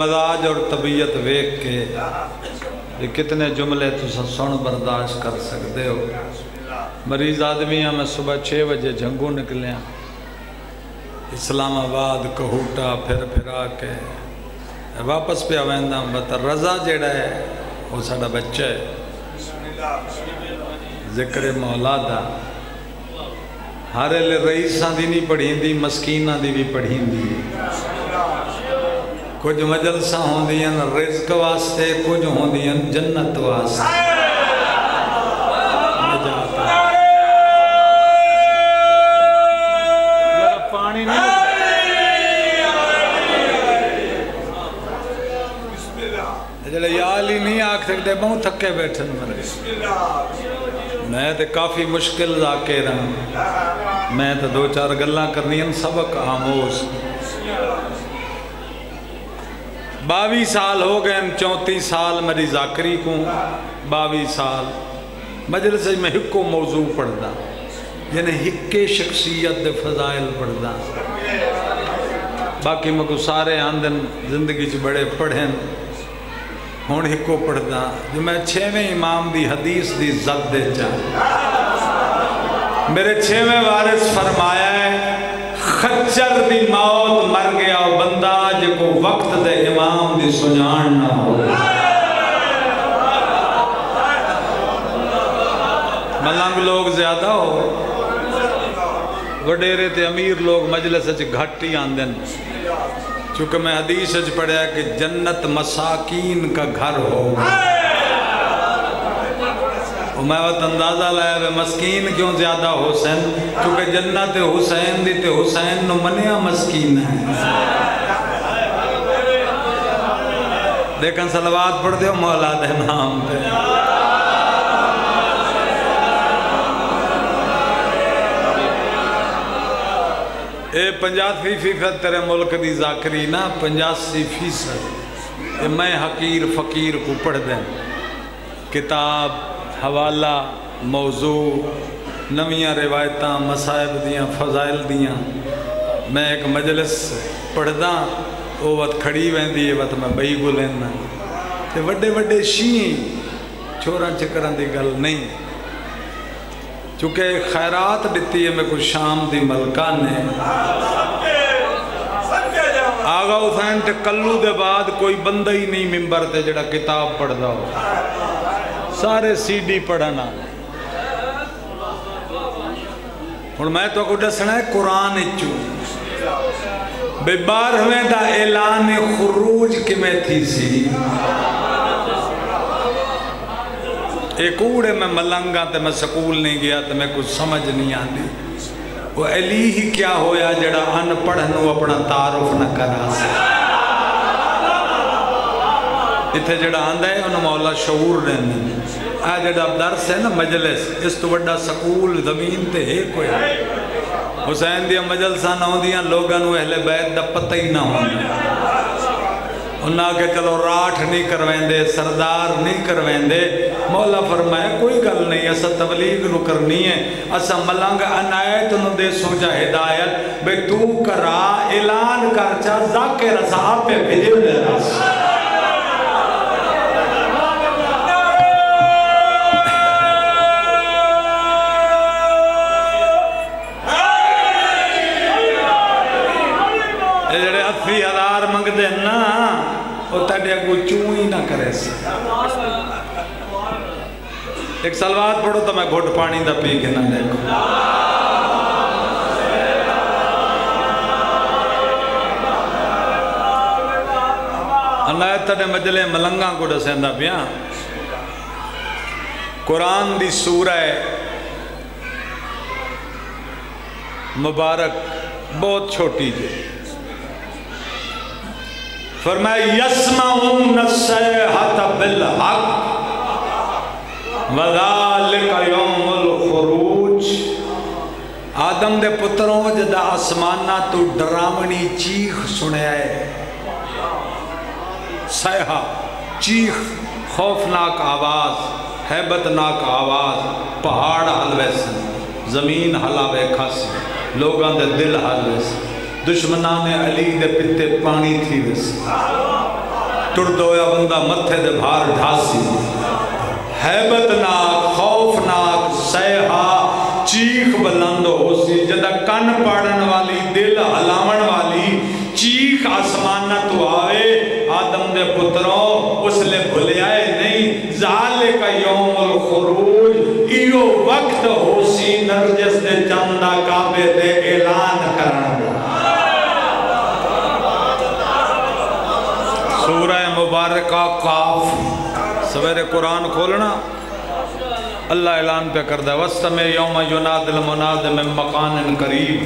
मजाज और तबीयत वेख के कितने जुमले तुम सुन बर्दाश्त कर सकते हो। मरीज़ आदमी हाँ मैं सुबह छः बजे झंगू निकलिया इस्लामाबाद, कहूटा, फिर फिरा के वापस पे वेंदा बत रज़ा जड़ा है वो साडा बच्चा है। ज़िक्र मौला दा। हर रईसा की नहीं पढ़ी मस्कीना की भी पढ़ी कुछ मजलसा होंदियाँ रिज्क वास्ते कुछ होंदियाँ जन्नत वास्ते। मैं दो चार आमोज बावी साल हो गए चौंतीस साल मेरी जाकरी को। बावी साल। मजलिस में हिको मौजू पढ़दा, यानी हिके शख्सियत फजाइल पढ़दा। बाकी मैं सारे आंदन ज़िंदगी बड़े पढ़न। हूँ हिको पढ़दा, जो मैं छेवें इमाम की हदीस की जद मेरे छेवें वारिस फरमाया है खच्चर दी मौत मर गया बंदा जो वक्त दे इमाम दी सुजान ना हो। मलंग लोग ज़्यादा हो। वडेरे ते अमीर लोग मजलिस घट ही आंदे चूँकि मैं हदीस पढ़िया कि जन्नत मसाकीन का घर हो। मैं वत अंदाज़ा लाया वे मस्कीन क्यों ज़्यादा हुसैन क्योंकि जन्नत हुसैन दी ते हुसैन नु मनिया मस्कीन है देखन सलवात पढ़ दो मौला दे नाम पे ए पंजासी फ़ीसद तेरे मुल्क की जाकरी ना पंजासी फ़ीसद मैं हकीर फकीर को पढ़ दें किताब हवाला, मौजू नवी रिवायत, मसायब दियाँ, फजाइल दियाँ। मैं एक मजलिस पढ़दा वो वत खड़ी है वत मैं बही को तो वड्डे वड्डे शी छोरा चक्कर की गल नहीं। चूँकि खैरात दिती है, मैं कुछ शाम की मलका ने। आगा हुसैन कल्लू दे बाद कोई बंदा ही नहीं मिंबर ते जड़ा किताब पढ़दा हो। सारे सीडी पढ़ना। हूँ मैं तो दसना है, कुरान चू बारहवें का ऐलान खरूज किमें थी सी कूड़े में मलंगा तो मैं स्कूल नहीं गया तो मैं कुछ समझ नहीं आती वो अली ही क्या होया, जड़ा अनपढ़ अपना तारुफ न करा इतने जड़ा आंदा है उन्होंने मौला शूर रहने आ जड़ा दरस है ना मजलिस इस तो बड़ा स्कूल ज़मीन ते है कोई हुसैन दिया मजलसा ना होंदियाँ लोगों अहले बैत का पता ही ना होता उन्हें चलो राठ नहीं करवेंदे सरदार नहीं करवेंदे मौला फरमाया कोई गल नहीं अस तबलीग नु करनी है अस मलंग अनायत नु देसो जा हिदायत बे तू करा ऐलान कर चा दे मंगते ना वो तेरे अगू चू ही ना करे एक सलवार पढ़ो तो मैं घुट पानी का पी के ना देखो अनायत मजले मलंगा को दसेंदा पिया कुरान दी सूर है मुबारक बहुत छोटी जी फरमाया यस्माउन नसहत बिल हक वजालिक यौमुल आदम दे पुत्रों, जदा आसमाना तो डरावनी चीख सुनया है। सहा, चीख, खौफनाक आवाज़, हैबतनाक आवाज़, पहाड़ हलवे सन, ज़मीन हलावे खस, लोगों के दिल हलवे सन। दुश्मना ने अली दे पिते पानी थी वस टुरद बंदा मथे दे भार ढासी हैबतनाक खौफनाक सहा चीख बुलंद होसी, जदा कन पाड़न वाली, दिल हलावन वाली, चीख आसमान तो आवे, आदम दे पुत्रों, उसले भुलियाए नहीं जाले का यौमुल खुरूज इयो वक्त होसी नरजस दे चंदा काबे दे मुबारक काफ। सवेरे कुरान खोलना। अल्लाह ऐलान पे कर दे। वस्त में यौम युनादिल मुनाद में मकान करीब।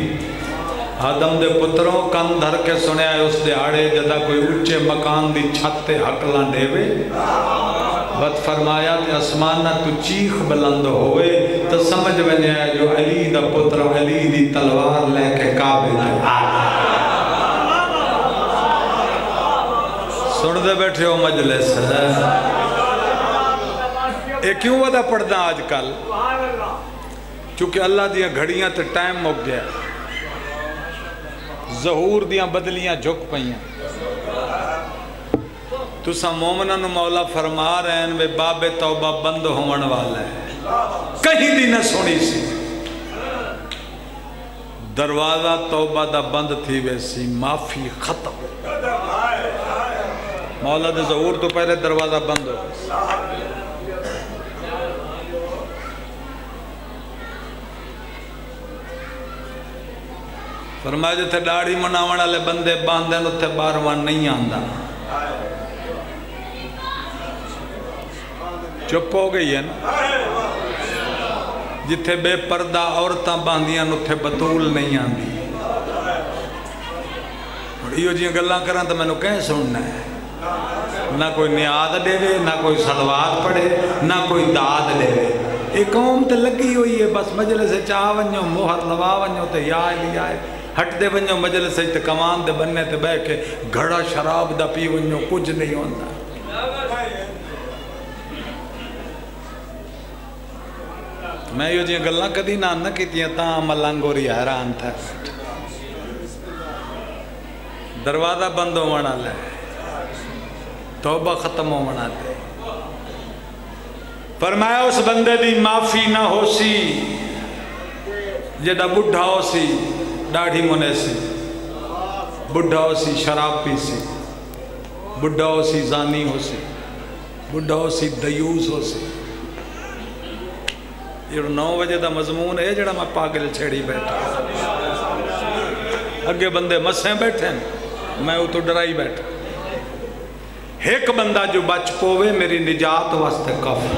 आदम दे पुत्रों कन धर के सुने उस दिहाड़े जदा कोई उच्चे मकान दी छत ते हकला देवे। बद फरमाया, ते आसमान तू चीख बुलंद होवे। तो समझ वने जो अली दा पुत्र अली दी तलवार लेके काबे ते आ सुनते बैठे हो मजलिस ये क्यों वदा पढ़दा अजकल क्योंकि अल्लाह दिया घड़ियाँ तो टाइम मुक गया जहूर दिया बदलियाँ झुक तुसा मोमना मौला फरमा रहे वे बाबे तौबा बंद होने वाला है कहीं दी न सुनी सी दरवाज़ा तौबा दा बंद थी वैसी माफ़ी खत्म मौला दे जहूर तो पहले दरवाज़ा बंद हो। फरमाया जिथे दाढ़ी मनावन वाले बंदे बांधे उत्थे बारवा नहीं आंदा। चुप हो गई है ना? जिथे बेपरदा औरत बांधियाँ उत्थे बतूल नहीं आती इो जी गल करा तो मैं कह सुनना है। ना कोई नियाद देवे, ना कोई सलवार पढ़े, ना कोई दाद देवे। ये कौम तो लगी हुई है, बस मजले से चाह वनो मोहर लवा वनो तो या है हटते वनो मजल से तो कमान दे बन्ने ते बह के घड़ा शराब दा पी वनो कुछ नहीं होता मैं यो जी गल्ला कदी ना न कीतियाँ, ता मलंगोरी हैरान था। दरवाज़ा बंद होने वाला है। तौबा खत्म है फरमाया, उस बंदे की माफ़ी ना हो सी, जड़ा बुढ़ा हो सी, दाढ़ी मुने सी। बुढ़ा हो सी, शराब पी सी। बुढ़ा हो सी, जानी हो सी। बुढ़ा हो सी, दयूस हो सी। जो नौ बजे का मजमून है, जड़ा मैं पागल छेड़ी बैठा। अगे बंदे मसे बैठे मैं वो तो डराई बैठा। एक बंदा जो बच पोवे, मेरी निजात वास्ते काफ़ी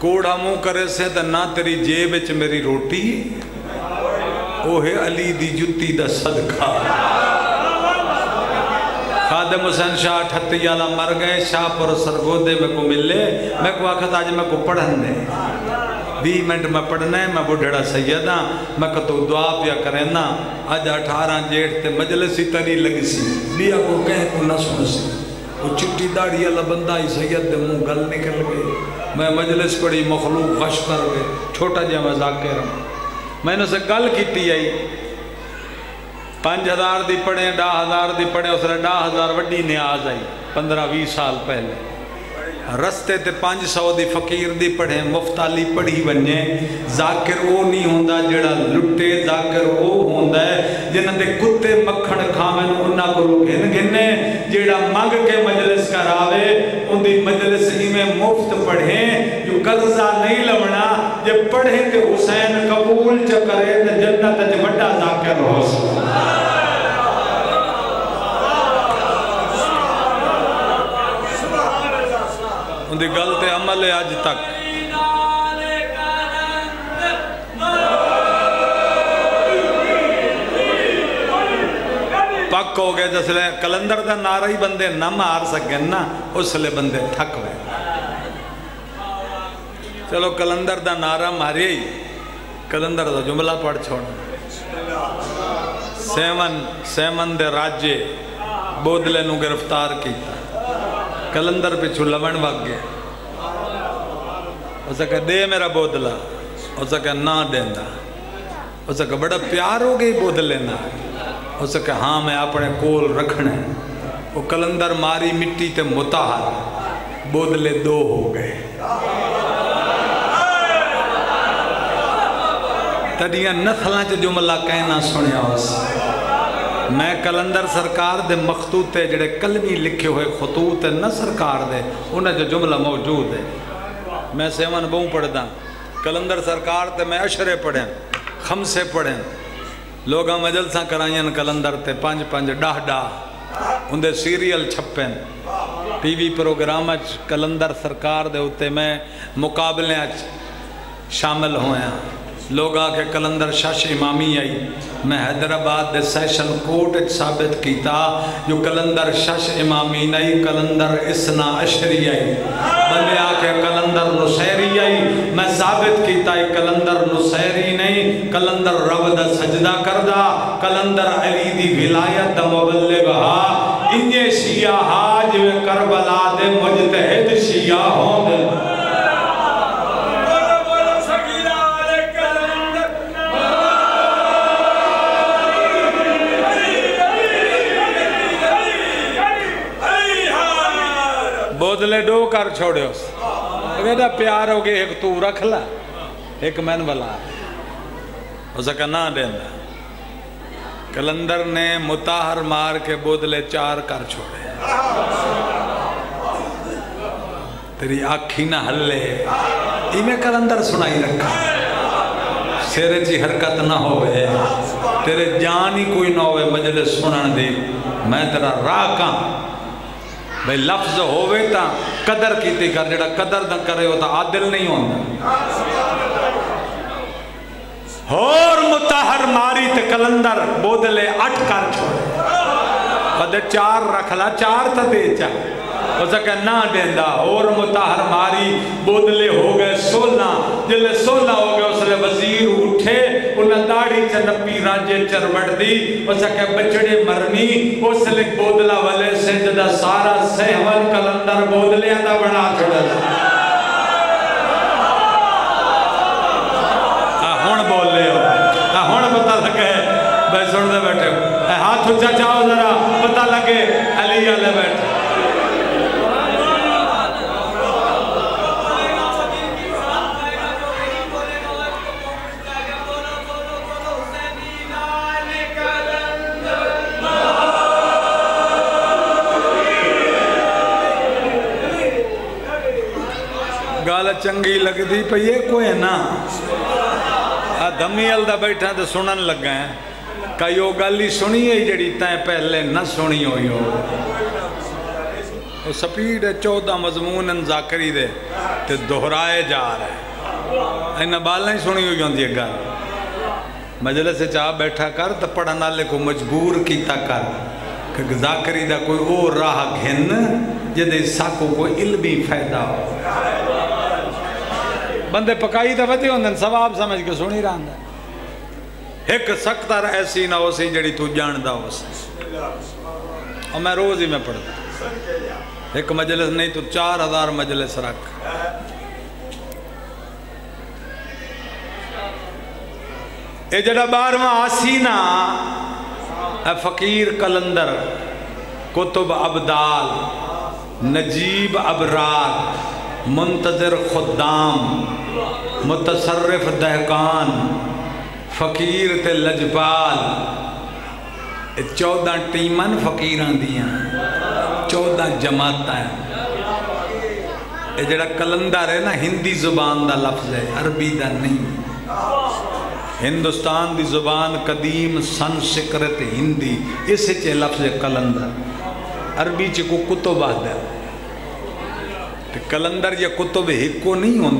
कोड़ा मुँह करे से तो ना तेरी जेब च मेरी रोटी। ओहे अली दी जुत्ती दा सदका। खादम हुसैन शाह अठत्ती मर गए, शाहपुर सरगोदे में को मिले। मैं को आखत, आज मैं को पढ़न भी मिनट में पढ़ना है, मैं बुढ़ड़ा सैयद हाँ मैं कतो दुआ पिया करेना अज अठारह जेठ ते मजलिस तरी लगी सी। लिया को कह को न सुन सी। वो चिट्टी दाढ़ी वाला बंदा ही सैयद दे मुँह गल निकल गई। मैं मजलिस पढ़ी, मखलूक गश कर गए। छोटा जहा मैं जाकिर मैंने से गल की आई। पाँच हज़ार की पढ़े डाह हज़ार की पढ़े, उसने डाह हज़ार वही न्याज आई, पंद्रह भी साल पहले। रस्ते ते पाँच सौ की फकीर की पढ़े मुफ्ताली पढ़ी वने जाकिर वो नहीं होंदा जड़ा लुटे जाकिर वो होंदा है जिन्होंने कुत्ते मक्खन खावन उन्होंने को घिन घिने जेड़ा मंग के मजलिस करावे उनकी मजलिस इवें मुफ़्त पढ़े। जो कर्जा नहीं लवना जे पढ़े तो हुसैन कबूल च करे तो जन्नत वड्डा जाकिर हो उनकी गल ते अमल है अज तक पक हो गया जिसले कलंदर का नारा ही बंदे न मार सके ना उसले बंदे थक गए चलो कलंदर का नारा मारिया ही कलंदर का जुमला पढ़ छोड़ सेवन सेवन दे राज्य बोदले गिरफ़्तार किया कलंदर पिछू लवण वग गया। उस दे मेरा बोदला उस ना देंदा। उस बड़ा प्यार हो गई बोदले ना उस हाँ मैं अपने कोल रखना। वो कलंदर मारी मिट्टी ते मुताहर बोदले दो हो गए। तदिया नस्लों च जुमला कहना सुनिया मैं कलंदर सरकार दे मखतूत जड़े कलमी लिखे हुए खतूत न सरकार दे, उन्हें जो जुमला मौजूद है। मैं सेवन बहु पढ़दा, कलंदर सरकार ते मैं अशरे पढ़े, खमसे पढ़े। लोग मजलसा कराइन कलंदर ते, पंज पंज डाह डाह उनके सीरियल छपे टी वी प्रोग्राम कलंदर सरकार दे उत्ते मैं मुकाबले शामिल होया। लोग आके कलंदर शश इमामी आई। मैं हैदराबाद के सैशन कोर्ट साबित किया जो कलंदर शश इमामी नहीं, कलंदर इसना अशरी आई। बंदे आके कलंदर नुसैरी आई। मैं साबित किया कलंदर नुसैरी नहीं, कलंदर रब दा सजदा करदा, कलंदर अली दी विलायत दा मुबल्लिग हा। इंजे शिया हा जिवें करबला दे मुजतहिद कर छोड़ो कहता प्यार हो गया, एक तू रख ला, एक मैन वाला उसका ना देना। कलंदर ने मुताहर मार के बोतले चार कर छोड़े। तेरी आखी ना हल्ले। इन्हें कलंदर सुनाई रखा। सिर ची हरकत ना हो तेरे जान ही कोई ना हो मजले सुनने दे। मैं तेरा राह का। भाई, लफ्ज होवे तो कदर की कर जरा कदर न करे तो आदिल नहीं होता होर मुताहर मारी ते कलंदर बोदले अठ कर छोड़े। कदे चार रख ला, चार तो दे चा। उसके ना देंदा और मुताहर मारी बोदले हो गए सोलह। ज़िले सोलह हो गए, उसले वज़ीर उन्हें दाढ़ी च नपी राजे चरवट दी उसके बचड़े मरनी उसले बोदला वाले सिंध दा सारा सहवन कलंदर बोदलियाँ दा बना छोड़ा हुन बोले हो हुन पता लगे। भाई सुनते बैठे हाथ ऊँचा चाहो जरा, पता लगे, अली वाले बैठे गल चंगी लगती पई है कोई ना आ दमी हलदा बैठा तो सुनन लगा है कई वो गल ही सुनी है जी तैं पहले न सुनी हुई हो स्पीड है चौदह मजमून जाकरी दे ते दोहराए जा रहे इन्हें बाल ही सुनी हुई होंगी गल मजले से चाह बैठा कर तो पढ़ने वाले को मजबूर किया कर कि जाकरी का कोई वो राह घिन जिदे साको कोई इलमी फ़ायदा हो बंदे पकाई तो वे होंगे सवाब समझ के सुनी रहा एक सख्तर ऐसी ना हो सी जी तू जानता हो। और मैं रोज ही मैं पढ़ता एक मजलिस नहीं तो चार हज़ार मजलिस रख। ये जरा बारवा आसी ना फकीर कलंदर, कुतुब अबदाल, नजीब अबरार। मुंतजर खुदाम मुतसरफ दहकान, फकीर ते लजपाल। चौदह टीमन फकीर दियाँ, चौदह जमात। ये जरा कलंदर है ना, हिंदी ज़ुबान का लफ्ज है, अरबी का नहीं। हिंदुस्तान की ज़ुबान कदीम, संस्कृत, हिंदी, इस लफ्ज कलंदर। अरबी च को कुतुब आद कलंदर या कुतुब एक नहीं हों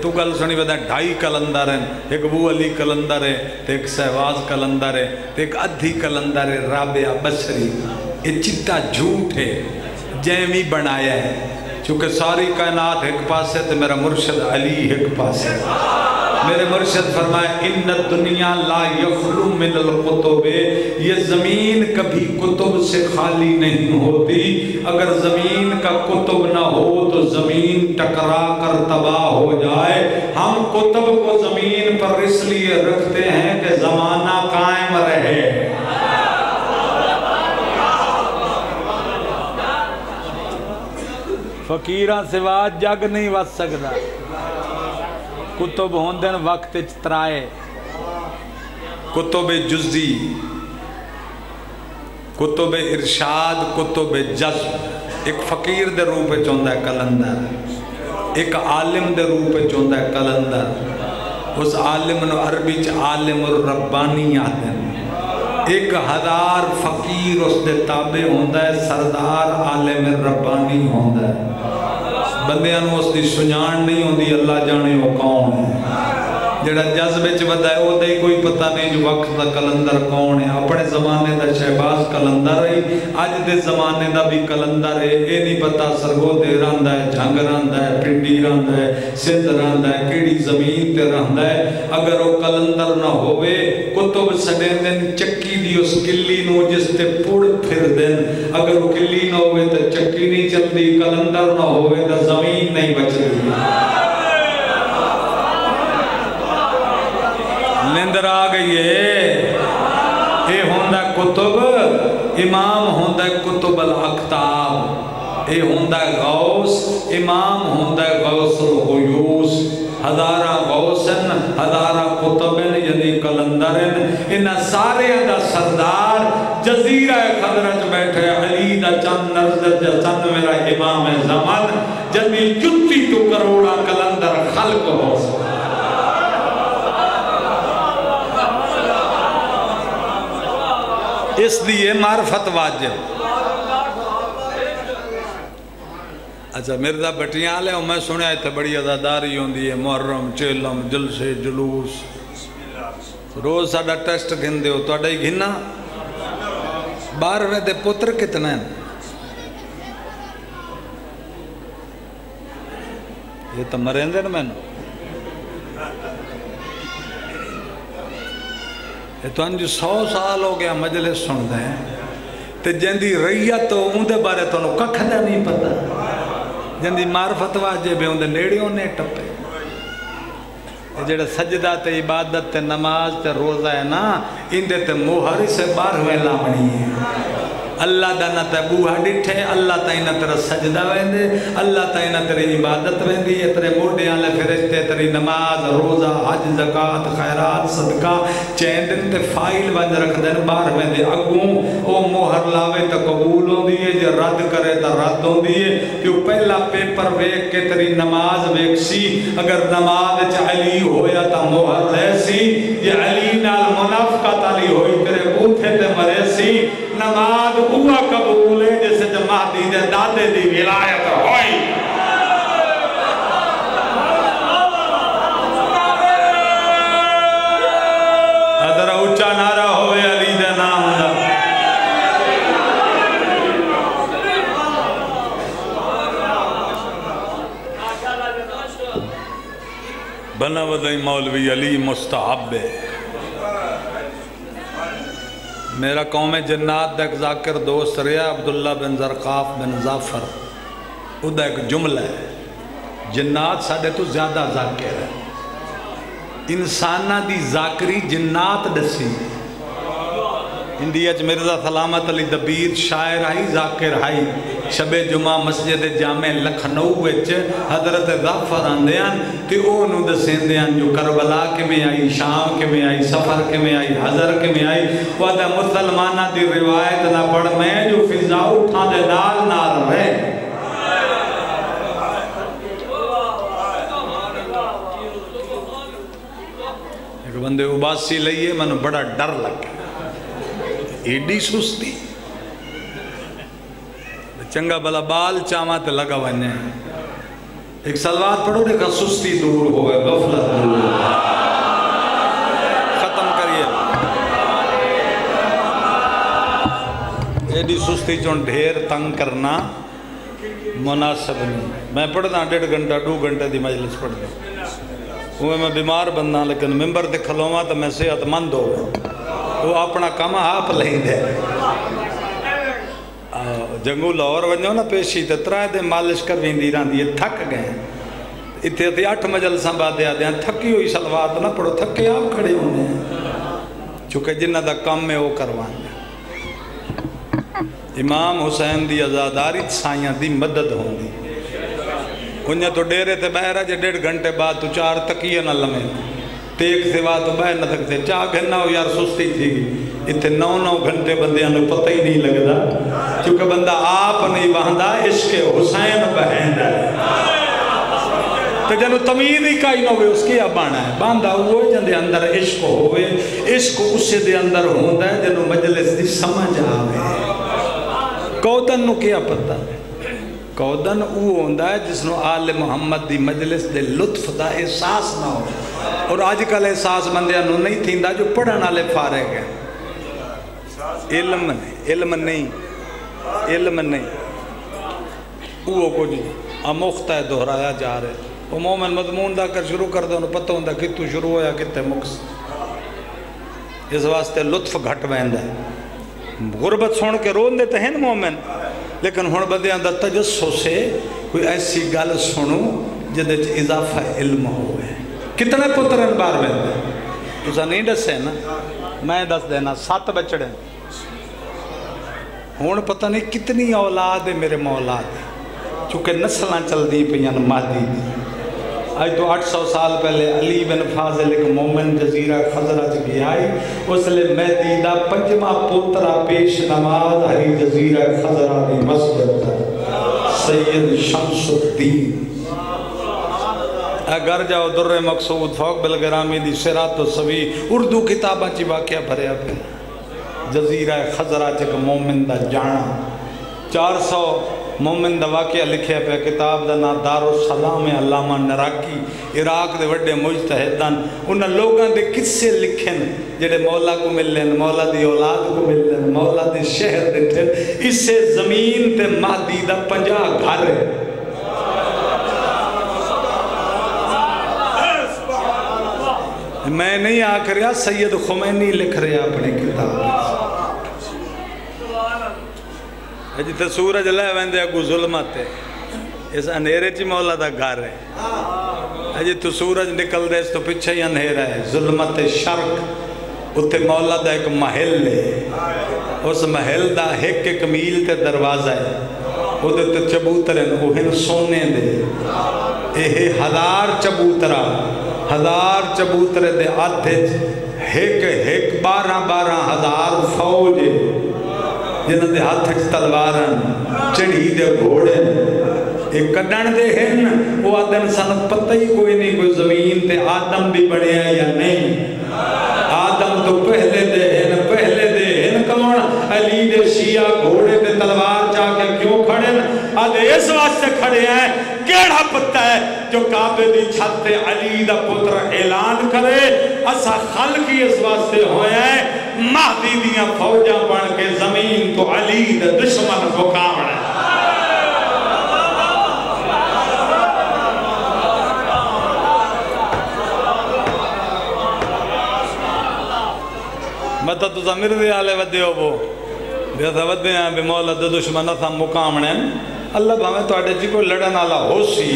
तू गल सुनी बता ढाई कलंदर हैं एक बू अली कलंदर है एक सहवाज कलंदर है एक अधी कलंदर है राबिया बसरी। ये चिट्टा झूठ है जैमी बनाया है। चूँकि सारी कायनात एक पास है तो मेरा मुर्शद अली एक पास। है मेरे मुर्शिद फरमाए इन दुनिया ला यखलु मिन अल कुतुब। ये ज़मीन कभी कुतुब से खाली नहीं होती। अगर ज़मीन का कुतुब ना हो तो ज़मीन टकरा कर तबाह हो जाए। हम कुतुब को ज़मीन पर इसलिए रखते हैं कि ज़माना कायम रहे। फकीर सिवा जग नहीं बच सकता। कुतुब होंदे वक्त तराए। कुतुब जुजी कुतुब इरशाद, कुतुब जज्ब एक फकीर के रूप में है कलंदर। एक आलिम के रूप में है कलंदर। उस आलिम अरबी च आलिम रब्बानी आते हैं एक हज़ार फकीर उसके ताबे होंगे सरदार आलिम रब्बानी होंगे ਬੰਦਿਆਂ ਨੂੰ ਉਸ ਦੀ ਸੁਝਾਣ ਨਹੀਂ ਹੁੰਦੀ ਅੱਲਾ ਜਾਣੇ ਉਹ ਕੌਣ ਹੈ ਜਿਹੜਾ ਜਜ਼ ਵਿੱਚ ਵੱਧਾ ਹੈ, ਉਹਦਾ ਹੀ ਕੋਈ ਪਤਾ ਨਹੀਂ ਜੋ ਵਕਤ ਦਾ ਕਲੰਦਰ ਕੌਣ ਹੈ। ਆਪਣੇ ਜ਼ਮਾਨੇ ਦਾ ਸ਼ਹਿਬਾਜ਼ ਕਲੰਦਰ ਹੈ ਅੱਜ ਦੇ ਜ਼ਮਾਨੇ ਦਾ ਵੀ ਕਲੰਦਰ ਹੈ। ਇਹ ਨਹੀਂ ਪਤਾ ਸਰਗੋਦੇ ਰਹਿੰਦਾ ਹੈ ਝੰਗ ਰਹਿੰਦਾ ਹੈ, ਪਿੰਡੀ ਰਹਿੰਦਾ ਹੈ, ਸਿੰਧ ਰਹਿੰਦਾ ਹੈ, ਕਿਹੜੀ ਜ਼ਮੀਨ ਤੇ ਰਹਿੰਦਾ ਹੈ। ਅਗਰ ਉਹ ਕਲੰਦਰ ਨਾ ਹੋਵੇ, ਕੁਤਬ ਸੜੇਂਦੇ ਨੇ ਚੱਕੀ ਦੀ ਉਸ ਕਿੱਲੀ ਨੂੰ ਜਿਸ ਤੇ ਪੁੜ ਫਿਰਦੇ ਨੇ। ਅਗਰ ਉਹ ਕਿੱਲੀ ਨਾ ਹੋਵੇ ਤਾਂ ਚੱਕੀ ਨਹੀਂ ਚੱਲਦੀ, ਕਲੰਦਰ ਨਾ ਹੋਵੇ ਤਾਂ ਜ਼ਮੀਨ ਨਹੀਂ ਬਚਦੀ। नज़र आ गई है। ये होंदा कुतुब, इमाम होंदा कुतुब अल अखताब। ये होंदा गौस, इमाम होंदा गौसुल हुयूस हज़ारा गौसन, हज़ारा कुतुबन, यानी कलंदरन। इन सारे का सरदार जजीरा खदरत बैठे अली दा चंद नज़र दा चंद, मेरा इमाम है जमान। जल्दी जुत्ती तो करोड़ा कलंदर खल्क हो सकता इसलिए मार्फत वाजिब अच्छा मिर्ज़ा बटिया आले मैं सुने इतने बड़ी अदादारी होंगी है, मुहर्रम, चेलम, जलसे, जुलूस। रोज साडा टेस्ट गिनते हो तो ही गिना बारहवें के पुत्र कितने हैं ये तो मरेंद्र न मैनू। तुझ सौ साल हो गया मजलिस सुनते हैं तो जिंदी रईयत तो उनके बारे तुम कख का नहीं पता जी मार्फत वाजे भी उनके नेड़े ने टपे जो सजदा ते इबादत नमाज़ ते रोज़ा है ना ते मोहर से बारहवें बनी है अल्लाह दा न ते बूहा डिठे, अल्लाह ताई न तेरा सजदा वेंदे, अल्लाह ताई न तेरी इबादत वेंदी है तेरे मोढे वाले फरिश्ते, तेरी नमाज़, रोज़ा, हज, ज़कात, खैरात, सदका, चैन दिन ते फ़ाइल वंज रखदे न बारहवें दे अगों ओ मोहर लावे तो कबूल होंदी है, जे रद्द करे तो रद्द होंदी है। क्यों पहला पेपर वेख के तेरी नमाज़ वेख सी अगर नमाज़ च अली होया तो मोहर ले सी जे अली नाल मुनाफकत अली होई, तेरे ते नमाज़ उवा कबूल है जिस जमाती दे दादे दी विलायत होई। ऊँचा नारा बना वदई मौलवी अली मुस्तहब है। मेरा कौम जन्नात का एक जाकिर दोस्त रहा अब्दुल्ला बिन जरकाफ बिन जाफ़र। उदा एक जुमला है। जन्नात साढ़े तो ज़्यादा जाकिर है। इंसाना दी जाकरी जन्नात दसी इंडिया मिर्ज़ा सलामत अली दबीर शायर आई, जाकिर आई। शबे जुमा मस्जिद जामे लखनऊ हज़रत जाफ़र आंदे ओनू दसेंदे जो करबला किमें आई, शाम किमें आई, सफ़र किमें आई, हजर किमें आई। वह मुसलमाना की रिवायत ना पढ़, मैं जो फिजा उठा दे नाल नाल रहे। बंदे उबासी लईए मैं बड़ा डर लगे एडी सुस्ती। चंगा भला बाल चावा तो लगा वने। एक सलवार पढ़ो देखा सुस्ती दूर हो गए गफलत दूर खत्म करिए। एडी सुस्ती चो ढेर तंग करना मुनासिब नहीं। मैं पढ़ना डेढ़ घंटा दो घंटे की मजलिस पढ़दा वो मैं बीमार बनना लेकिन मिम्बर ते खलोवा तो मैं सेहतमंद हो वो अपना कम आप लेंदे जंगू लाहौर वञो न पेशी त त्राए ते मालिश कर वेंदी रहंदी थक गए। इतने ते अठ मजल संभादे आदे थकी हुई सलवार तो न पढ़ो थके आप खड़े होने। चूँकि जिन्हों का कम है वो करवाने इमाम हुसैन की आज़ादारी साइया की मदद होंगी उन तो डेरे ते ॿाहिरि अचे डेढ़ घंटे बाद तूं चार तकिए न लमे। ॿाहिरि न सकते चाह घना हो यार, सुस्ती थी गई। इतने नौ नौ घंटे बंदियाँ पता ही नहीं लगता क्योंकि बंदा आप नहीं बहंदा, इश्क हुसैन बहंदा तो जब तमीज ही काई ना हो उसकी बाना है? बांधा वो जंदे अंदर इश्क होवे। उस अंदर होंदा है जब मजलिस दी समझ आवे। कौदन नु क्या पता कौदन वो होंदा है जिसनो आल मोहम्मद दी मजलिस दे लुत्फ दा एहसास ना हो और अजकल एहसास बंदियाँ नु नहीं थींदा जो पढ़न वाले फारिग है इल्म नहीं इल्म नहीं इल्म नहीं वो कुछ अमुख्त है दोहराया जा रहा वो मोमन मजमून का कर शुरू कर दो पता होंगे कितों शुरू होया कितने मुक्स इस वास्ते लुत्फ घट वह गुरबत सुन के रोंदे तो हैं मोमिन लेकिन हूँ बंद का तजस्सुस है कोई ऐसी गल सुनो जिद इजाफा इल्म हो कितने पुत्र बार बहते तुसा नहीं दसे ना मैं दस देना सत बचड़े हूँ पता नहीं कितनी औलाद है मेरे मौलाद चूँकि नस्ल चलती पे मादी अज तो अठ सौ साल पहले अली बिन फाजिल एक मोमिन जजीरा खजरा च गया उसले महदी का पंजवा पोतरा पेश नमाज़ हरी जजीरा खजरा की मस्जिद सैयद शमसुद्दीन। घर जाओ दुर्रे मकसूद फौक बिलगरामी दी सिरा तो सभी उर्दू किताबा च वाक्य भरया पे जजीरा खजरा च एक मोमिन का जाना। चार सौ मोमिन का वाक्य लिखे पे किताब का ना दारो सलाम अलामा नराकी। इराक के व्डे मुजतहदन। उन्हें लोगों के किस्से लिखे जेडे मौला को मिले मौला की औलाद को मिले मौला के शहर दिखे इसे ज़मीन ते मादी का पंजा घर है। मैं नहीं आख रहा, सैयद खुमैनी लिख रहा अपनी किताब। जिते सूरज लै वेंदे अगू जुलमत है। इस अंधेरे च मौला का घर है। अजे तू सूरज निकलते इस तो पिछे ही अंधेरा है। जुलमत शर्क। उत्ते मौला का एक महल है। उस महल का एक एक मील ते दरवाज़ा है। वो चबूतर हैं सोने दे। हज़ार चबूतरा। हज़ार चबूतरे दे आधे एक बारह बारह हज़ार फौज जिन्होंने हाथ तलवार झड़ी दे घोड़े ये कड्डण दे हैं आदम सन पता ही कोई नहीं कोई ज़मीन ते आदम भी बने या नहीं आदम तो पहले दे पहले दे कौन अली दे शिया घोड़े ते तलवार जाके क्यों खड़े अद इस वास्ते खड़े हैं केड़ा पता है जो काबे दी छत ते अली दा पुत्र ऐलान करे। असा खल की इस वास्ते होया महदी दियाँ फौजां बन के ज़मीन तो अली दे दुश्मन मुकाबला मत तुसा मिर्दे आले वदे हो वो बेसा वदे हैं बे दुश्मन असा मुकामणे अल्लाह भावे थोड़े जी कोई लड़न वाला हो सी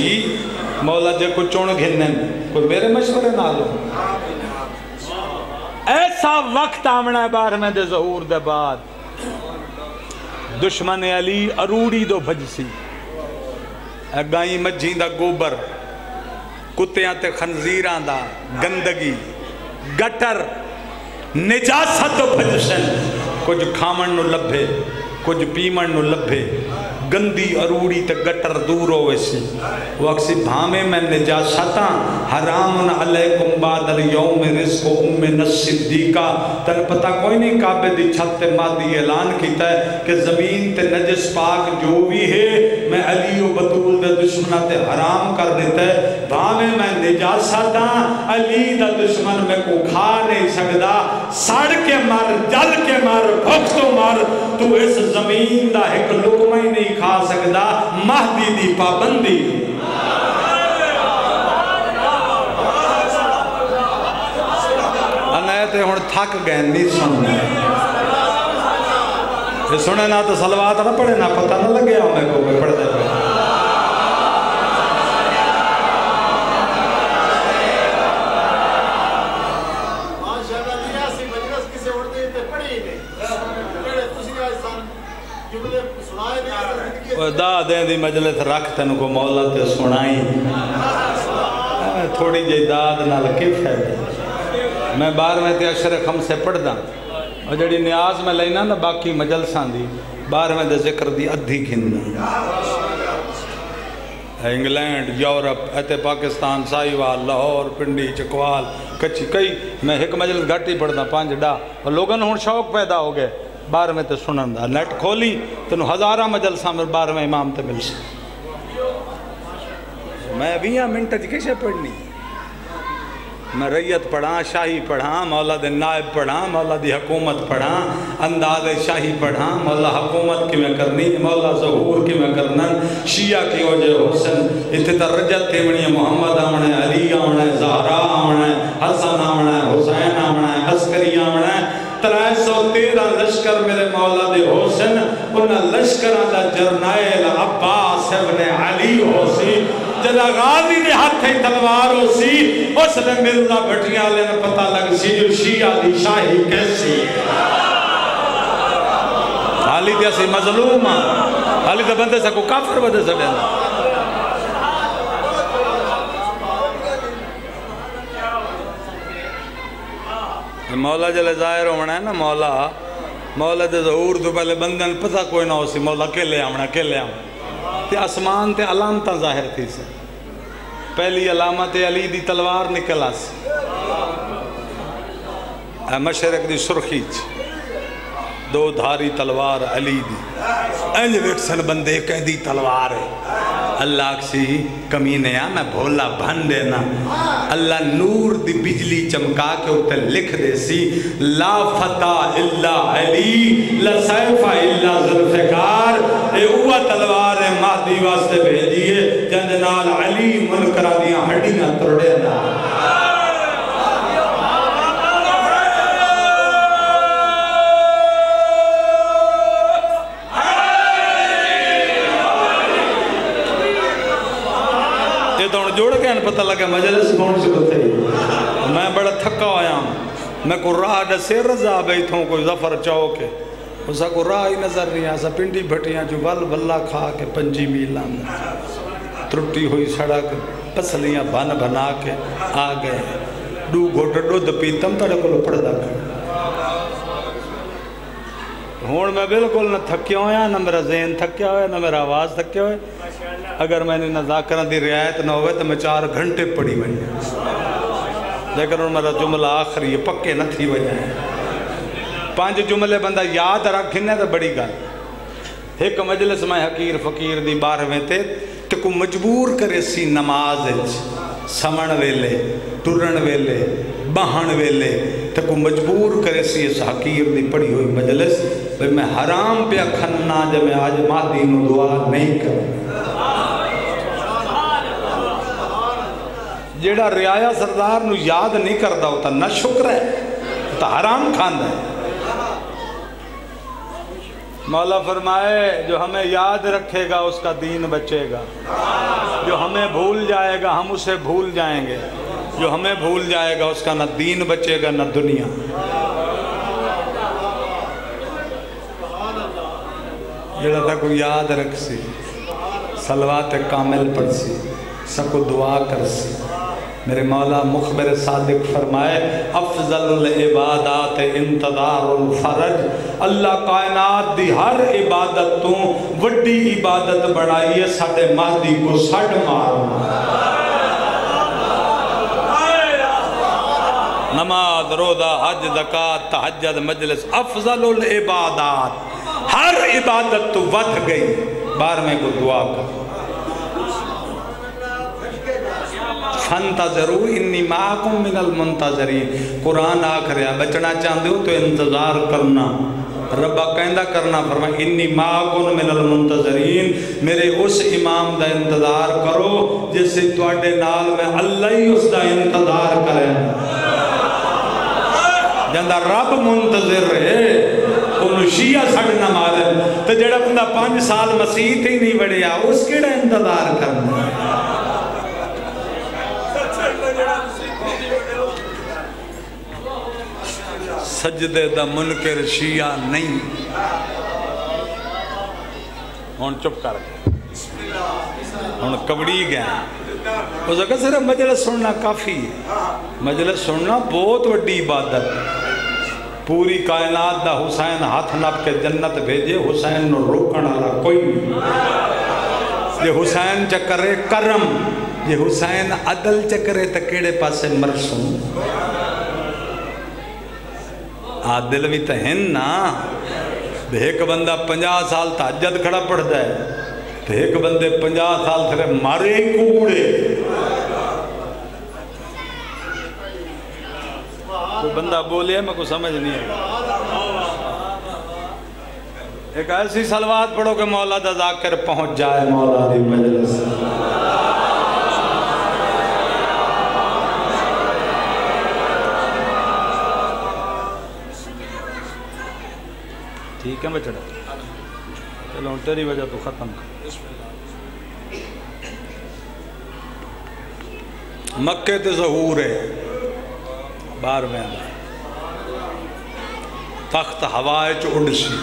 मौला जे को चुन घिन कोई मेरे मशवरे नाल ऐसा वक्त आमना है बारहवें दे जहूर दे बाद दुश्मन अली अरूड़ी दो भजसी गाई मच्छी का गोबर कुत्तियाँ ते खनजीर का गंदगी गटर निजासत भजसन कुछ खावन लभे कुछ पीवन लभे गंदी अरूड़ी ते गटर दूर हो वैसी वक्सी भावे में निजासता हराम अलैकुम बादल यौम रिस्को उम्मे नसिद्दीका तन पता कोई नहीं काबे दी छत ते मादी ऐलान कीता है कि ज़मीन ते नजस पाक जो भी है, मैं अली व बतूल दे दुश्मना ते हराम कर देता है। भावे मैं निजासता अली दा दुश्मन मैं को खा नहीं सकदा। सड़ के मर जल के मर भुख तो मर तू इस ज़मीन दा एक लुकमा ही नहीं खा सकता महदी की पाबंदी ते हूँ थक गए नहीं सुनने सुने ना तो सलवात ना पढ़े ना पता ना लगे मेरे को पढ़ते पे दा दें मजलिस रख तेन को मौला ते सुनाई थोड़ी जी दाद के फ़ायदा मैं बारहवें ते अशर खम से पढ़दा और जड़ी न्याज मैं लेना ना बाकी मजलसा दी बारहवें ज़िक्र दी अद्धी गिनना इंग्लैंड यूरोप इतने पाकिस्तान साहिवाल लाहौर पिंडी चकवाल कच्ची कई मैं एक मजलिस घट ही पढ़दा पाँच डा और लोगों हूँ शौक पैदा हो गए बारहवें तो सुनन का नैट खोली, तेन हज़ारा मजलसा में बारहवें इमाम तो मिल मैं भी मिनट च किसे पढ़नी? मैं रैयत पढ़ा, शाही पढ़ा, मौला दे नायब पढ़ा, मौला दी हुकूमत पढ़ा, अंदाज शाही पढ़ा, मौला हुकूमत किमें करनी, मौला जहूर किमें करना शिया की वजह हुसन इतने तो रजत तेवनी मोहम्मद आना अली आना जहरा आना हसन आना हुसैन आना अस्करी आना त्रै सौ तेरह लश्कर मेरे मौला दे हुसन उन लश्कर का जरनैल अब्बास इब्न अली होसी। जदा गाजी ने हाथ ही तलवार हो सी उसने मिर्ज़ा भटिया ने पता लग सी शिया दी शाही कैसी हाली ते असि मजलूम हाली तो बंदे सको काफिर बदे छड़े मौला जले ज़ाहिर होना है ना मौला मौला दे जहूर तो पहले बंदे पता कोई ना हो सी मौला केले आमना केले आमना ते आसमान ते अलामत ज़ाहिर थी सी पहली अलामत अली दी तलवार निकल आसी मशरक दी सुर्खी दो धारी तलवार अली दी इंज वेखसन बंदे कहदी तलवार है अल्लाह सी कमी आ मैं भोला भन देना। अल्लाह नूर दी बिजली चमका के उत्ते लिख दे सी। ला फता इल्ला अली, ला सैफा इल्ला जुल्फिकार। ए उवा तलवार है महदी वास्ते भेजिए, जंद नाल अली मुनकरा दियाँ हड्डियाँ तोड़े ना। पता लगे मजलिस कौन सी थे? मैं बड़ा थका आया हूँ। मैं को राह दसे रजा बैठो कोई ज़फ़र चौक के। उसा को राह ही नज़र नहीं आया। पिंडी भटिया जो वल वल्ला खा के पंजी मील त्रुटी हुई सड़क, पसलियाँ बन बना के आ गए। डू घोट दुध पीतम तेरे को पढ़दा हूँ मैं बिल्कुल न थकिया होया न मेरा जहन थकिया होया न मेरा आवाज़ थकिया होया अगर मैंने नजाकर की रियायत न हो तो मैं चार घंटे पढ़ी वही लेकिन हूँ मेरा जुमला आखिरी पक्के न थी वजह पाँच जुमले बंदा याद रख हिन तो बड़ी गल। एक मजलिस में हकीर फकीर दी बारहवें ते को मजबूर करे सी नमाज़ समण वेले टुरन वेले बहन वेले ते को मजबूर करे सी इस हकीर दी पढ़ी हुई मजलिस भाई मैं हराम पे खन्ना जब मैं आज मादी नु दुआ नहीं कर जेड़ा रियाया सरदार नु याद नहीं करता होता न शुक्र है तो हराम खांदा है मौला फरमाए, जो हमें याद रखेगा, उसका दीन बचेगा। जो हमें भूल जाएगा, हम उसे भूल जाएँगे। जो हमें भूल जाएगा, उसका न दीन बचेगा, न दुनिया। जरा तक याद रख सी, सलवात कामिल पढ़ सी, सबको दुआ कर सी। मेरे मौला मुखबर सादिक फरमाए अफजल इबादत इंतज़ार फरज। अल्लाह कायनात दी हर इबादत तो वड्डी इबादत बनाई है साडे मादी को सड मारना नमाज़, रोजा, हज, जक़ात, तहज्जुद, मजलिस अफजल इबादत। हर इबादत तो वध गई। बारहवें को दुआ कर। फंतजरू इन्नी माकुम मिनल मुंतजरी कुरान आख रहा, बचना चाहते हो तो इंतज़ार करना। रब्बा कहता करना फरमा इन्नी मिनल मेरे उस इमाम का इंतज़ार करो नाल मैं अल्लाह ही उसका इंतज़ार करे। जंदा रब मुंतजर है सजदे दा मुनकर शिया नहीं ਹੁਣ ਚੁੱਪ ਕਰ ਹੁਣ ਕਬੜੀ ਗਿਆ ਉਸ ਅਗਾ ਸਿਰਫ ਮਜਲਿਸ ਸੁਣਨਾ ਕਾਫੀ ਹੈ ਮਜਲਿਸ ਸੁਣਨਾ ਬਹੁਤ ਵੱਡੀ ਇਬਾਦਤ ਹੈ ਪੂਰੀ ਕਾਇਨਾਤ ਦਾ ਹੁਸੈਨ ਹੱਥ ਨੱਪ ਕੇ ਜੰਨਤ ਭੇਜੇ ਹੁਸੈਨ ਨੂੰ ਰੋਕਣ ਵਾਲਾ ਕੋਈ ਨਹੀਂ ਜੇ ਹੁਸੈਨ ਚ ਕਰੇ ਕਰਮ ਜੇ ਹੁਸੈਨ ਅਦਲ ਚ ਕਰੇ ਤਾਂ ਕਿਹੜੇ ਪਾਸੇ आ दिल भी तो है ना तो एक बंदा पंजा साल तो अजद खड़ा पढ़ता है। तो एक बंदे पंजा साल थे मारे कूड़े। कोई बंदा बोलिया मैं कुछ समझ नहीं आया एक ऐसी सलवाद पढ़ो कि मौला दा जाकर पहुँच जाए मौला दी मजलिस। ठीक है बचड़ा चलो, तेरी वजह तो ख़त्म। मक्के ते जहूर है, बाहर वेंदा तख्त हवा च उड़सी।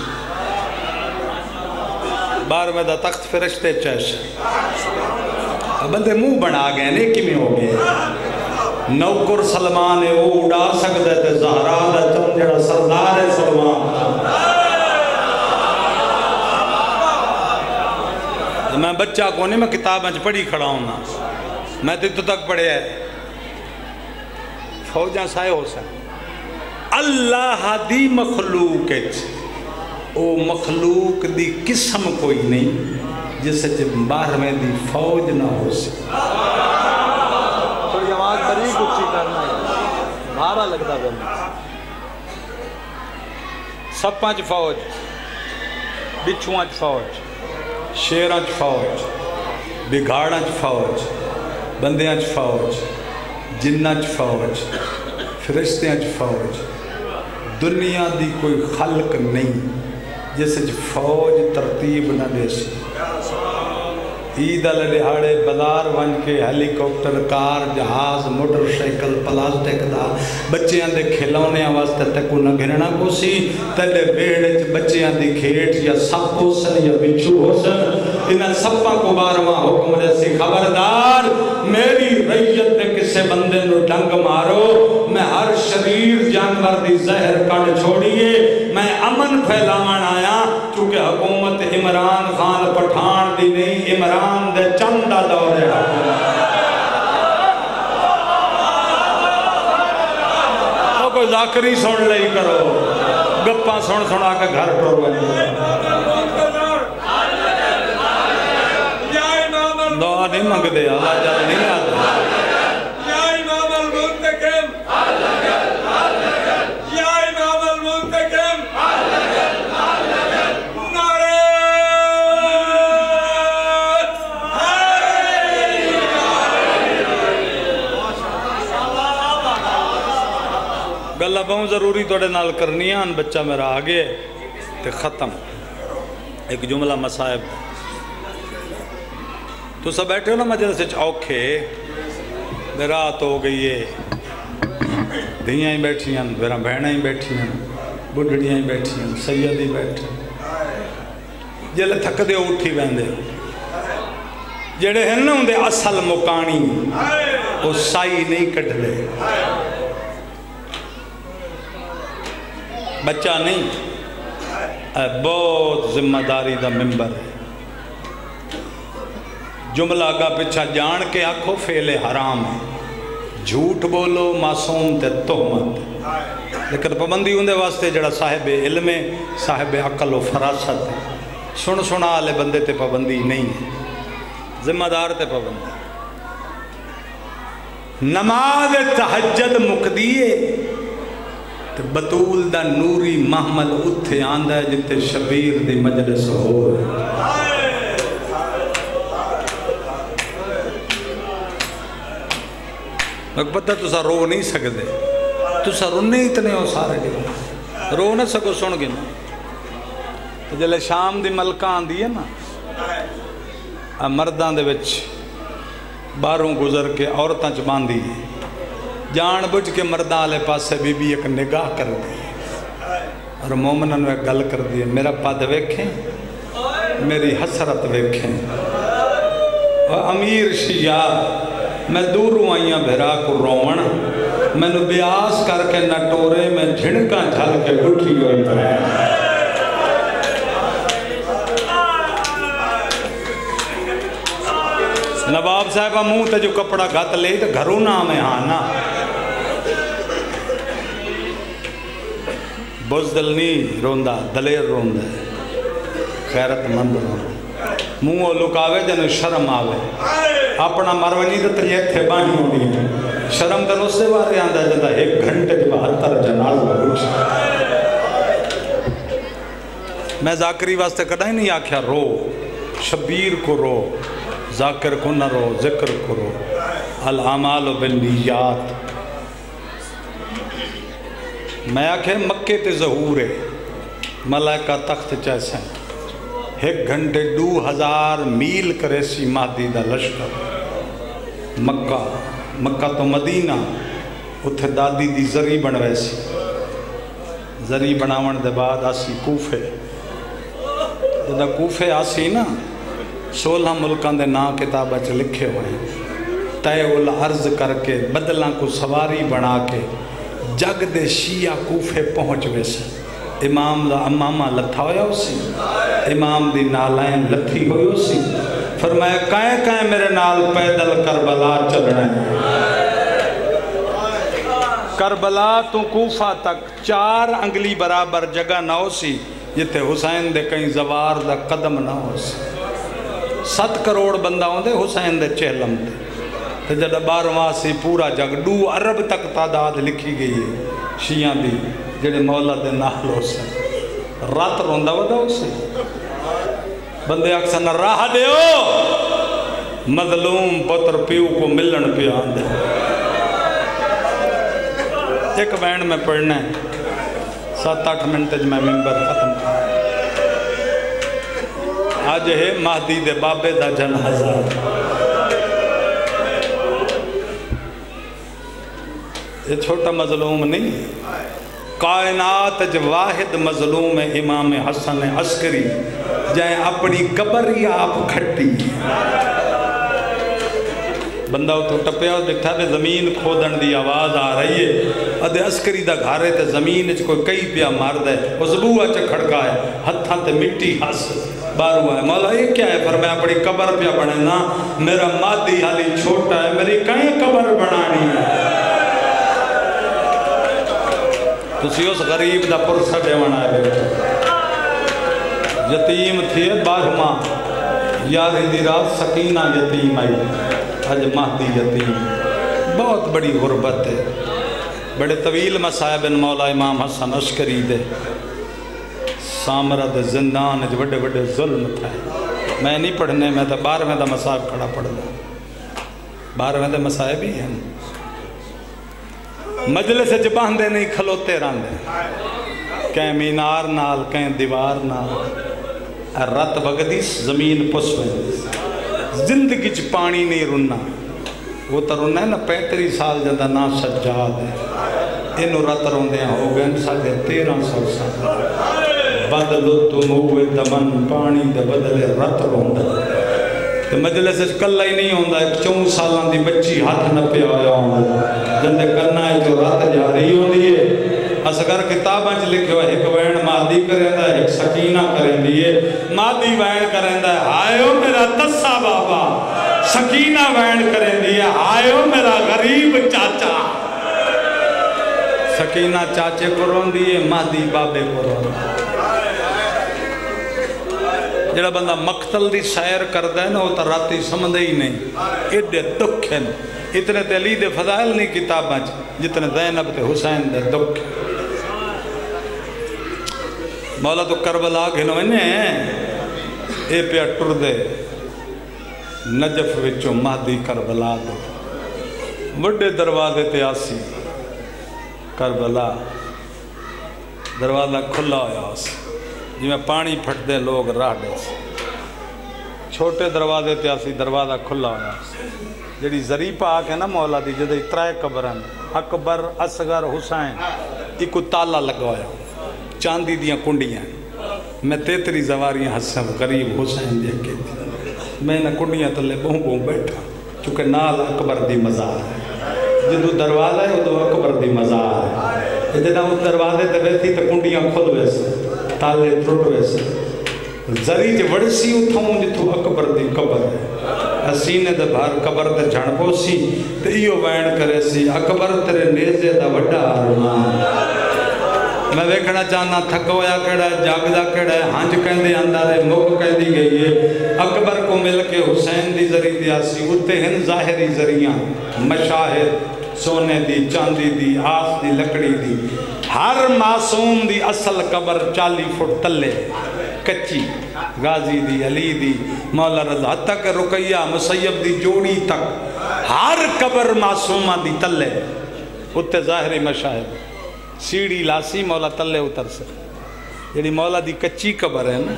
बाहर वेंदा तख्त फिरश्ते चैश बंदे मुँह बना गए ने, किमें हो गए? नौकर सलमान है, वो उड़ा सकता है जहरा चम जेड़ा सरदार है सलमान। मैं बच्चा को नहीं मैं किताबें च पढ़ी खड़ा हूँ मैं तो इतों तक पढ़िया फौजा साए हो सन अल्लाह दी मखलूक ओ मखलूक दी किस्म कोई नहीं, जिस बारहवें दी फौज ना हो थोड़ी आवाज़ बरीक उच्ची करना है। लगता बंदा सप्पां च फौज, बिच्छुआं च शेरां च फौज बिगाड़ां फौज बंदियाँ च फौज जिन्ना च फौज फरिश्तियाँ फौज दुनिया की कोई खलक नहीं, जिस फौज तरतीब न दे ईद अल दिहाड़े बाज़ार वन के हैलीकॉप्टर, कार, जहाज़, मोटरसाइकिल प्लास्टिक का बच्चों के खिलौने वास्ते तकू न घिरना को सी तेरे वेड़ बच्चों की खेट या सप हो सन या बिच्छू हो सन इन सप्पा को बारवा हुक्म जैसी खबरदार मेरी रैयत ने किसी बंदे नु डंग मारो, मैं हर शरीर जानवर दी जहर कड़ छोड़िए, मैं अमन फैलावन आया क्योंकि हुकूमत इमरान खान पठान दी नहीं, इमरान दे चंद दौर है। कोई जाकरी सुन लई करो, गप्पा सुन सुना के घर टुर वञो दुआ नहीं मंगते अल्लाह जल नहीं आता गल बहुत ज़रूरी थोड़े नाल करनी है बच्चा मेरा आ गया तो ख़त्म एक जुमला मसाहब तो सब बैठे हो ना मजलिस औखे। रात हो गई है। धियाँ ही बैठिया फिर भैन ही बैठिया बुढ़ड़ियाँ ही बैठिया सैयद ही बैठे। ज़िले थकते उठी बहते जेड़े हैं ना उनके असल मुकानी वो साई नहीं कटते बच्चा नहीं बहुत ज़िम्मेदारी का मैंबर है। जुमला अगा पिछा जान के आखो फेले हराम है झूठ बोलो मासूम ते तोहमत लेकिन पाबंदी उनके वास्ते जड़ा साहिब इल्म है साहिब अकल व फरासत है सुन सुना वाले बंदे ते पाबंदी नहीं है जिम्मेदार ते पाबंदी नमाज तहजद मुकदी है ਤੇ ਬਤੂਲ ਦਾ ਨੂਰੀ ਮਹਮਲ ਉੱਥੇ ਆਂਦਾ ਜਿੱਥੇ ਸ਼ਬੀਰ ਦੀ ਮਜਲਿਸ ਹੋਰ मैं पता तुसा रो नहीं सकते तुसा रोने इतने हो सारे रो ना सको सुन के ना ज़िले शाम की मलका आंदी है ना मर्दा बाहरों गुजर के औरतों च बांधी जान बुझ के मर्दा वाले पासे बीबी एक निगाह कर दी और मोमन एक गल कर दी मेरा पद वेखे मेरी हसरत वेखें अमीर शिया मैं दूरों आईया भिरा को रोवण मैनू ब्यास करके न टोरे, मैं झिणका झल के उठी हुई नवाब साहब मुँह ते जो कपड़ा गत ले तो घरों ना में हाँ ना बुजदल नहीं रोंदा, दलेर रोंदा खैरतमंद रोंदा। मूंहों लुकावे जन शर्म आवे। अपना मरवनी तो तेरी इतने बाणी होनी शर्म तेन उस बारे आंदा जदा, एक घंटे के बहत्तर जनाजा मैं जाकरी वास्ते कदा ही नहीं आख्या, रो। शबीर को रो, जाकिर को न रो, ज़िक्र करो अल अमाल बिनियात मैं आखे, मक्के ते जहूर है। मलाइका तख्त चैसा एक घंटे दू हज़ार मील करे सी मादी का लश्कर। मक्का मक्का तो मदीना उत्थे दादी दी जरी बनवे सी। जरी बनावन दे बाद आसी कूफे। जदा कूफे आसी ना, सोलह मुल्कों के ना किताबा च लिखे हुए तय उल अर्ज़ करके, बदलों को सवारी बना के, जग दे शिया कूफे पहुँच वैसे इमाम का अमामा लथा होया उसी इमाम की नालैन लथी उसी फिर मैं कह कह मेरे नाल पैदल करबला चलना है। करबला तो कूफा तक चार अंगली बराबर जगह ना हो सी जिथे हुसैन दे कहीं जवार का कदम ना हो सी सत करोड़ बंदा आते हुसैन दे चेलम ते। जब बारवा सी पूरा जग, डू अरब तक तादाद लिखी गई है, शिया की जेड़े मौला के नाल हो रत रोंदा वदा उस बंदे अक्सर न राह दो मजलूम पुत्र प्यू को मिलन पे आंदे एक बैंड में पढ़ना है सात अठ मिनट मैं मिम्बर खत्म अज है महदी दे बाबे का जनाजा ये छोटा मजलूम नहीं कायनात च वाहिद मजलूम इमाम हसन अस्करी, जै अपनी कबर ही आप खट्टी। बंदा उतो टपया दिखा तो ज़मीन खोदन की आवाज़ आ रही है। अदे अस्करी का घर तो ज़मीन च कोई कई पिया मारद है। उस बूआ च खड़का है हथा ते मिट्टी हस। बारू है मौला, ये क्या है? पर मैं अपनी कबर पिया बने मेरा मादी हाली छोटा है, मेरी कहीं कबर बनानी है? तुम उस गरीब का पुरसा देवन आए यतीम थे बारहवा यारवीं दी रात सकीना यतीम आई अज महदी यतीम बहुत बड़ी गुरबत है बड़े तवील मसायब मौला इमाम हसन अशकरी दे सामरद जिंदान बड़े बड़े जुल्म थे मैं नहीं पढ़ने मैं तो बारहवें का मसाहब खड़ा पढ़ना बारहवें के मसाहब ही हैं मजलिस च बहते नहीं खलोते रहते कह मीनार नाल कह दीवार नाल रत बगदी ज़मीन पुस ज़िंदगी च पानी नहीं रुना वो तो रुना है ना पैंतरी साल जदा ना सज्जाद है इन रत रोंद हो गए साढ़े तेरह सौ साल बदलो तुम दमन पानी दे बदले रत रोंद मजलिस कला ही नहीं आता एक चौं साल की बच्ची हथ नपे होया जिंदे कन्ना जो रत जा रही होती है। असगर किताबों च लिखे एक वैन मादी करेंदा एक सकीना करेंदी है। मादी वैन करेंदा आयो मेरा तस्सा बाबा। सकीना वैन करेंदी है, आयो मेरा गरीब चाचा। सकीना चाचे को रोंदी है, मादी बाबे को रोंदी। जरा बंदा मख्तल की सैर करता है ना वो तो राती समझ ही नहीं एडे दुख हैं इतने तो अली दे फजाइल नहीं किताबा जितने जैनब ते हुसैन दे दुख मौला तो करबला घिन वने ये पिया टुरदे नजफ विचों महदी करबला तो बड़े दरवाजे ते आसी करबला दरवाज़ा खुला होया जिमें पानी फटते लोग राह डे छोटे दरवाजे ते असी दरवाज़ा खुला होया। जी जरी पाक है ना मौला की जो त्रै कबर अकबर, असगर, हुसैन एक ताला लगा होया। चांदी दियाँ कुंडियाँ मैं तेतरी जवारियाँ हसम करीब हुसैन देख मैं न कुंडियाँ थले बहु बहु बैठा, चूँकि नाल अकबर की मज़ार है। जो दरवाज़ा है, उदो अकबर की मज़ार है। उस दरवाज़े ते वेठी त कुंडियाँ खुद वैसे ताले त्रुट वैसे ज़री च वड़सी उथूं ॾिठो अकबर दी कबर असीने ते बाहर कबर ते झण पोसी त इहो वैण करेसी अकबर तेरे नेज़े दा वॾा मैं वेखना चाहना थक केड़ा जागदा केड़ा हंज कहते अंदर है, मुख कहती गई है। अकबर को मिल के हुसैन दी जरी दियासी उत्ते हिन जाहिरी ज़रिया मशाहिर सोने दी, चांदी दी आस दी, लकड़ी दी। हर मासूम दी असल कबर चाली फुट तले कच्ची। गाजी दी, अली दी, मौला रजा तक, रुकैया, मुसैयब दी जोड़ी तक। हर कबर मासूमा दी तले उत्ते जाहिरी मशाहिर सीढ़ी लासी मौला तले उतर से। जी मौला दी कच्ची कबर है ना,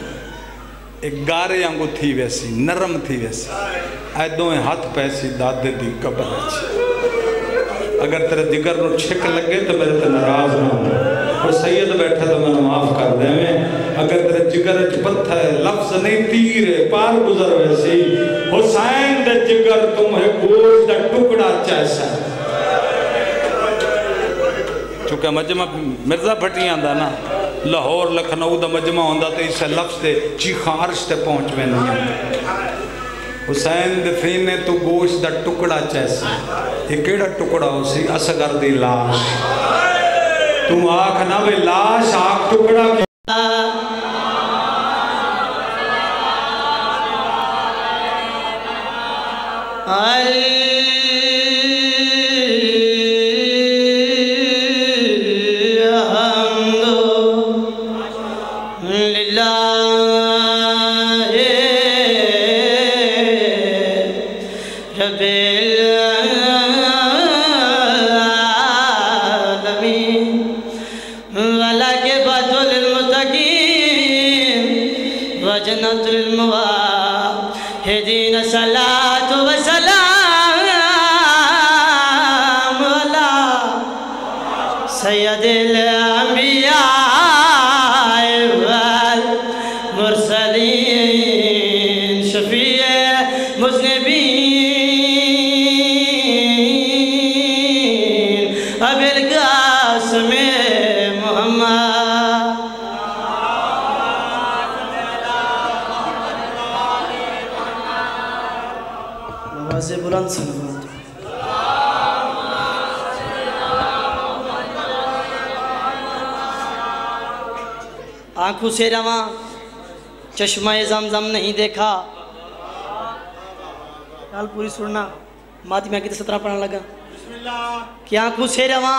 एक गारे वांगू थी वैसी, नरम थी वैसी। ऐ दोवें हथ पैसी दादे दी कबर अच्छी अगर तेरे जिगर नु छिक लगे तो मेरे ते नाराज़ ना हो। और सैयद बैठा तो मैंने माफ़ कर देवे। अगर तेरे जिगर च पत्थर, लफ्ज नहीं, तीर पार गुजर वैसी हुसैन दे जिगर तुम है गोश्त दा टुकड़ा जैसा चूँकि मजमा मिर्ज़ा भट्टी आंदा ना, लाहौर, लखनऊ का मजमा होंदा तो इस लफ्ज़ से चीखा अर्श ते पहुँच वेंदियाँ हुसैन दे ने तू गोश का टुकड़ा चैसी। ये केड़ा टुकड़ा हो सी? असगर दी लाश। तू आख ना वे लाश, आख टुकड़ा से रवा। चश्मा जमजम नहीं देखा। गाल पूरी सुनना। माती में कितने सत्रह पढ़ने लगा। कि आँखों से रवा।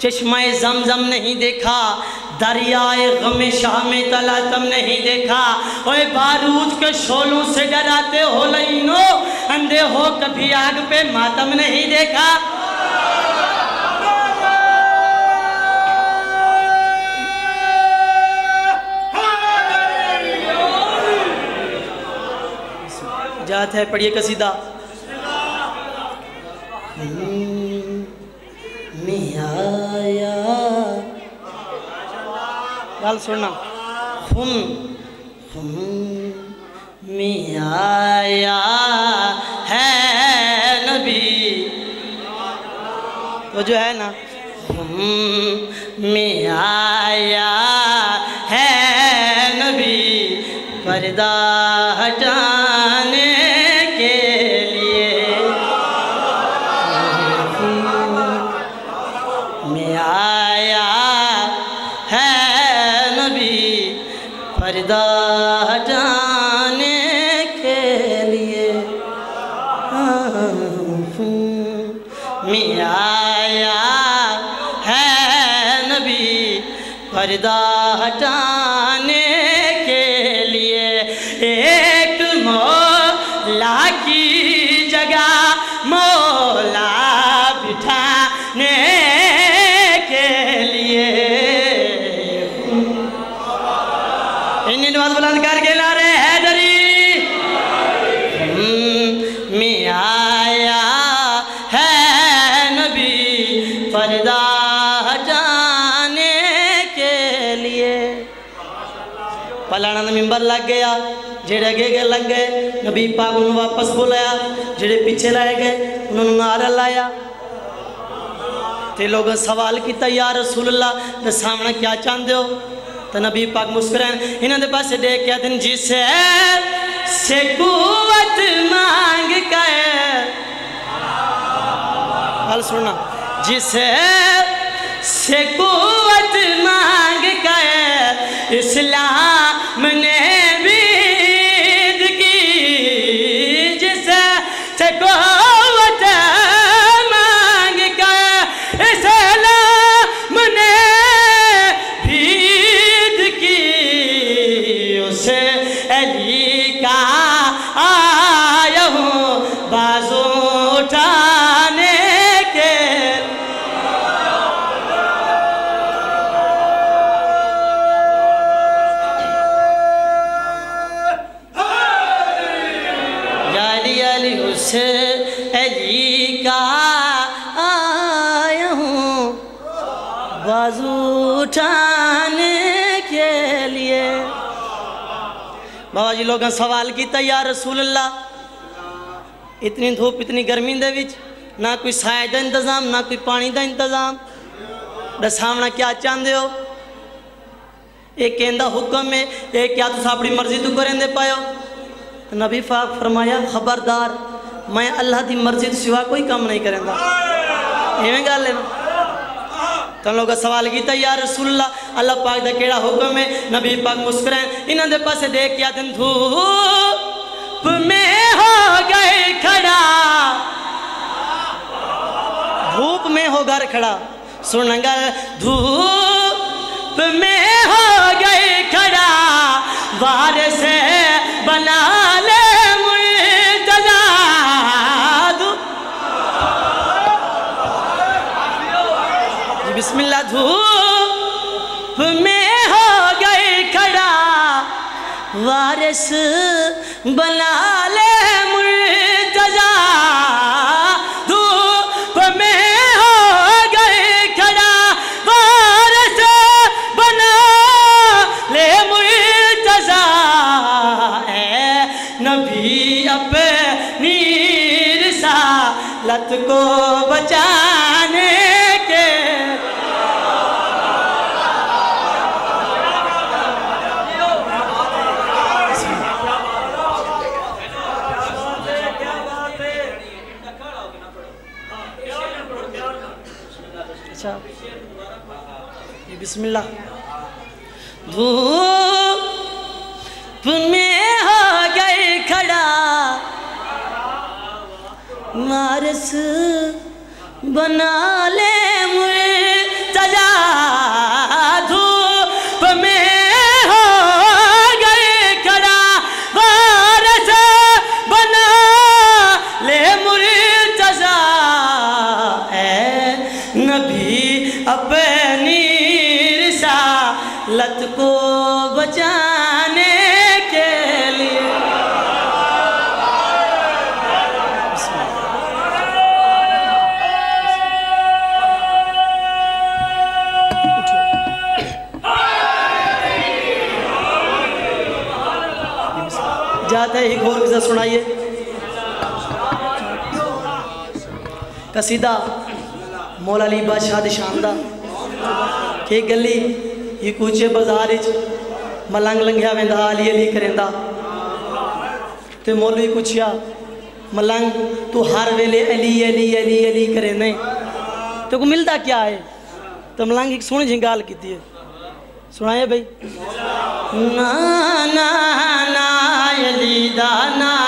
चश्मा जमजम नहीं देखा। दरियाए गम शाह में तला तम नहीं देखा। ओए बारूद के शोलों से डराते हो लइनो। अंधे हो कभी आग पे मातम नहीं देखा। जात है पढ़िए कसीदा गाल सुनना। हम हम मियाया है नबी। वो जो है ना। हम मियाया है नबी। पर्दा हटाने लग गया। जेड़े अगे गए लग गए, नबी पाक उन्होंने वापस बुलाया। जेड़े पीछे लाए गए, उन्होंने नारा लाया। ते लोग सवाल किया यार रसूल अल्लाह दे सामने क्या चाहते हो? तो नबी पाक मुस्कुराए, इन्हों के पास देख के दिन जिसे से कुवत मांग कर हल सुनना, जिसे से कुवत मांग कर इस्लाम ने बाबा जी लोगों, सवाल किया यार रसूल अल्लाह इतनी धूप, इतनी गर्मी दे ना कोई साए का इंतज़ाम, ना कोई पानी का इंतज़ाम। दसावना क्या चाहते हो? ये कहता हुक्म है, ये क्या तुम अपनी मर्ज़ी तू करेंदे पायो? तो नबी फाक फरमाया, खबरदार, मैं अल्लाह की मर्ज़ी तो सिवा कोई काम नहीं करेंदा। इवें गल है तो लोग सवाल किया यार रसूलुल्लाह अल्लाह पाक का केड़ा हुक्म है? नबी पाक मुस्कुराए। इन्हों के पासे देख के आते धूप में हो गए खड़ा। धूप में हो घर खड़ा। सुन धूप में हो गए खड़ा। वार से वारिस सुनाइए। कसीदा मौला अली बादशाह शानदा के गली ये कूचे बाज़ार मलंग लंघिया वेंदा अली अली करेंदा। ते मौलवी पुछया मलंग, तू हर वेले अली अली अली अली करे नहीं तो को मिलता क्या है तो मलंग एक सोहनी जी गाल की है सुनाए भाई। ना ना ना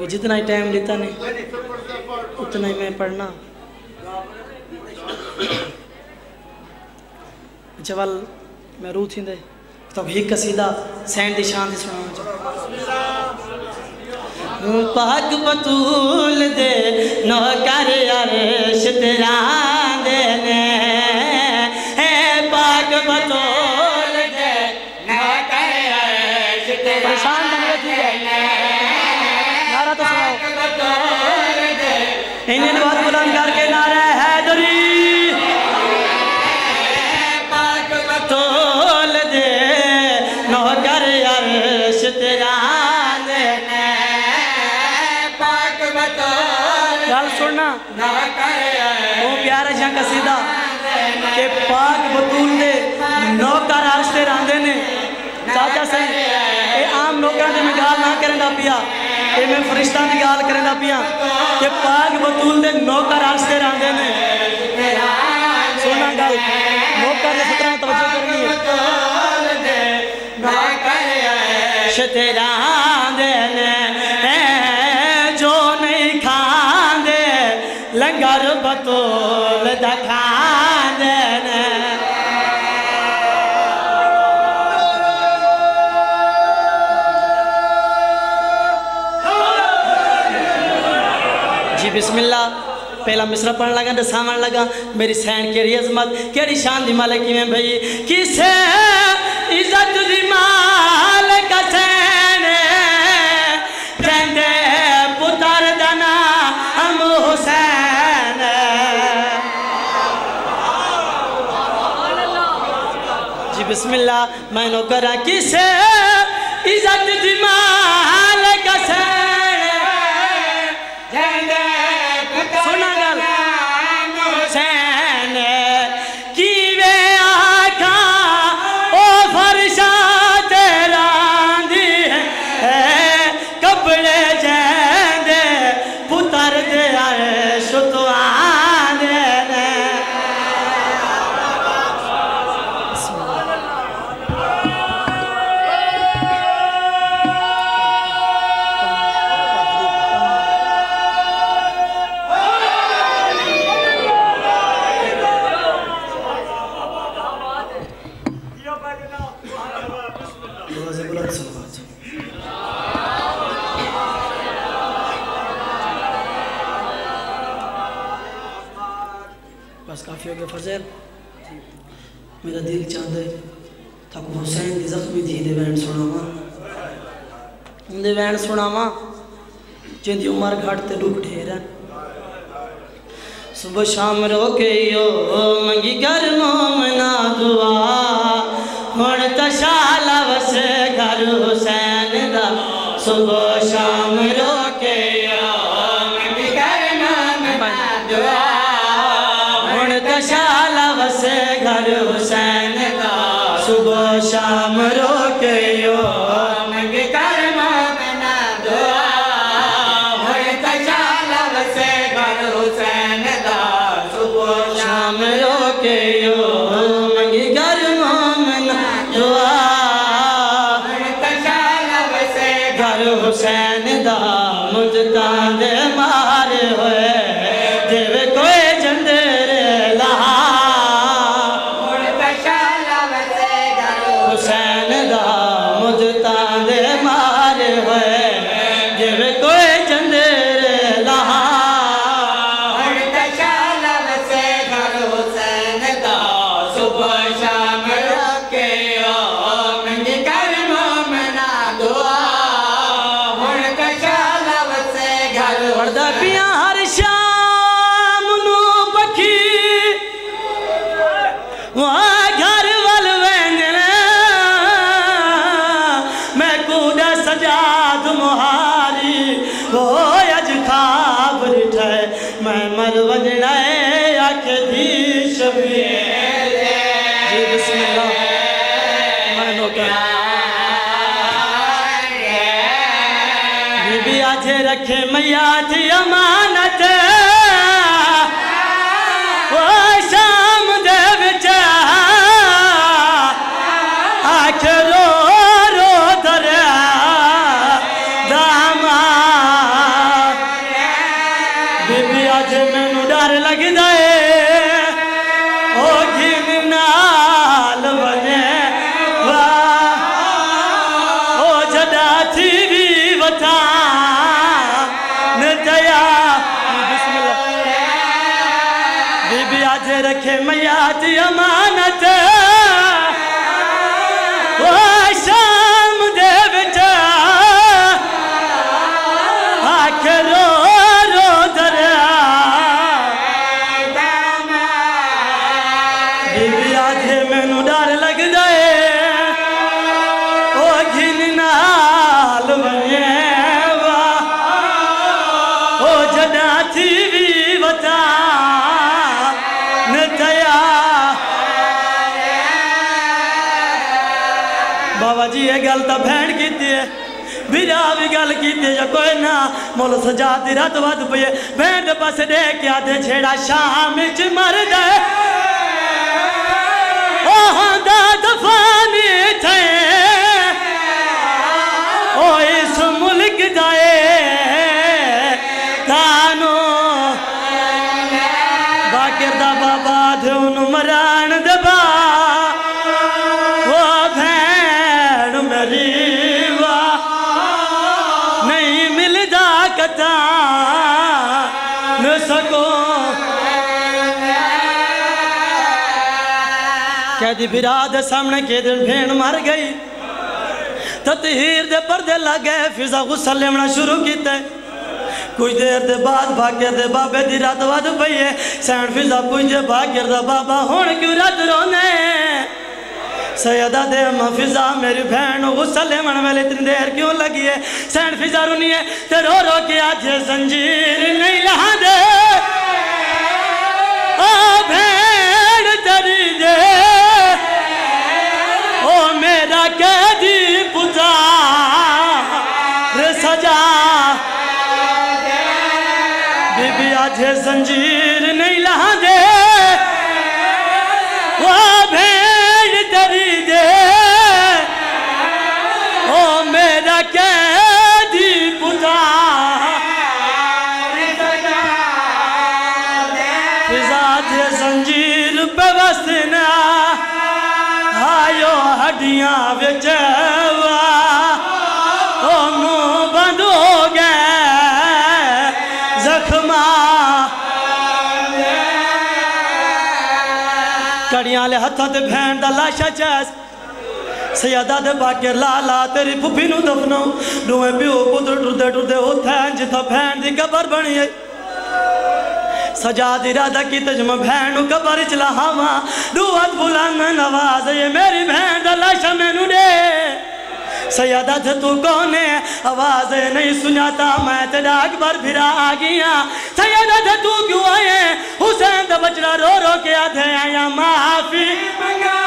वो जितना ही टाइम लेता नहीं, उतना ही मैं पढ़ना। अच्छा वाल मैं रू थी तो ही कसीदा, सैन की शान सुना पाक बतूल दे, नौकर अरश तेरा शायरियाँ कसीदा के पाक बतूल दे नौकर आस्ते रांदे ने। चाचा सही ये आम नौकरों की मैं गाल ना करें पिया ये मैं फरिश्ता की गाल करें पिया के पाक बतूल दे नौकर आस्ते रांदे ने। गल नौकर ने तवज्जो करनी है। तेरा बिस्मिल्ला पहला मिसरा पढ़ लगा तो सावन लगा। मेरी सैन केरी अजमत केड़ी शान दी मालिक में भई। किसे इज़्ज़त दी मालिक सैन? कहते बिस्मिल्ला मैं नौकरा हाँ। किसे इज़्ज़त दिमाग ਜਿੰਦੀ ਉਮਰ ਘਾਟ ਤੇ ਰੂਪ ਠੇਰਾ ਸੁਬਹ ਸ਼ਾਮ ਰੋਕੇਓ ਮੰਗੀ ਘਰ ਮੋਮਨਾ ਦੁਆ। ਹੁਣ ਤਸ਼ਾਲਾ ਵਸੇ ਘਰ ਹੁਸੈਨ ਦਾ। ਸੁਬਹ ਸ਼ਾਮ ਰੋਕੇਓ ਮੰਗੀ ਘਰ ਮੋਮਨਾ ਦੁਆ। ਹੁਣ ਤਸ਼ਾਲਾ ਵਸੇ ਘਰ ਹੁਸੈਨ ਦਾ। ਸੁਬਹ ਸ਼ਾਮ ਰੋ शाम कैदी बिरा दे सामने के दिन भेड़ मर गई ततहीर दे पर्दे लग गए फिजा गुस्सा लेना शुरू किया कुछ देर दे बाद भाग्य दे बाबे दी रात वध पई है सैन फिजा पुंजे भाग्य बाबा हुन क्यों रात रोने सैयदा दे फिजा मेरी बहन गुस्सा लेवन वाले इतनी देर क्यों लगी है सैन फिजा रुनी है रो रो के आज जंजीर नहीं लहा दे की पुजा सजा। बीवी संजीर हत्थों ते भैन दा लाशा चैस। सयादा दे बाके ला ला तेरी फुफी नु दफनो। दोवें प्यो पुत्र टुरदे टुरदे उत्थे जिथा भैन दी कबर बनी है सजा दी की तजम भैन कबर च लहावा। दुआत बुलंद नवाज़ ये मेरी भैन लाशा मैनू दे। सयादा थे तू कौन? है आवाज़ नहीं सुनाता मैं ते डाक पर फिरा आ गया। सयादा थे तू क्यों आए? हुसैन दा बचड़ा रो रो के आधे आया माफ़ी मंगा।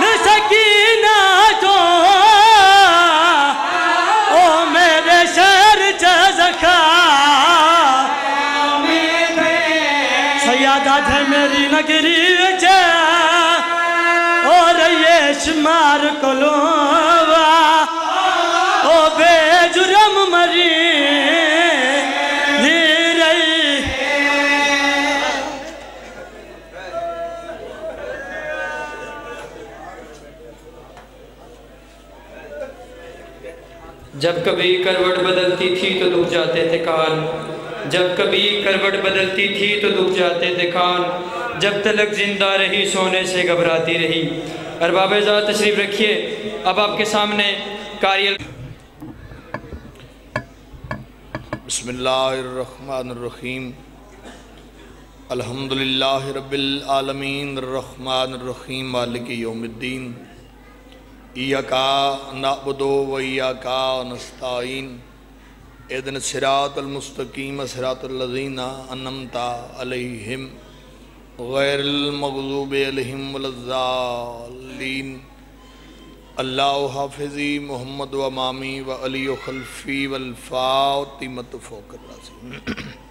न सकीना तो। ओ मेरे शहर च जखा। सयादा मेरी नगरी च। और ये शुमार कलोवा जब कभी करवट बदलती थी तो दुख जाते थे कान। जब कभी करवट बदलती थी तो दुख जाते थे कान। जब तलक ज़िंदा रही, सोने से घबराती रही। अरबाब ज़ात तशरीफ़ रखिए। अब आपके सामने कारियल बसमीम अल्हम्दुलिल्लाह रब्बिल आलमीन रहमानिर्रहीम मालिक यौमिद्दीन। इयका नअबुदु व इयका नस्ताईन इदन सिरातल मुस्तकीम सिरातल लज़ीना अनमता अलैहिम गैरिल मगज़ूब वलज़ालीन अल्लाह हाफिज़ी मोहम्मद व मामी व अली खल्फ़ी वल्फ़ातिमत फ़ोकर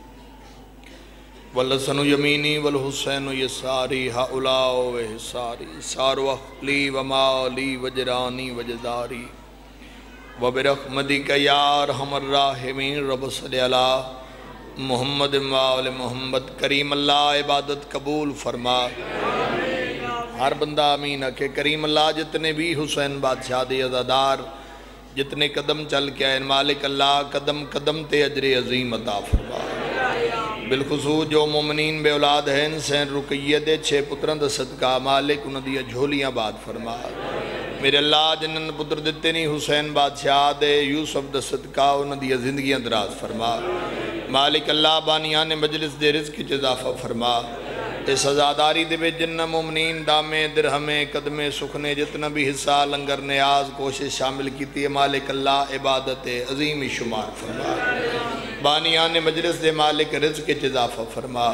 वलसन यमीनी वल हुसैन यसारी हाउला व हिसारी सार। वखली व माली वजरानी वजदारी व बिरहमदी का यार हमर राहमीन रब सल्ला मोहम्मद माल मोहम्मद करीम अल्लाह इबादत कबूल फरमा। हर बंदा अमीन आखे करीम अल्लाह जितने भी हुसैन बादशाह दे अजादार जितने कदम चल के आए, मालिक अल्लाह कदम कदम ते अजर अजीम अता फरमा। बिलखसूस जो मोमनीन बे औलाद हैं सैन रुकैये दे छे पुत्रन दा सदका मालिक उन्हां दी झोलियाँ बाद फरमा मेरे अल्लाह जिन्होंने पुत्र दिते नहीं हुसैन बादशाह दे यूसुफ दा सदका उन्हां दी जिंदगियाँ दराज फरमा मालिक अल्लाह बानिया ने मजलिस दे रिज्क इजाफा फरमा इस आज़ादारी दे जिन्ना मुमनीन दामे दिरहमे कदमे सुखने जितना भी हिस्सा लंगर न्याज कोशिश शामिल की मालिक अल्लाह इबादत अजीम शुमार फरमा बानिया ने मजलिस दे मालिक रिज्क च इजाफा फरमा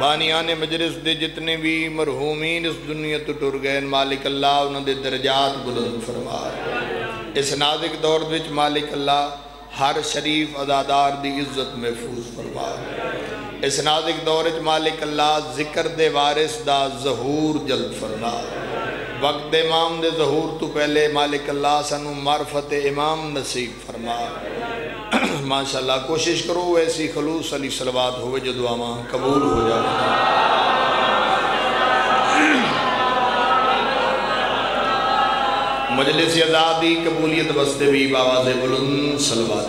बानिया ने मजलिस दे जितने भी मरहूमीन इस दुनिया तो टुर गए मालिक अल्लाह उन्होंने दर्जात बुलंद फरमा इस नाजिक दौर मालिक अल्लाह हर शरीफ अदादार की इज़्ज़त महफूज फरमा इस नाजिक दौर च मालिक अल्लाह ज़िक्र दे वारिस दा जहूर जल्द फरमा वक्त इमाम दे जहूर तो पहले मालिक अल्लाह सानू मार्फत इमाम नसीब फरमा माशाल्लाह, कोशिश करो ऐसी खलूस अली सलवात होवे जो दुआवा कबूल हो जाए। मजलिस आज़ादी कबूलियत बस्ते भी बाबा से बुलंद सलवात।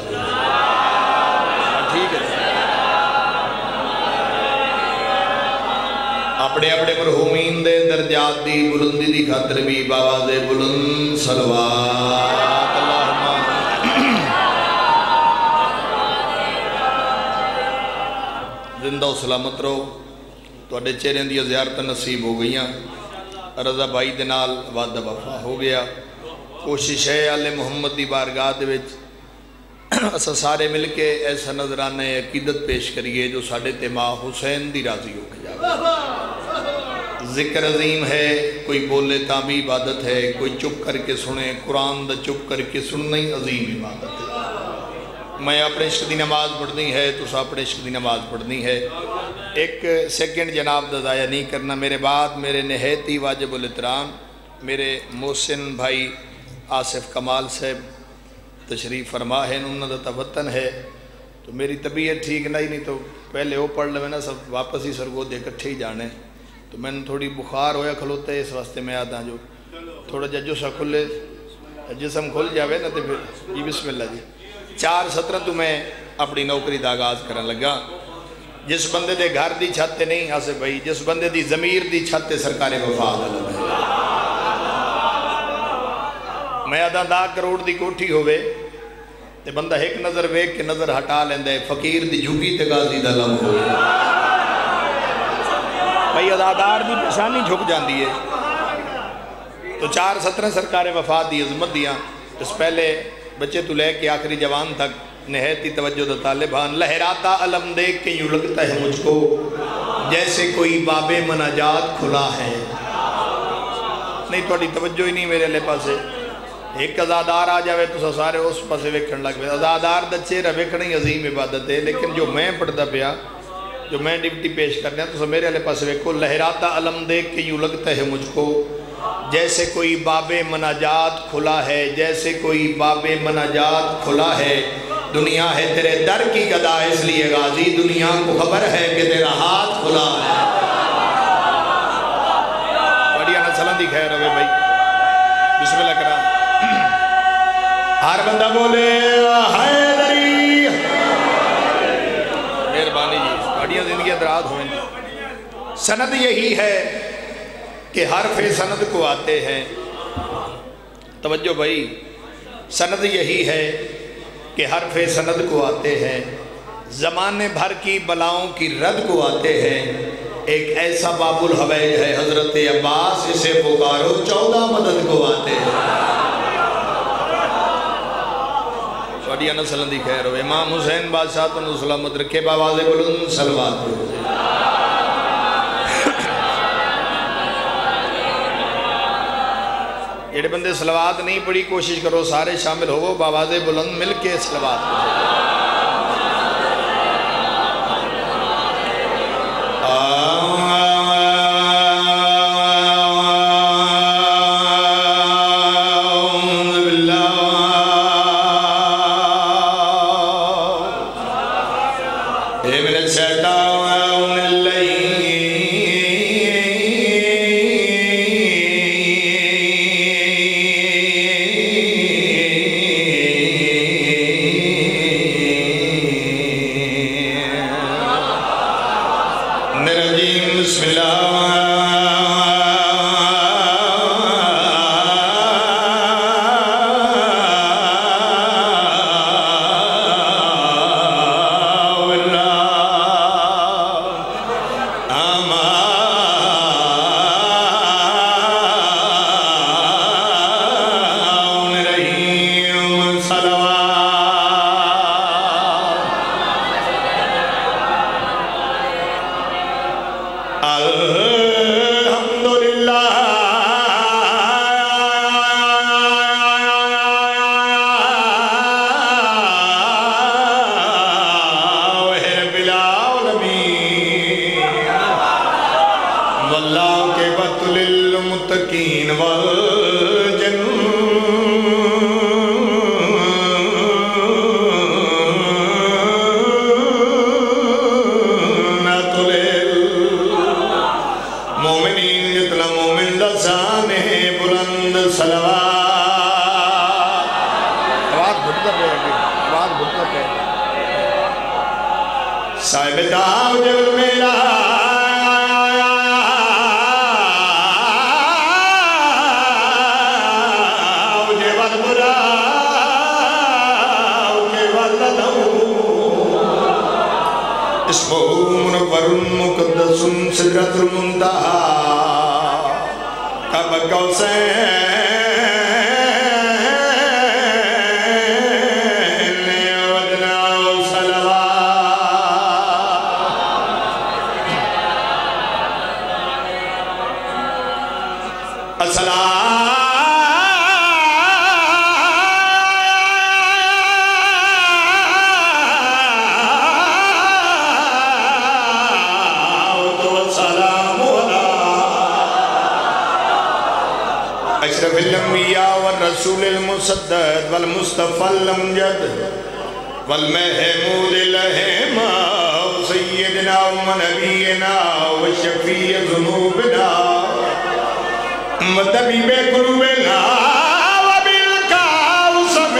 ਆਪਣੇ ਆਪਣੇ ਮਰਹੂਮੀਨ ਦੇ ਦਰਜਾਤ ਦੀ, ਬੁਲੰਦੀ ਦੀ ਖਾਤਰ ਵੀ ਬਾਬਾ ਦੇ ਬੁਲੰਦ ਸਲਵਾਤ ਜ਼ਿੰਦਾ ਸਲਾਮਤ ਰਹੋ। ਤੁਹਾਡੇ ਚਿਹਰਿਆਂ ਦੀ ਜ਼ਿਆਰਤ ਨਸੀਬ ਹੋ ਗਈਆਂ। ਰਜ਼ਾ ਬਾਈ ਦੇ ਨਾਲ ਵਾਦਾ ਵਫਾ ਹੋ ਗਿਆ। ਕੋਸ਼ਿਸ਼ ਹੈ ਆਲੇ ਮੁਹੰਮਦ ਦੀ ਬਾਰਗਾਹ ਦੇ ਵਿੱਚ ਅਸਾਂ ਸਾਰੇ ਮਿਲ ਕੇ ਐਸਾ ਨਜ਼ਰਾਨਾ ਅਕੀਦਤ ਪੇਸ਼ ਕਰੀਏ ਜੋ ਸਾਡੇ ਤੇ ਮਾ ਹੁਸੈਨ ਦੀ ਰਾਜ਼ੀ ਹੋ ज़िक्र अजीम है, कोई बोले ताबी इबादत है, कोई चुप करके सुने, कुरान द चुप करके सुनना ही अजीम इबादत है। मैं अपने इश्क की नमाज़ पढ़नी है, तुस अपने इश्क की नमाज़ पढ़नी है। एक सेकेंड जनाब का ज़ाया नहीं करना, मेरे बाद मेरे नहायत ही वाजबुल इतराम, मेरे मोहसिन भाई आसिफ कमाल साहब, तशरीफ़ फरमा है, उन्होंने तो वतन है। तो मेरी तबीयत ठीक नहीं नहीं तो पहले वो पढ़ लवे ना, सब वापस ही सरगोदे इकट्ठे ही जाने। तो मैंने थोड़ी बुखार होया खलोते, इस वास्ते मैं आता जो थोड़ा जहा जुस्सा खुले जिसम खुल जाए ना तो फिर जी बिस्मिल्लाह जी। चार सत्रह तो मैं अपनी नौकरी का आगाज़ कर लगा जिस बंदे दे घर की छत नहीं आसे भाई, जिस बंदे की जमीर की छत सरकारी वफाद मैं अदा दस करोड़ की कोठी होवे ते बंदा एक नज़र वेख के नज़र हटा लेंदा फकीर की झुकी ते गाजी का लम हो भाई, अदादार की पेशानी झुक जाती है। तो चार सत्रह सरकार वफात की अजमत दियाँ इस पहले बच्चे तो लेके आखिरी जवान तक नहती तवज्जो द तालिबान, लहराता अलम देख के यूँ लगता है मुझको, जैसे कोई बाबे मनाजात खुला है। नहीं थोड़ी तवज्जो ही नहीं मेरे अले पासे। एक अजादार आ जाए तो सारे उस पासे वेखण लग पे। अजादार चेहरा वेखना ही अजीम इबादत है। लेकिन जो मैं पढ़ता पाया, जो मैं डिप्टी पेश कर रहा तो मेरे वाले पास वेखो, लहराता अलम देख के यूँ लगता है मुझको, जैसे कोई बाबे मनाजात खुला है, जैसे कोई बाबे मनाजात खुला है। दुनिया है तेरे दर की गदा, इसलिए गाजी, दुनिया को खबर है कि तेरा हाथ खुला है। बढ़िया नस्ल खैर रहे भाई। बिस्मिल्लाह करा हर बंदा बोले मेहरबानी जी बढ़िया ज़िंदगी दराज हो सनद यही है कि हरफ सनद को आते हैं। तवज्जो भाई, सनद यही है कि हर फे सनद को आते हैं। ज़माने भर की बलाओं की रद को आते हैं। एक ऐसा बाबुल हवैज है, हज़रत अब्बास इसे पुकारो चौदह मदद को आते हैं। ਤੁਹਾਡੀ ਅਨ ਨਸਲ ਦੀ ਖੈਰ ਹੋਵੇ ਇਮਾਮ ਹੁਸੈਨ ਬਾਦਸ਼ਾਹ ਤੁਹਾਨੂੰ ਸਲਾਮਤ ਰੱਖੇ ਬਾਵਾਜ਼ੇ ਬੁਲੰਦ ਸਲਵਾਤ ਪੜੋ ਜਿਹੜੇ ਬੰਦੇ ਸਲਵਾਤ ਨਹੀਂ ਪੜੀ ਕੋਸ਼ਿਸ਼ ਕਰੋ ਸਾਰੇ ਸ਼ਾਮਿਲ ਹੋਵੋ ਬਾਵਾਜ਼ੇ ਬੁਲੰਦ ਮਿਲ ਕੇ ਸਲਵਾਤ ਪੜੋ ਆ मुकदसुन सिदरतुल मुंतहा कब कौसैन मुसद्दद वल मुस्तफ़ल अमजद वल महमूद लहमा सय्यदना व नबीना व शफी ज़ुनूबना व तबीब कुलूबना व बिल काउसम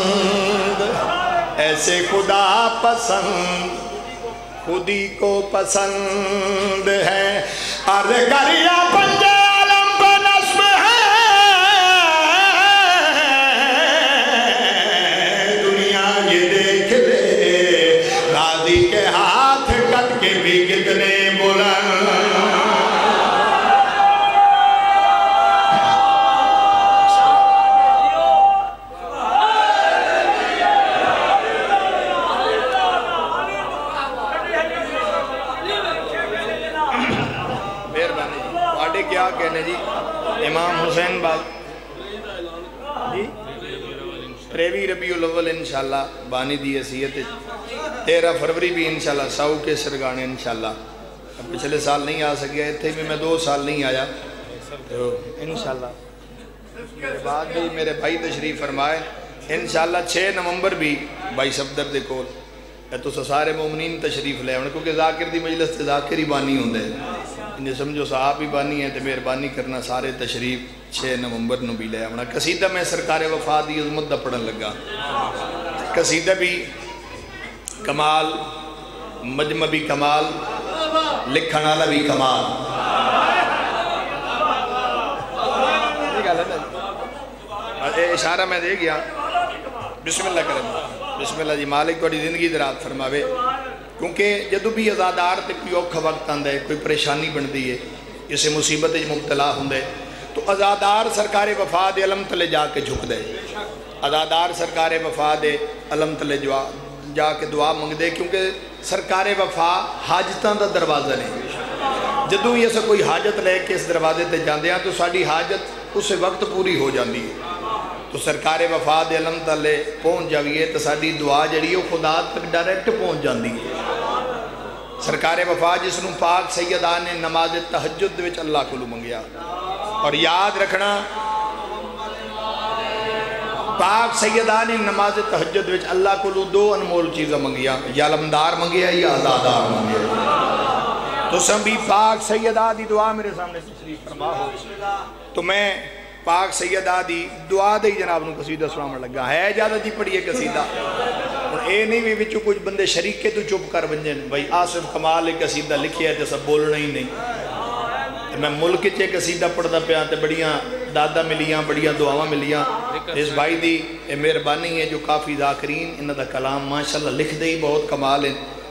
ऐसे खुदा पसंद खुदी को पसंद है। अरे करिया इंशाल्लाह बानी दी हसीयत तेरह फरवरी भी इंशाल्लाह साऊ के सरगाने इंशाल्लाह पिछले साल नहीं आ सकिया इतने भी मैं दो साल नहीं आया। तो मेरे बाद भी मेरे भाई तशरीफ़ फरमाए इंशाल्लाह छः नवंबर भी भाई सफदर दे कोल। तुस सारे मोमनीन तशरीफ़ ले आने क्योंकि जाकिर की मजलिस ते जाकिर ही बानी होंगे इन्हें समझो साहब ही बानी है तो मेहरबानी करना, सारे तशरीफ़ छः नवंबर ਨੂੰ भी ले आना। कसीदा मैं सरकार वफा की अजमत दा पढ़न लगा कसीदे भी कमाल, मजम भी कमाल लिखण वाला भी कमाल। इशारा मैं दे गया। बिस्मिल्ला करें। बिस्मिल्ला जी, मालिक थोड़ी ज़िंदगी दरात फरमावे। क्योंकि जो भी आजादार तो कोई औखा वक्त आता है, कोई परेशानी बनती है, किसी मुसीबत मुबतला होंगे तो आजादार सरकारी वफा दे अलम तले जाके झुकद है। अदादार सरकार वफा दे, अलम तले जवा, जाके दुआ मंगते क्योंकि सरकार वफा हाजतों का दरवाज़ा नहीं। जो ही असं कोई हाजत लेके इस दरवाजे पर जाते हैं तो साड़ी हाजत उस वक्त पूरी हो जाती है। तो सरकार वफा दे, अलम तले पहुँच जाइए तो सा दुआ जी खुदा तक डायरैक्ट पहुँच जाती है। सरकार वफा जिसनों पाक सैयदा ने नमाज़ तहजुद अल्लाह को मंगया। और याद रखना पाक सैयदा ने नमाज़ तहजद अल्लाह को दो अनमोल चीज़ा मंगिया। या लमदार मंगिया या आजादार मंगिया तो सभी पाक सैयदा की दुआ मेरे सामने हो। तो मैं पाक सैयदा की दुआ दे जनाब नसीदा सुनाव लगा है इजाज़त ही पढ़िए कसीदा। हूँ ये नहीं भी बिचू कुछ बंदे शरीके तो चुप कर बंजन भाई आसिफ कमाल एक कसीदा लिखिया तो सब बोलना ही नहीं। ਤੇ ਮੈਂ ਮੁਲਕ 'ਚ ਇੱਕ ਕਸੀਦਾ ਪੜਦਾ ਪਿਆ ਤੇ ਬੜੀਆਂ ਦਾਦਾ ਮਿਲੀਆਂ ਬੜੀਆਂ ਦੁਆਵਾਂ ਮਿਲੀਆਂ ਇਸ ਭਾਈ ਦੀ ਇਹ ਮਿਹਰਬਾਨੀ ਹੈ ਜੋ ਕਾਫੀ ਜ਼ਾਕਰੀਨ ਇਹਨਾਂ ਦਾ ਕਲਾਮ ਮਾਸ਼ਾਅੱਲਾ ਲਿਖਦੇ ਹੀ ਬਹੁਤ ਕਮਾਲ ਹੈ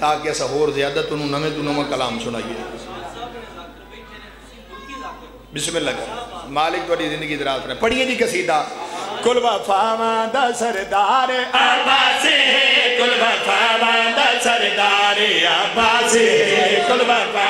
ताकि अस होर ज्यादा तुम नवे तू नवा कलाम सुनाइए बिस्मिल्लाह कर मालिक थोड़ी जिंदगी दराज ने पढ़िए जी कसीदा कुल वफावा दा सरदार अब्बासी कुल वफा वाला सरदार अब्बास कुल वफा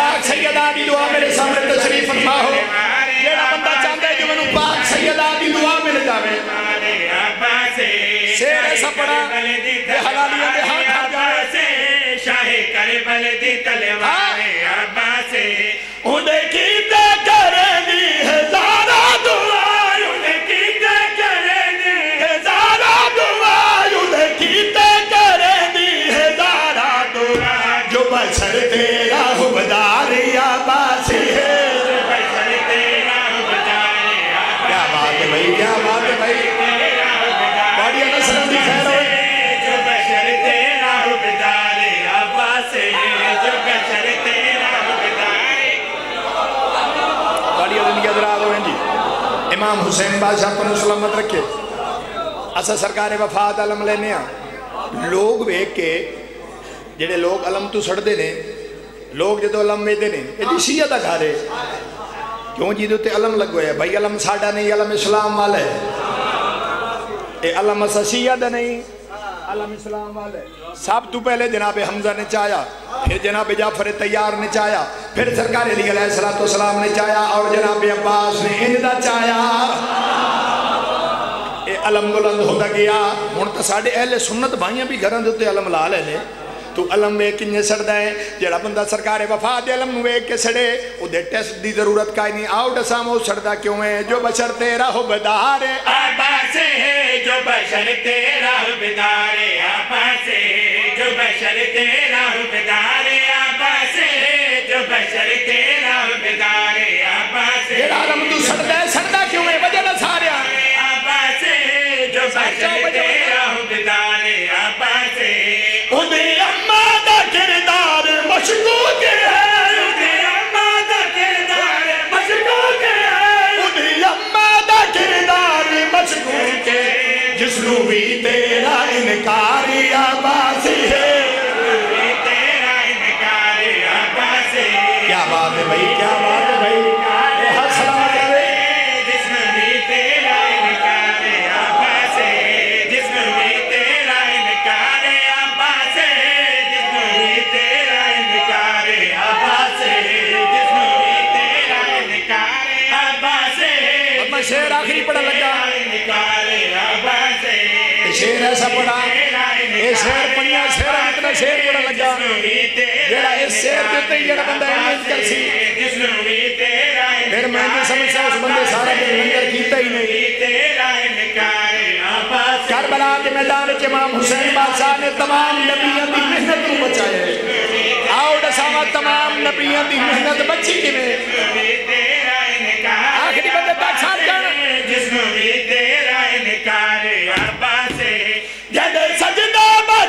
पाक सैयदा दी दुआ मेरे सामने तशरीफ़ फरमा हो। जेड़ा बंदा चाहता है कि मैनू पाक सैयदा दी दुआ मिल जावे शेर ऐसा पड़ा कि हलालियों के हाथ हट जाए शाह करबल दी तलवार। आबासे उन्हें कीते करेगी इमाम हुसैन बादशाह को सलामत रखे असा सरकार वफात अलम लेने आ लोग वेख के ਜਿਹੜੇ ਲੋਕ ਅਲਮ ਤੋਂ ਛੱਡਦੇ ਨੇ ਲੋਕ ਜਦੋਂ ਅਲਮ ਵੇਚਦੇ ਨੇ ਇਹ ਜੀ ਸ਼ੀਆ ਦਾ ਘਰ ਹੈ ਕਿਉਂ ਜਿਹਦੇ ਉੱਤੇ ਅਲਮ ਲੱਗਿਆ ਹੋਇਆ ਭਾਈ ਅਲਮ ਸਾਡਾ ਨਹੀਂ ਅਲਮ ਇਸਲਾਮ ਵਾਲਾ ਹੈ ਇਹ ਅਲਮ ਅਸਾ ਸ਼ੀਆ ਦਾ ਨਹੀਂ अलम इस्लाम वाले सब तो पहले जनाब हमजा ने चाया फिर जनाब जाफ़र तैयार ने चाया, फिर सरकार अली सलात सलाम ने चाया और जनाब अब्बास ने इनका चाया। अलम बुलंद होता गया। हूँ तो साढ़े अहले सुन्नत भाइयाँ भी घर के उत्ते अलम ला लेने तू अलम वे कि सड़दा है जरा बंदा सरकार वफा दे अलम वेख के सड़े वे टेस्ट की ज़रूरत का नहीं आओ डसा वो सड़दा क्यों है जो बशर तेरा हो बदार है, जो बशर तेरा हो बदार है। जो बशर तेरा हुबदार आबास जो बशर तेरा हुबदार आबास तेरा रमदू है। सड़दा क्यों है? वजह ना सारे आबास जो बशर तेरा हुबदार आबास अम्मा किरदार मशकूक है। उदे अम्मा का किरदार मशकूक है। उदे अम्मा किरदार मशकूक है। जिसनु तेरा इनकार आबास ऐसा पढ़ा ये शेर पढ़िया शेर इतना शेर बड़ा लगा। जेड़ा इस शेर के उत्ते जेड़ा बंदा इमेज कर सी फिर मैं नहीं समझता उस बंदे सारा दिन लंगर कीता ही नहीं। करबला के मैदान के इमाम हुसैन बादशाह ने तमाम नबियों की मेहनत को बचाया। आओ दसावा तमाम नबियों की मेहनत बची किवें